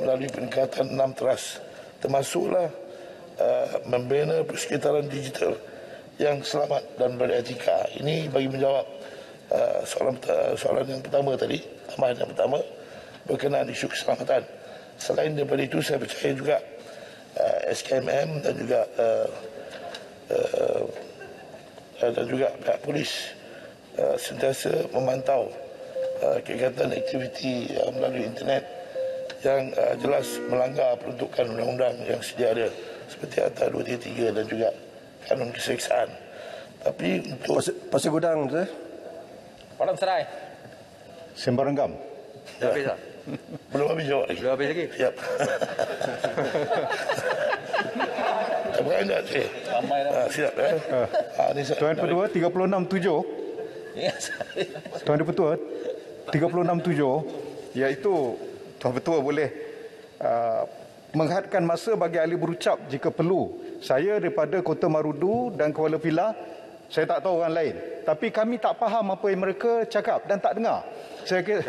melalui peningkatan enam teras, termasuklah uh, membina persekitaran digital yang selamat dan beretika. Ini bagi menjawab uh, soalan soalan yang pertama tadi, tambahan yang pertama berkenaan isu keselamatan. Selain daripada itu, saya percaya juga uh, SKMM dan juga uh, uh, dan juga pihak polis uh, sentiasa memantau uh, kegiatan aktiviti melalui internet yang jelas melanggar peruntukan undang-undang yang sedia ada seperti Akta 233 dan juga kanun keseksaan. Tapi untuk pasir, pasir gudang tu. Padang Serai. Sembarang Gam. Ya. Habis tak? Belum habis jawab lagi. Belum habis lagi? Siap. Tak beranjak saya. Ramai dah. Ha, siap eh. Uh, ha, ni Tuan Petua 367. Tuan Petua 367 iaitu Tuan Petua boleh uh, menghadkan masa bagi ahli berucap jika perlu. Saya daripada Kota Marudu dan Kuala Pilah saya tak tahu orang lain. Tapi kami tak faham apa yang mereka cakap dan tak dengar. Saya kira,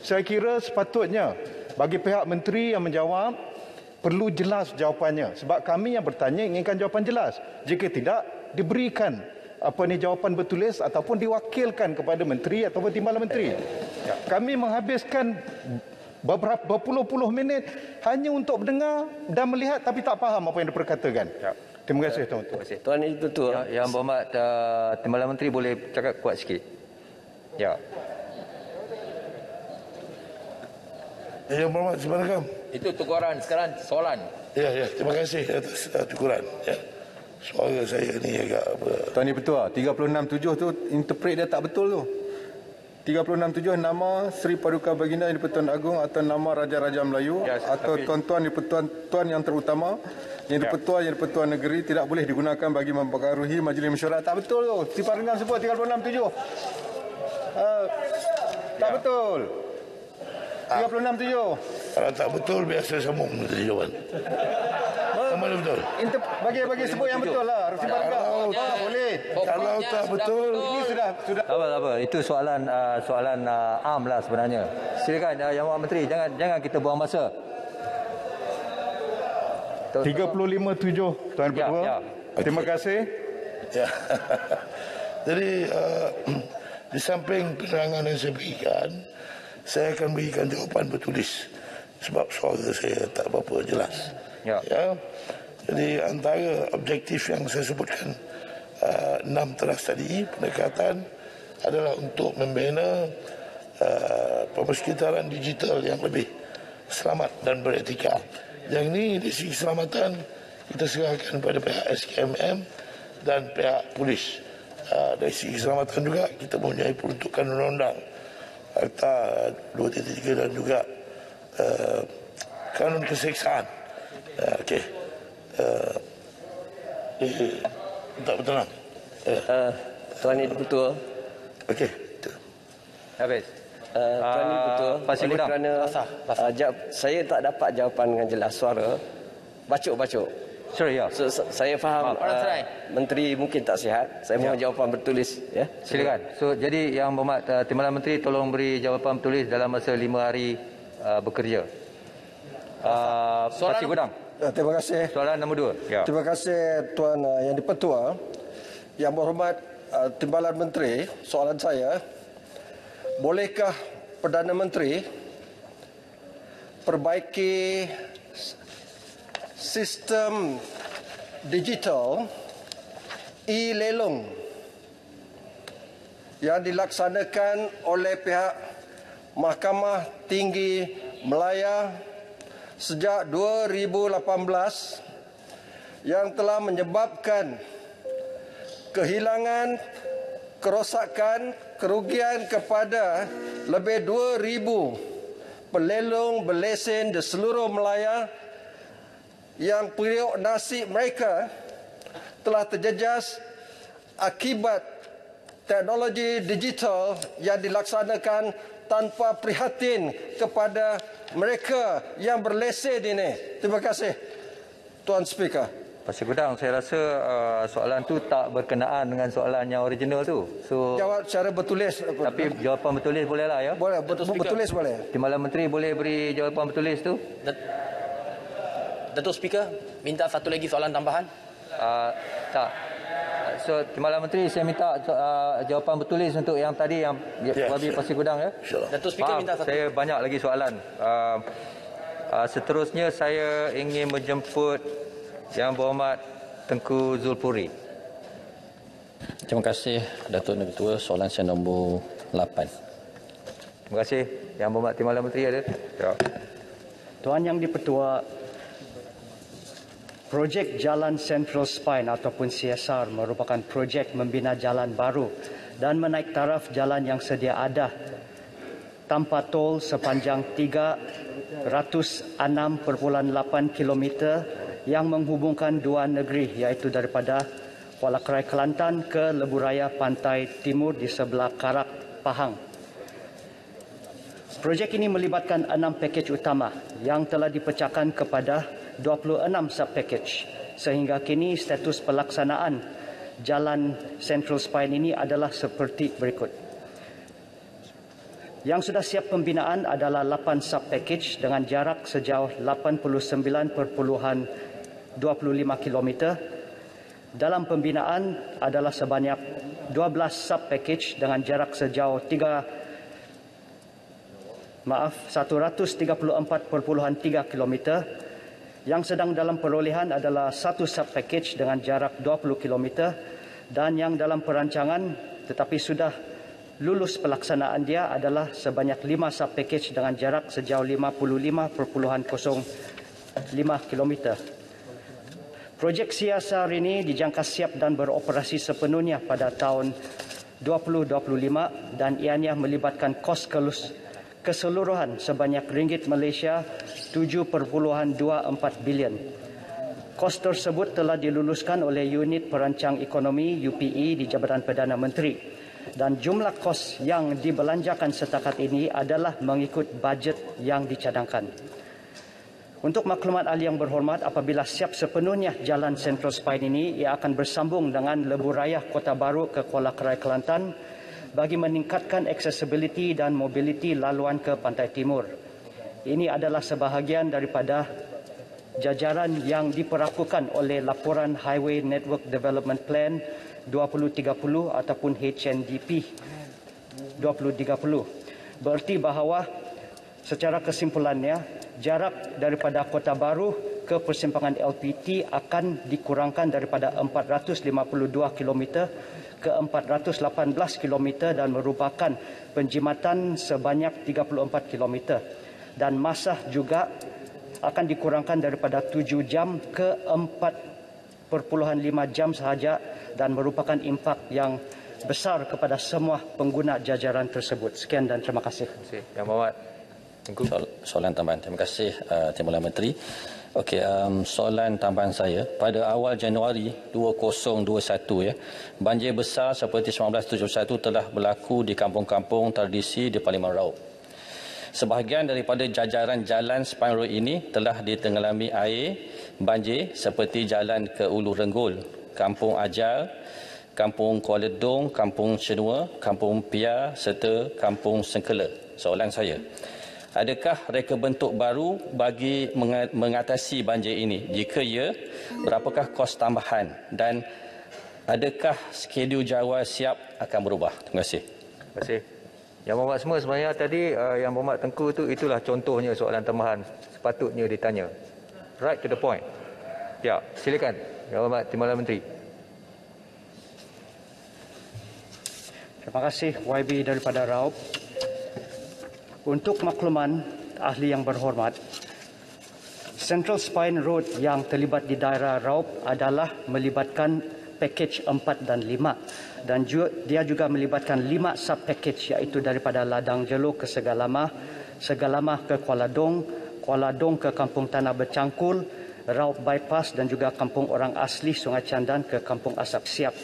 saya kira sepatutnya bagi pihak menteri yang menjawab perlu jelas jawapannya. Sebab kami yang bertanya inginkan jawapan jelas. Jika tidak diberikan apa ni jawapan bertulis ataupun diwakilkan kepada menteri ataupun timbalan menteri. Ya. kami menghabiskan beberapa berpuluh-puluh minit hanya untuk mendengar dan melihat tapi tak faham apa yang diperkatakan. Ya. terima kasih tuan terima kasih. Tuan itu tu. Yang, yang berhormat uh, timbalan menteri boleh cakap kuat sikit. Ya. Yang Berhormat Sebarangam. Itu tukuran sekarang soalan. Ya, ya. Terima kasih atas uh, tukuran. Ya. suara saya ni agak apa. Tuan Ketua, 367 tu interpret dia tak betul tu. 367 nama Sri Paduka Baginda Yang Dipertuan Agong atau nama Raja-Raja Melayu Ya, atau tapi- tuan-tuan Yang Dipertuan tuan yang terutama yang dipertua yang dipertua negeri tidak boleh digunakan bagi mempengaruhi majlis mesyuarat. Tak betul tu. Si Parlimen sebut 367. Uh, tak betul. 367. Kalau tak betul biasa sambung jawapan. Mana betul? Inter, bagi bagi sebut yang betul lah. Rusi Parga. Kalau tak boleh. Kalau tak betul, Ini sudah sudah apa, apa. Itu soalan uh, soalan uh, am lah sebenarnya. Silakan uh, Yang Muhammad Menteri, jangan jangan kita buang masa. 357 Tuan Ya, Ketua. ya. Terima kasih. Ya. Jadi uh, di samping penerangan yang saya berikan, saya akan berikan jawapan bertulis sebab suara saya tak berapa jelas. Ya. ya. Jadi antara objektif yang saya sebutkan uh, enam teras tadi pendekatan adalah untuk membina uh, pemersekitaran digital yang lebih selamat dan beretika. Yang ini dari segi keselamatan kita serahkan kepada pihak SKMM dan pihak polis. Uh, dari segi keselamatan juga kita mempunyai peruntukan undang-undang Akta 233 dan juga uh, kanun keseksaan. Uh, Okey. Uh, eh, tak betul lah. Uh, Tuan Ibu Ketua. Okey. Habis. Uh, Tuan Ibu Ketua, Pasir oleh kerana uh, jawab, saya tak dapat jawapan dengan jelas suara, bacuk-bacuk. Sorry, ya. So, so, saya faham Ah, uh. Menteri mungkin tak sihat. Saya mohon jawapan bertulis. Ya. Silakan. So jadi Yang Berhormat uh, Timbalan Menteri tolong beri jawapan bertulis dalam masa lima hari uh, bekerja. Uh, Soalan- Pasir Gudang. Ya, terima kasih. Soalan nombor dua. Ya. Terima kasih Tuan uh, Yang Dipertua. Yang berhormat uh, Timbalan Menteri, soalan saya, bolehkah Perdana Menteri perbaiki sistem digital e-lelong yang dilaksanakan oleh pihak Mahkamah Tinggi Melaya sejak 2018 yang telah menyebabkan kehilangan kerosakan kerugian kepada lebih 2000 pelelong berlesen di seluruh Melaya yang periuk nasib mereka telah terjejas akibat teknologi digital yang dilaksanakan tanpa prihatin kepada mereka yang berlesen ini. Terima kasih Tuan Speaker. Pasir Gudang, saya rasa uh, soalan tu tak berkenaan dengan soalan yang original tu. So Jawab secara bertulis. tapi jawapan bertulis boleh lah ya. Boleh, betul bertulis boleh. Timbalan Menteri boleh beri jawapan bertulis tu? Datuk Speaker, minta satu lagi soalan tambahan. Uh, tak. So Timbalan Menteri saya minta uh, jawapan bertulis untuk yang tadi yang Ya, Wabi sure. Pasir Gudang ya. Datuk Speaker Faham, minta satu. Saya banyak lagi soalan. Uh, uh, seterusnya saya ingin menjemput Yang Berhormat Tengku Zulpuri. Terima kasih Datuk Negeri Ketua. Soalan saya nombor 8. Terima kasih. Yang Berhormat Timbalan Menteri ada? Ya. Tuan Yang Dipertua, projek Jalan Central Spine ataupun CSR merupakan projek membina jalan baru dan menaik taraf jalan yang sedia ada tanpa tol sepanjang 306.8 km yang menghubungkan dua negeri iaitu daripada Kuala Kerai Kelantan ke Lebuh Raya Pantai Timur di sebelah Karak Pahang. Projek ini melibatkan enam pakej utama yang telah dipecahkan kepada 26 sub-pakej sehingga kini status pelaksanaan jalan Central Spine ini adalah seperti berikut. Yang sudah siap pembinaan adalah 8 sub-pakej dengan jarak sejauh 89.25 km. Dalam pembinaan adalah sebanyak 12 sub-pakej dengan jarak sejauh 3 maaf 134.3 km yang sedang dalam perolehan adalah satu sub package dengan jarak 20 km dan yang dalam perancangan tetapi sudah lulus pelaksanaan dia adalah sebanyak 5 sub package dengan jarak sejauh 55.05 km. Projek CSR ini dijangka siap dan beroperasi sepenuhnya pada tahun 2025 dan ianya melibatkan kos kelus keseluruhan sebanyak ringgit Malaysia 7.24 bilion. Kos tersebut telah diluluskan oleh Unit Perancang Ekonomi UPE di Jabatan Perdana Menteri dan jumlah kos yang dibelanjakan setakat ini adalah mengikut bajet yang dicadangkan. Untuk maklumat ahli yang berhormat, apabila siap sepenuhnya jalan Central Spine ini, ia akan bersambung dengan lebuh raya Kota Baru ke Kuala Kerai Kelantan bagi meningkatkan accessibility dan mobility laluan ke Pantai Timur. Ini adalah sebahagian daripada jajaran yang diperakukan oleh laporan Highway Network Development Plan 2030 ataupun HNDP 2030. Berarti bahawa secara kesimpulannya jarak daripada Kota Baru ke persimpangan LPT akan dikurangkan daripada 452 km ke 418 km dan merupakan penjimatan sebanyak 34 km dan masa juga akan dikurangkan daripada 7 jam ke 4.5 jam sahaja dan merupakan impak yang besar kepada semua pengguna jajaran tersebut. Sekian dan terima kasih. Terima kasih. Yang. Soal, soalan tambahan. Terima kasih uh, Timbalan Menteri. Okey, um, soalan tambahan saya. Pada awal Januari 2021 ya, banjir besar seperti 1971 telah berlaku di kampung-kampung tradisi di Parlimen Raub. Sebahagian daripada jajaran jalan Spine Road ini telah ditenggelami air banjir seperti jalan ke Ulu Renggul, Kampung Ajal, Kampung Kuala Dong, Kampung Chenua, Kampung Pia serta Kampung Sengkela. Soalan saya, adakah reka bentuk baru bagi mengatasi banjir ini? Jika ya, berapakah kos tambahan dan adakah skedul Jawa siap akan berubah? Terima kasih. Terima kasih. Yang Muhammad semua sebenarnya tadi uh, yang Muhammad Tengku itu itulah contohnya soalan tambahan sepatutnya ditanya. Right to the point. Ya, silakan. Yang Muhammad Timbalan Menteri. Terima kasih YB daripada Raup. Untuk makluman ahli yang berhormat, Central Spine Road yang terlibat di daerah Raup adalah melibatkan pakej 4 dan 5 dan juga, dia juga melibatkan 5 sub package iaitu daripada Ladang Jelo ke Segalama, Segalama ke Kuala Dong, Kuala Dong ke Kampung Tanah Bercangkul, Raup Bypass dan juga Kampung Orang Asli Sungai Candan ke Kampung Asap Siap.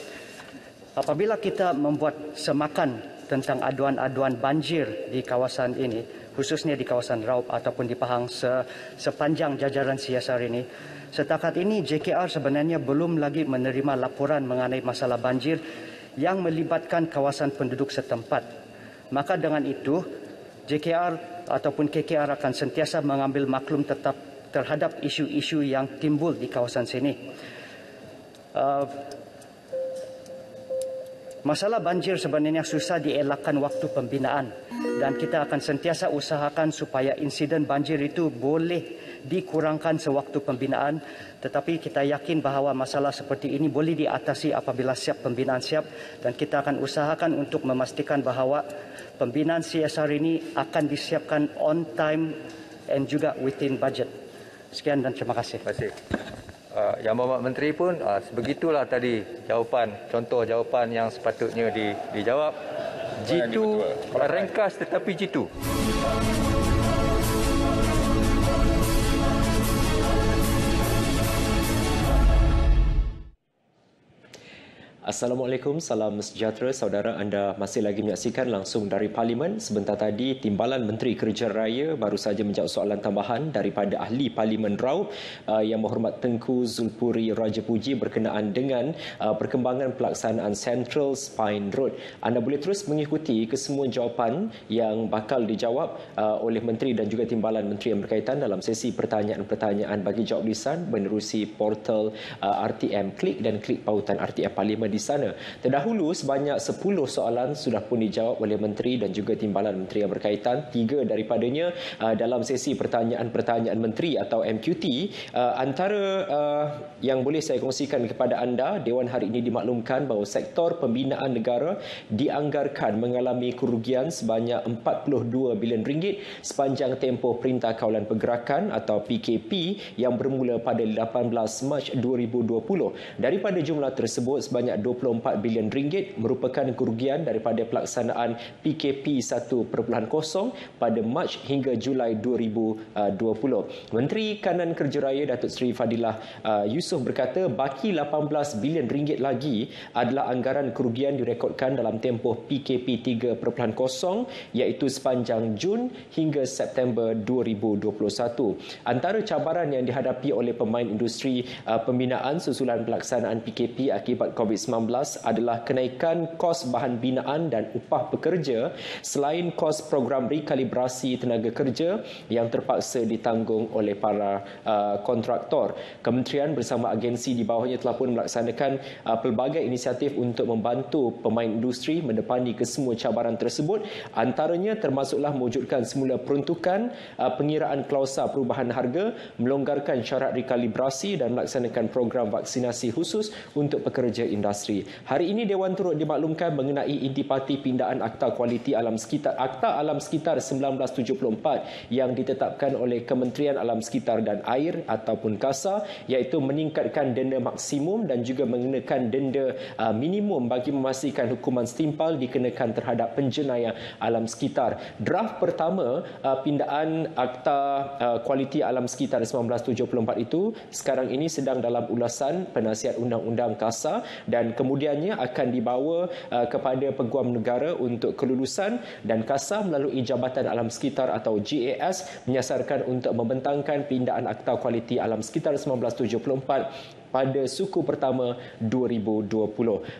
Apabila kita membuat semakan tentang aduan-aduan banjir di kawasan ini, khususnya di kawasan Raub ataupun di Pahang se sepanjang jajaran CSR ini. Setakat ini JKR sebenarnya belum lagi menerima laporan mengenai masalah banjir yang melibatkan kawasan penduduk setempat. Maka dengan itu, JKR ataupun KKR akan sentiasa mengambil maklum tetap terhadap isu-isu yang timbul di kawasan sini. Uh, Masalah banjir sebenarnya susah dielakkan waktu pembinaan dan kita akan sentiasa usahakan supaya insiden banjir itu boleh dikurangkan sewaktu pembinaan tetapi kita yakin bahawa masalah seperti ini boleh diatasi apabila siap pembinaan siap dan kita akan usahakan untuk memastikan bahawa pembinaan CSR ini akan disiapkan on time and juga within budget. Sekian dan terima kasih. Terima kasih. Uh, yang Bapak Menteri pun uh, sebegitulah tadi jawapan contoh jawapan yang sepatutnya di, dijawab. Jitu ringkas tetapi jitu Assalamualaikum, salam sejahtera saudara anda masih lagi menyaksikan langsung dari Parlimen. Sebentar tadi Timbalan Menteri Kerja Raya baru saja menjawab soalan tambahan daripada ahli Parlimen Rau uh, yang berhormat Tengku Zulpuri Raja Puji berkenaan dengan uh, perkembangan pelaksanaan Central Spine Road. Anda boleh terus mengikuti kesemua jawapan yang bakal dijawab uh, oleh Menteri dan juga Timbalan Menteri yang berkaitan dalam sesi pertanyaan-pertanyaan bagi jawab lisan menerusi portal uh, RTM. Klik dan klik pautan RTM Parlimen di sana. Terdahulu sebanyak 10 soalan sudah pun dijawab oleh menteri dan juga timbalan menteri yang berkaitan. Tiga daripadanya uh, dalam sesi pertanyaan-pertanyaan menteri atau MQT uh, antara uh, yang boleh saya kongsikan kepada anda Dewan hari ini dimaklumkan bahawa sektor pembinaan negara dianggarkan mengalami kerugian sebanyak 42 bilion ringgit sepanjang tempoh Perintah Kawalan Pergerakan atau PKP yang bermula pada 18 Mac 2020. Daripada jumlah tersebut sebanyak 24 bilion ringgit merupakan kerugian daripada pelaksanaan PKP 1.0 pada Mac hingga Julai 2020. Menteri Kanan Kerja Raya Datuk Seri Fadilah uh, Yusof berkata baki 18 bilion ringgit lagi adalah anggaran kerugian direkodkan dalam tempoh PKP 3.0 iaitu sepanjang Jun hingga September 2021. Antara cabaran yang dihadapi oleh pemain industri uh, pembinaan susulan pelaksanaan PKP akibat COVID-19 adalah kenaikan kos bahan binaan dan upah pekerja selain kos program rekalibrasi tenaga kerja yang terpaksa ditanggung oleh para uh, kontraktor. Kementerian bersama agensi di bawahnya telah pun melaksanakan uh, pelbagai inisiatif untuk membantu pemain industri mendepani kesemua cabaran tersebut antaranya termasuklah mewujudkan semula peruntukan uh, pengiraan klausa perubahan harga, melonggarkan syarat rekalibrasi dan melaksanakan program vaksinasi khusus untuk pekerja industri. Hari ini Dewan turut dimaklumkan mengenai intipati pindaan Akta Kualiti Alam Sekitar Akta Alam Sekitar 1974 yang ditetapkan oleh Kementerian Alam Sekitar dan Air ataupun KASA iaitu meningkatkan denda maksimum dan juga mengenakan denda uh, minimum bagi memastikan hukuman setimpal dikenakan terhadap penjenayah alam sekitar. Draft pertama uh, pindaan Akta uh, Kualiti Alam Sekitar 1974 itu sekarang ini sedang dalam ulasan penasihat undang-undang KASA dan kemudiannya akan dibawa uh, kepada Peguam Negara untuk kelulusan dan KASA melalui Jabatan Alam Sekitar atau GAS menyasarkan untuk membentangkan pindaan Akta Kualiti Alam Sekitar 1974 pada suku pertama 2020.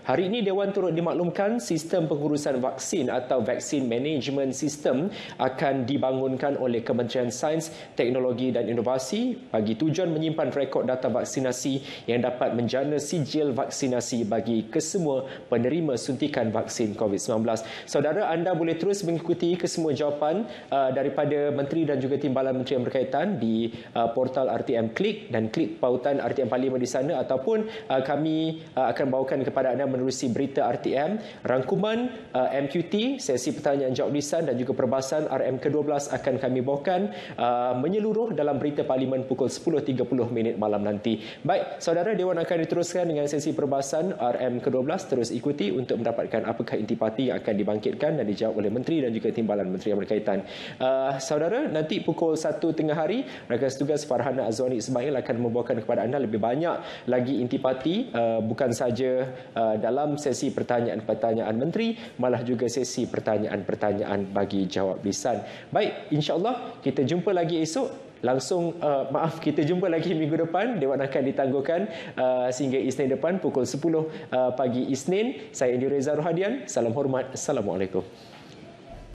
Hari ini Dewan turut dimaklumkan sistem pengurusan vaksin atau Vaccine Management System akan dibangunkan oleh Kementerian Sains, Teknologi dan Inovasi bagi tujuan menyimpan rekod data vaksinasi yang dapat menjana sijil vaksinasi bagi kesemua penerima suntikan vaksin COVID-19. Saudara anda boleh terus mengikuti kesemua jawapan uh, daripada menteri dan juga timbalan menteri yang berkaitan di uh, portal RTM Klik dan klik pautan RTM Parlimen di sana sana ataupun uh, kami uh, akan bawakan kepada anda menerusi berita RTM rangkuman uh, MQT sesi pertanyaan jawab lisan dan juga perbahasan RM ke-12 akan kami bawakan uh, menyeluruh dalam berita parlimen pukul 10.30 minit malam nanti. Baik, saudara Dewan akan diteruskan dengan sesi perbahasan RM ke-12 terus ikuti untuk mendapatkan apakah intipati yang akan dibangkitkan dan dijawab oleh menteri dan juga timbalan menteri yang berkaitan. Uh, saudara, nanti pukul 1 tengah hari rakan tugas Farhana Azwani Ismail akan membawakan kepada anda lebih banyak lagi intipati uh, bukan saja uh, dalam sesi pertanyaan-pertanyaan menteri malah juga sesi pertanyaan-pertanyaan bagi jawab lisan. Baik, insya-Allah kita jumpa lagi esok. Langsung uh, maaf kita jumpa lagi minggu depan. Dewan akan ditangguhkan uh, sehingga Isnin depan pukul 10 uh, pagi Isnin. Saya Indi Reza Rohadian salam hormat. Assalamualaikum